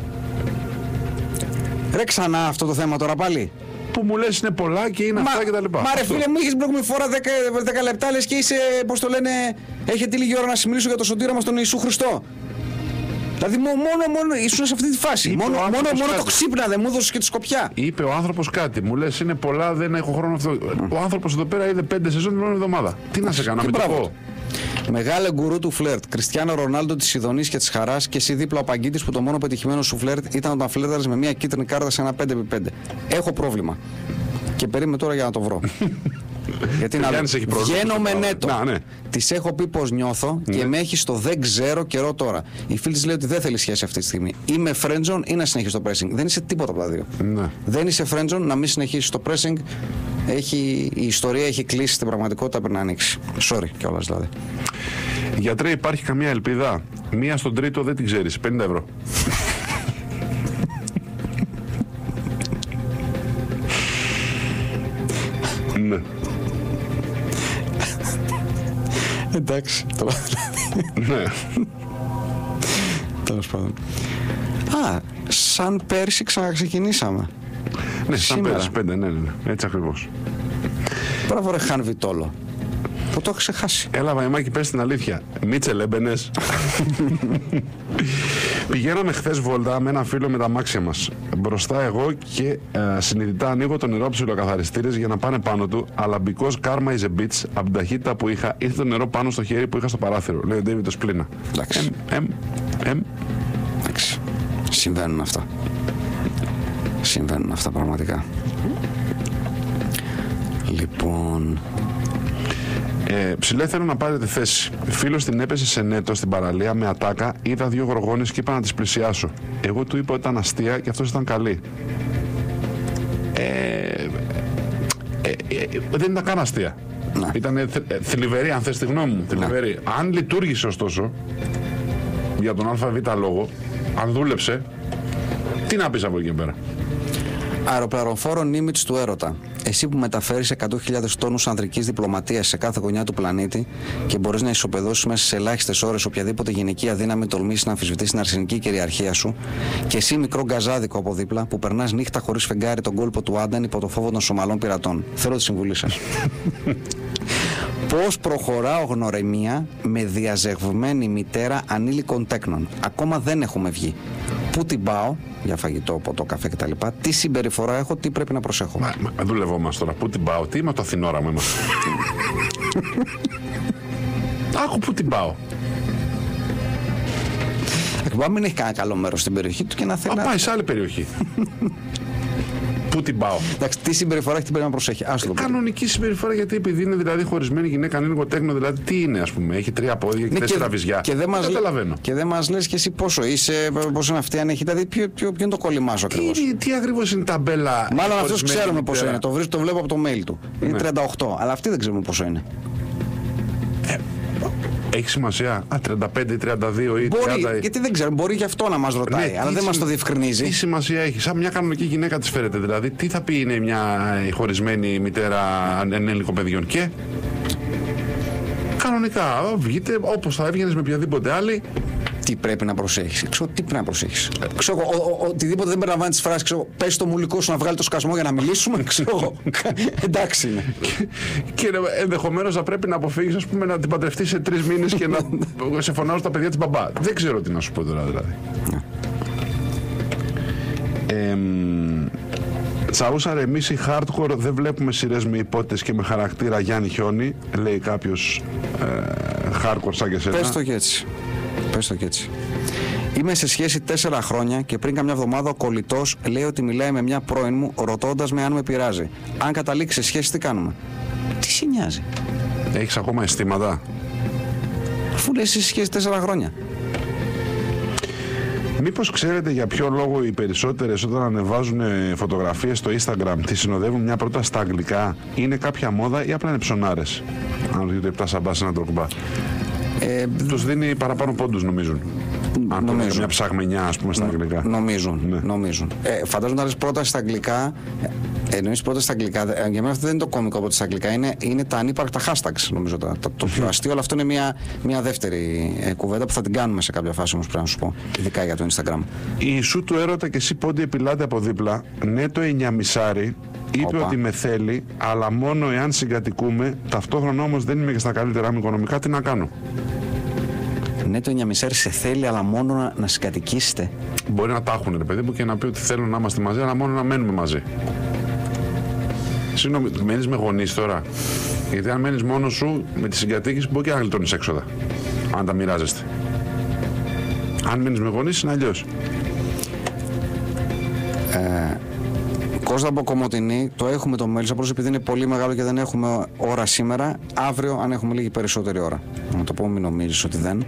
Ρε ξανά αυτό το θέμα τώρα πάλι. Που μου λες είναι πολλά και είναι αυτά και τα λοιπά. Μα ρε Αυτό. φίλε μου, είχε την προηγούμενη φορά 10, 10 λεπτά λες και είσαι, πώς το λένε, έχετε λίγη ώρα να συμμιλήσω για το σωτήρα μας τον Ιησού Χριστό. Δηλαδή μο- μόνο, μόνο, ήσουν σε αυτή τη φάση. Είπε μόνο ο μόνο, άνθρωπος μόνο το κάτι. ξύπνα δεν μου έδωσε και τη σκοπιά. Είπε ο άνθρωπος κάτι. Μου λες: Είναι πολλά, δεν έχω χρόνο αυτό. Ο άνθρωπος εδώ πέρα είδε πέντε σεζόν την προηγούμενη εβδομάδα. Τι να σε κάνω, Και με το μπράβο πω. Του. Μεγάλε γκουρού του φλερτ. Κριστιανό Ρονάλντο της Ιδονής και της Χαράς και εσύ δίπλα ο Παγκίτης που το μόνο πετυχημένο σου φλερτ ήταν όταν φλέρταρες με μια κίτρινη κάρτα σε ένα 5x5. Έχω πρόβλημα. Και περίμενε τώρα για να το βρω. [laughs] Γιατί να Γιάννης έχει πρόσβαση βγαίνω στο με πράγμα. νέτο. Να, ναι. Τη έχω πει πώ νιώθω και με έχεις στο δεν ξέρω καιρό τώρα. Η φίλη της λέει ότι δεν θέλει σχέση αυτή τη στιγμή. Είμαι friendzone ή να συνεχίσει το pressing. Δεν είσαι τίποτα από τα δύο. Ναι. Δεν είσαι friendzone να μην συνεχίσεις το pressing. Έχει, η ιστορία έχει κλείσει στην πραγματικότητα πριν να ανοίξει. Sorry κιόλας δηλαδή. Γιατρέ, υπάρχει καμία ελπίδα; Μία στον τρίτο δεν την ξέρεις. 50 ευρώ. [laughs] ναι. Εντάξει. Τώρα ναι. Τέλος πάντων. Α, σαν πέρσι ξαναξεκινήσαμε. Ναι, σαν Σήμερα. πέρυσι, πέντε, ναι, ναι, ναι. Έτσι ακριβώς. Μπράβο, ρε Χάν Βιτόλο. Που το έχω ξεχάσει. Έλα, Βαϊμάκη, πες την αλήθεια. Μίτσελ έμπαινες. [laughs] Πηγαίναμε χθες βόλτα με ένα φίλο με τα μάξια μας. Μπροστά εγώ και ε, συνειδητά ανοίγω το νερό από τους ψιλοκαθαριστήρε για να πάνε πάνω του. Αλλά because karma is a bitch, από την ταχύτητα που είχα, ήρθε το νερό πάνω στο χέρι που είχα στο παράθυρο. Λέει ο Ντέιβιντ Σπλίνα. Εντάξει. Εμ, εμ. Εντάξει. Συμβαίνουν αυτά. Συμβαίνουν αυτά πραγματικά. Λοιπόν. Ε, ψηλέ θέλω να πάρετε θέση. Φίλος την έπεσε σε νέτο στην παραλία με ατάκα. Είδα δύο γρογόνε και είπα να τις πλησιάσω. Εγώ του είπα ότι ήταν αστεία και αυτός ήταν καλή. Ε, ε, ε, ε, δεν ήταν καν αστεία. Ήταν θλιβερή, αν θες τη γνώμη μου. Θλιβερή. Αν λειτουργήσε ωστόσο, για τον ΑΒ λόγο, αν δούλεψε, τι να πεις από εκεί και πέρα. Αεροπλαροφόρο image του έρωτα. Εσύ που μεταφέρεις 100.000 τόνους ανδρικής διπλωματίας σε κάθε γωνιά του πλανήτη και μπορείς να ισοπεδώσεις μέσα σε ελάχιστες ώρες οποιαδήποτε γυναικεία δύναμη τολμήσει να αμφισβητήσει την αρσενική κυριαρχία σου, και εσύ μικρό γκαζάδικο από δίπλα που περνάς νύχτα χωρίς φεγγάρι τον κόλπο του Άντεν υπό το φόβο των Σομαλών πειρατών. Θέλω τη συμβουλή σας. Πώς προχωράω γνωρεμία με διαζευγμένη μητέρα ανήλικων τέκνων. Ακόμα δεν έχουμε βγει. Πού την πάω για φαγητό, ποτό, καφέ κτλ. Τι συμπεριφορά έχω, τι πρέπει να προσέχω. Μα, μα δουλευόμαστε τώρα. Πού την πάω, τι είμαι το Αθηνόρα μου είμαστε. Άκου πού την πάω. Μπορεί να μην έχει κανένα καλό μέρος στην περιοχή του και να θέλει Α, να. πάει σε άλλη περιοχή. [laughs] Πού την πάω; Εντάξει, τι συμπεριφορά έχει, τι πρέπει να προσέχει. Άστο το Κανονική συμπεριφορά γιατί επειδή είναι δηλαδή χωρισμένη γυναίκα, ανήλικο τέκνο, δηλαδή τι είναι, ας πούμε. Έχει τρία πόδια και Ναι, τέσσερα βυζιά. και δεν μας, καταλαβαίνω. και δεν μας λες και εσύ πόσο είσαι, πόσο είναι αυτή, αν έχει. Δηλαδή, ποιο, ποιο, ποιο είναι το κολλημά σου Τι, ακριβώς; είναι- τι ακριβώς είναι η ταμπέλα. Μάλλον αυτός χωρισμένη ξέρουμε μητέρα. πόσο είναι. Το, βρίσκω, το βλέπω από το mail του. Είναι Ναι. 38, αλλά αυτή δεν ξέρουμε πόσο είναι. Έχει σημασία. Α, 35 ή 32 ή 30. Μπορεί, γιατί δεν ξέρω, μπορεί γι' αυτό να μας ρωτάει, Ναι, αλλά τι δεν μας συ- το διευκρινίζει. Τι σημασία έχει. Σαν μια κανονική γυναίκα της φέρετε. Δηλαδή, τι θα πει είναι μια ε, χωρισμένη μητέρα ανήλικων παιδιών. Και κανονικά, α, βγείτε όπως θα έβγαινες με οποιαδήποτε άλλη. Τι πρέπει να προσέχεις. Ξέρω τι πρέπει να προσέχεις. Ξέρω εγώ, ο- ο- οτιδήποτε δεν περιλαμβάνει τις φράσεις. Ξέρω, πες το μουλικό σου να βγάλει το σκασμό για να μιλήσουμε. Ξέρω εγώ. [laughs] Εντάξει είναι. Και ενδεχομένως να πρέπει να αποφύγεις, ας πούμε, να την παντρευτείς σε τρεις μήνες και να [laughs] σε φωνάζουν τα παιδιά της μπαμπά. Δεν ξέρω τι να σου πω τώρα, δηλαδή. Εμ, Τσαούσα ρε, εμείς οι hardcore δεν βλέπουμε σειρές με υπότες και με χαρακτήρα Γιάννη Χιόνι, λέει κάποιος ε, hardcore σαν και σένα. Πες το και έτσι. Πες το και έτσι. Είμαι σε σχέση τέσσερα χρόνια και πριν καμιά εβδομάδα ο κολλητός λέει ότι μιλάει με μια πρώην μου ρωτώντας με αν με πειράζει. Αν καταλήξει σε σχέση, τι κάνουμε; Τι σε νοιάζει. Έχεις ακόμα αισθήματα; Αφού λες είσαι σε σχέση τέσσερα χρόνια. Μήπως ξέρετε για ποιο λόγο οι περισσότερες όταν ανεβάζουν ε, φωτογραφίες στο Instagram τις συνοδεύουν μια πρώτα στα αγγλικά, είναι κάποια μόδα ή απλά είναι ψωνάρες; Αν δείτε επτά σαμπά σε ένα τροκμπά. Ε, Τους δίνει παραπάνω πόντους νομίζουν. Αν το Νομίζω. μια ψαγμενιά ας πούμε στα αγγλικά. Νομίζουν. Ναι. νομίζουν. Ε, φαντάζομαι να λες πρόταση στα αγγλικά. Ε, Εννοείς πρόταση στα αγγλικά. Ε, Για μένα αυτό δεν είναι το κόμικο από στα αγγλικά. Είναι, είναι τα ανύπαρκτα hashtags νομίζω. Τα, τα- το πιο αστείο. Αλλά αυτό είναι μια, μια δεύτερη ε, κουβέντα που θα την κάνουμε σε κάποια φάση όμως πρέπει να σου πω. Ειδικά για το Instagram. Η σου του έρωτα και εσύ πόντι επιλάτε από δίπλα, ναι το εννιαμισάρι, είπε Όπα. ότι με θέλει, αλλά μόνο εάν συγκατοικούμε, ταυτόχρονα όμως δεν είμαι και στα καλύτερά μου οικονομικά, τι να κάνω. Ναι, το Νιαμισάρι σε θέλει, αλλά μόνο να, να συγκατοικήσετε. Μπορεί να τα έχουν ρε παιδί μου και να πει ότι θέλουν να είμαστε μαζί, αλλά μόνο να μένουμε μαζί. Συγγνώμη, μένεις με γονείς τώρα; Γιατί αν μένεις μόνος σου με τη συγκατοίκηση, μπορεί και να γλιτώνεις έξοδα. Αν τα μοιράζεστε. Αν μένεις με γονείς, είναι αλλιώς. Κώστα από Κομωτινή, το έχουμε το μέλισσα, απλώς επειδή είναι πολύ μεγάλο και δεν έχουμε ώρα σήμερα. Αύριο, αν έχουμε λίγη περισσότερη ώρα. Να το πω, μην νομίζεις ότι δεν.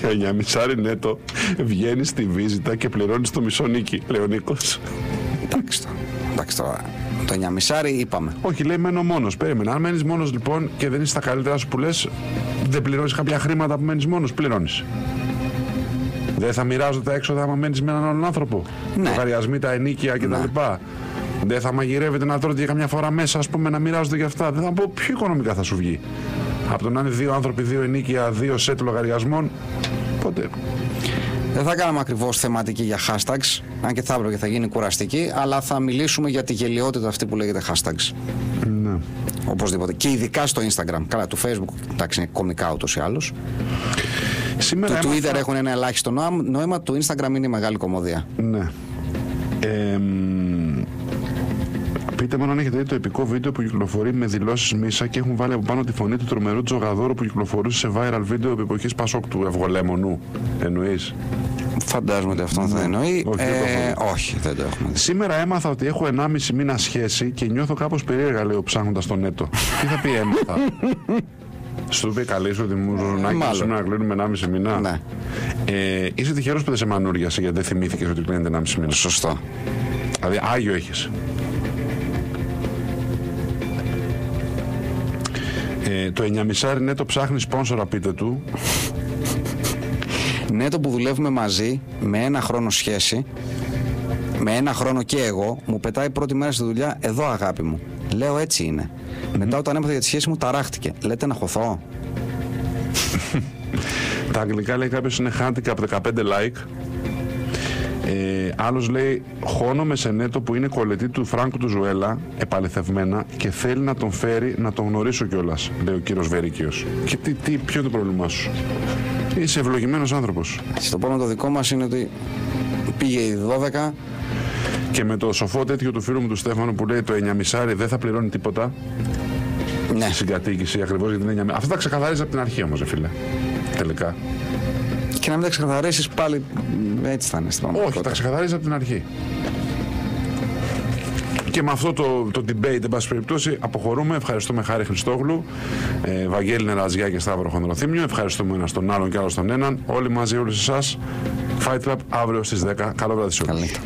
Για μια μισάρι νέτο βγαίνει στη βίζητα και πληρώνεις το μισό νίκη, λέει ο Νίκος. Εντάξει τώρα. Εντάξει τώρα. Το 9,5 είπαμε. Όχι, λέει μένω μόνος. Περίμενα. Αν μένεις μόνος λοιπόν και δεν είσαι τα καλύτερα σου που λες, δεν πληρώνεις κάποια χρήματα που μένεις μόνος, πληρώνεις. Δεν θα μοιράζονται τα έξοδα άμα μένεις με έναν άλλον άνθρωπο. Ναι. Λογαριασμοί, τα ενίκια κτλ. Δεν θα μαγειρεύετε να τρώτε για καμιά φορά μέσα, ας πούμε, να μοιράζονται για αυτά. Δεν θα πω πιο οικονομικά θα σου βγει. Από το να είναι δύο άνθρωποι, δύο ενίκια, δύο σετ λογαριασμών. Πότε. Δεν θα κάναμε ακριβώς θεματική για hashtags, αν και θα έπρεπε και θα γίνει κουραστική, αλλά θα μιλήσουμε για τη γελιότητα αυτή που λέγεται hashtags. Ναι. Οπωσδήποτε. Και ειδικά στο Instagram. Καλά, του Facebook, εντάξει, είναι κομικά ούτως ή άλλως. Σήμερα Του έμαθα- Twitter έχουν ένα ελάχιστο νόημα, νόημα, του Instagram είναι η μεγάλη κομμωδία. Ναι. Ε, μ, πείτε μου αν έχετε δει το επικό βίντεο που κυκλοφορεί με δηλώσεις Μίσα και έχουν βάλει από πάνω τη φωνή του τρομερού τζογαδόρου που κυκλοφορούσε σε viral βίντεο επί εποχής Πασόκ του Ευγολέμονου. Εννοείς; Φαντάζομαι ότι αυτό θα εννοεί. Όχι, δεν το Ε, έχω δει. όχι, δεν το έχουμε δει. Σήμερα έμαθα ότι έχω 1,5 μήνα σχέση και νιώθω κάπως περίεργα, λέω ψάχνοντας τον Νέτο. Τι θα πει έμαθα; [laughs] Σου είπε καλή σου ότι μου ζωνάκι Μάλλον. σήμερα κλείνουμε 1,5 μήνα. Ναι. Ε, είσαι τυχερός που δεν σε μανούριασε γιατί δεν θυμήθηκες ότι κλείνεται 1,5 μήνα. Σωστό. Δηλαδή Άγιο έχεις. Ε, το 9,5 ναι το ψάχνεις σπόνσορα πείτε του. Ναι, το που δουλεύουμε μαζί, με ένα χρόνο σχέση, με ένα χρόνο και εγώ, μου πετάει πρώτη μέρα στη δουλειά, εδώ αγάπη μου. Λέω έτσι είναι. Μετά όταν έμαθα για τη σχέση μου, ταράχτηκε. Λέτε να χωθώ. [laughs] Τα αγγλικά λέει κάποιος είναι handicap 15 like. Ε, άλλος λέει χώνομαι σε νέτο που είναι κολλετή του Φράγκου του Ζουέλα επαληθευμένα και θέλει να τον φέρει να τον γνωρίσω κιόλας, λέει ο κύριος Βερίκιος και τι, τι, ποιο είναι το πρόβλημά σου; Είσαι ευλογημένος άνθρωπος Στο πρόβλημα το δικό μας είναι ότι πήγε η 12, και με το σοφό τέτοιο του φίλου μου του Στέφανου που λέει το 9,5 δεν θα πληρώνει τίποτα ναι. συγκατοίκηση ακριβώς γιατί είναι 9,5 αυτά τα ξεκαθαρίζεις από την αρχή όμως, φίλε τελικά και να μην τα ξεκαθαρίσει πάλι μ, έτσι θα είναι στην Όχι, πραγματικότητα. τα ξεκαθαρίζεις από την αρχή. Και με αυτό το, το debate, εν πάση περιπτώσει, αποχωρούμε. Ευχαριστούμε Χάρη Χριστόγλου, ε, Βαγγέλη Νεραζιά και Σταύρο Χονδροθύμιο. Ευχαριστούμε ένα τον άλλον και άλλο τον έναν. Όλοι μαζί, όλους εσάς. Fight Club αύριο στις 10. Καλό βράδυ σε όλους. Καλή νύχτα.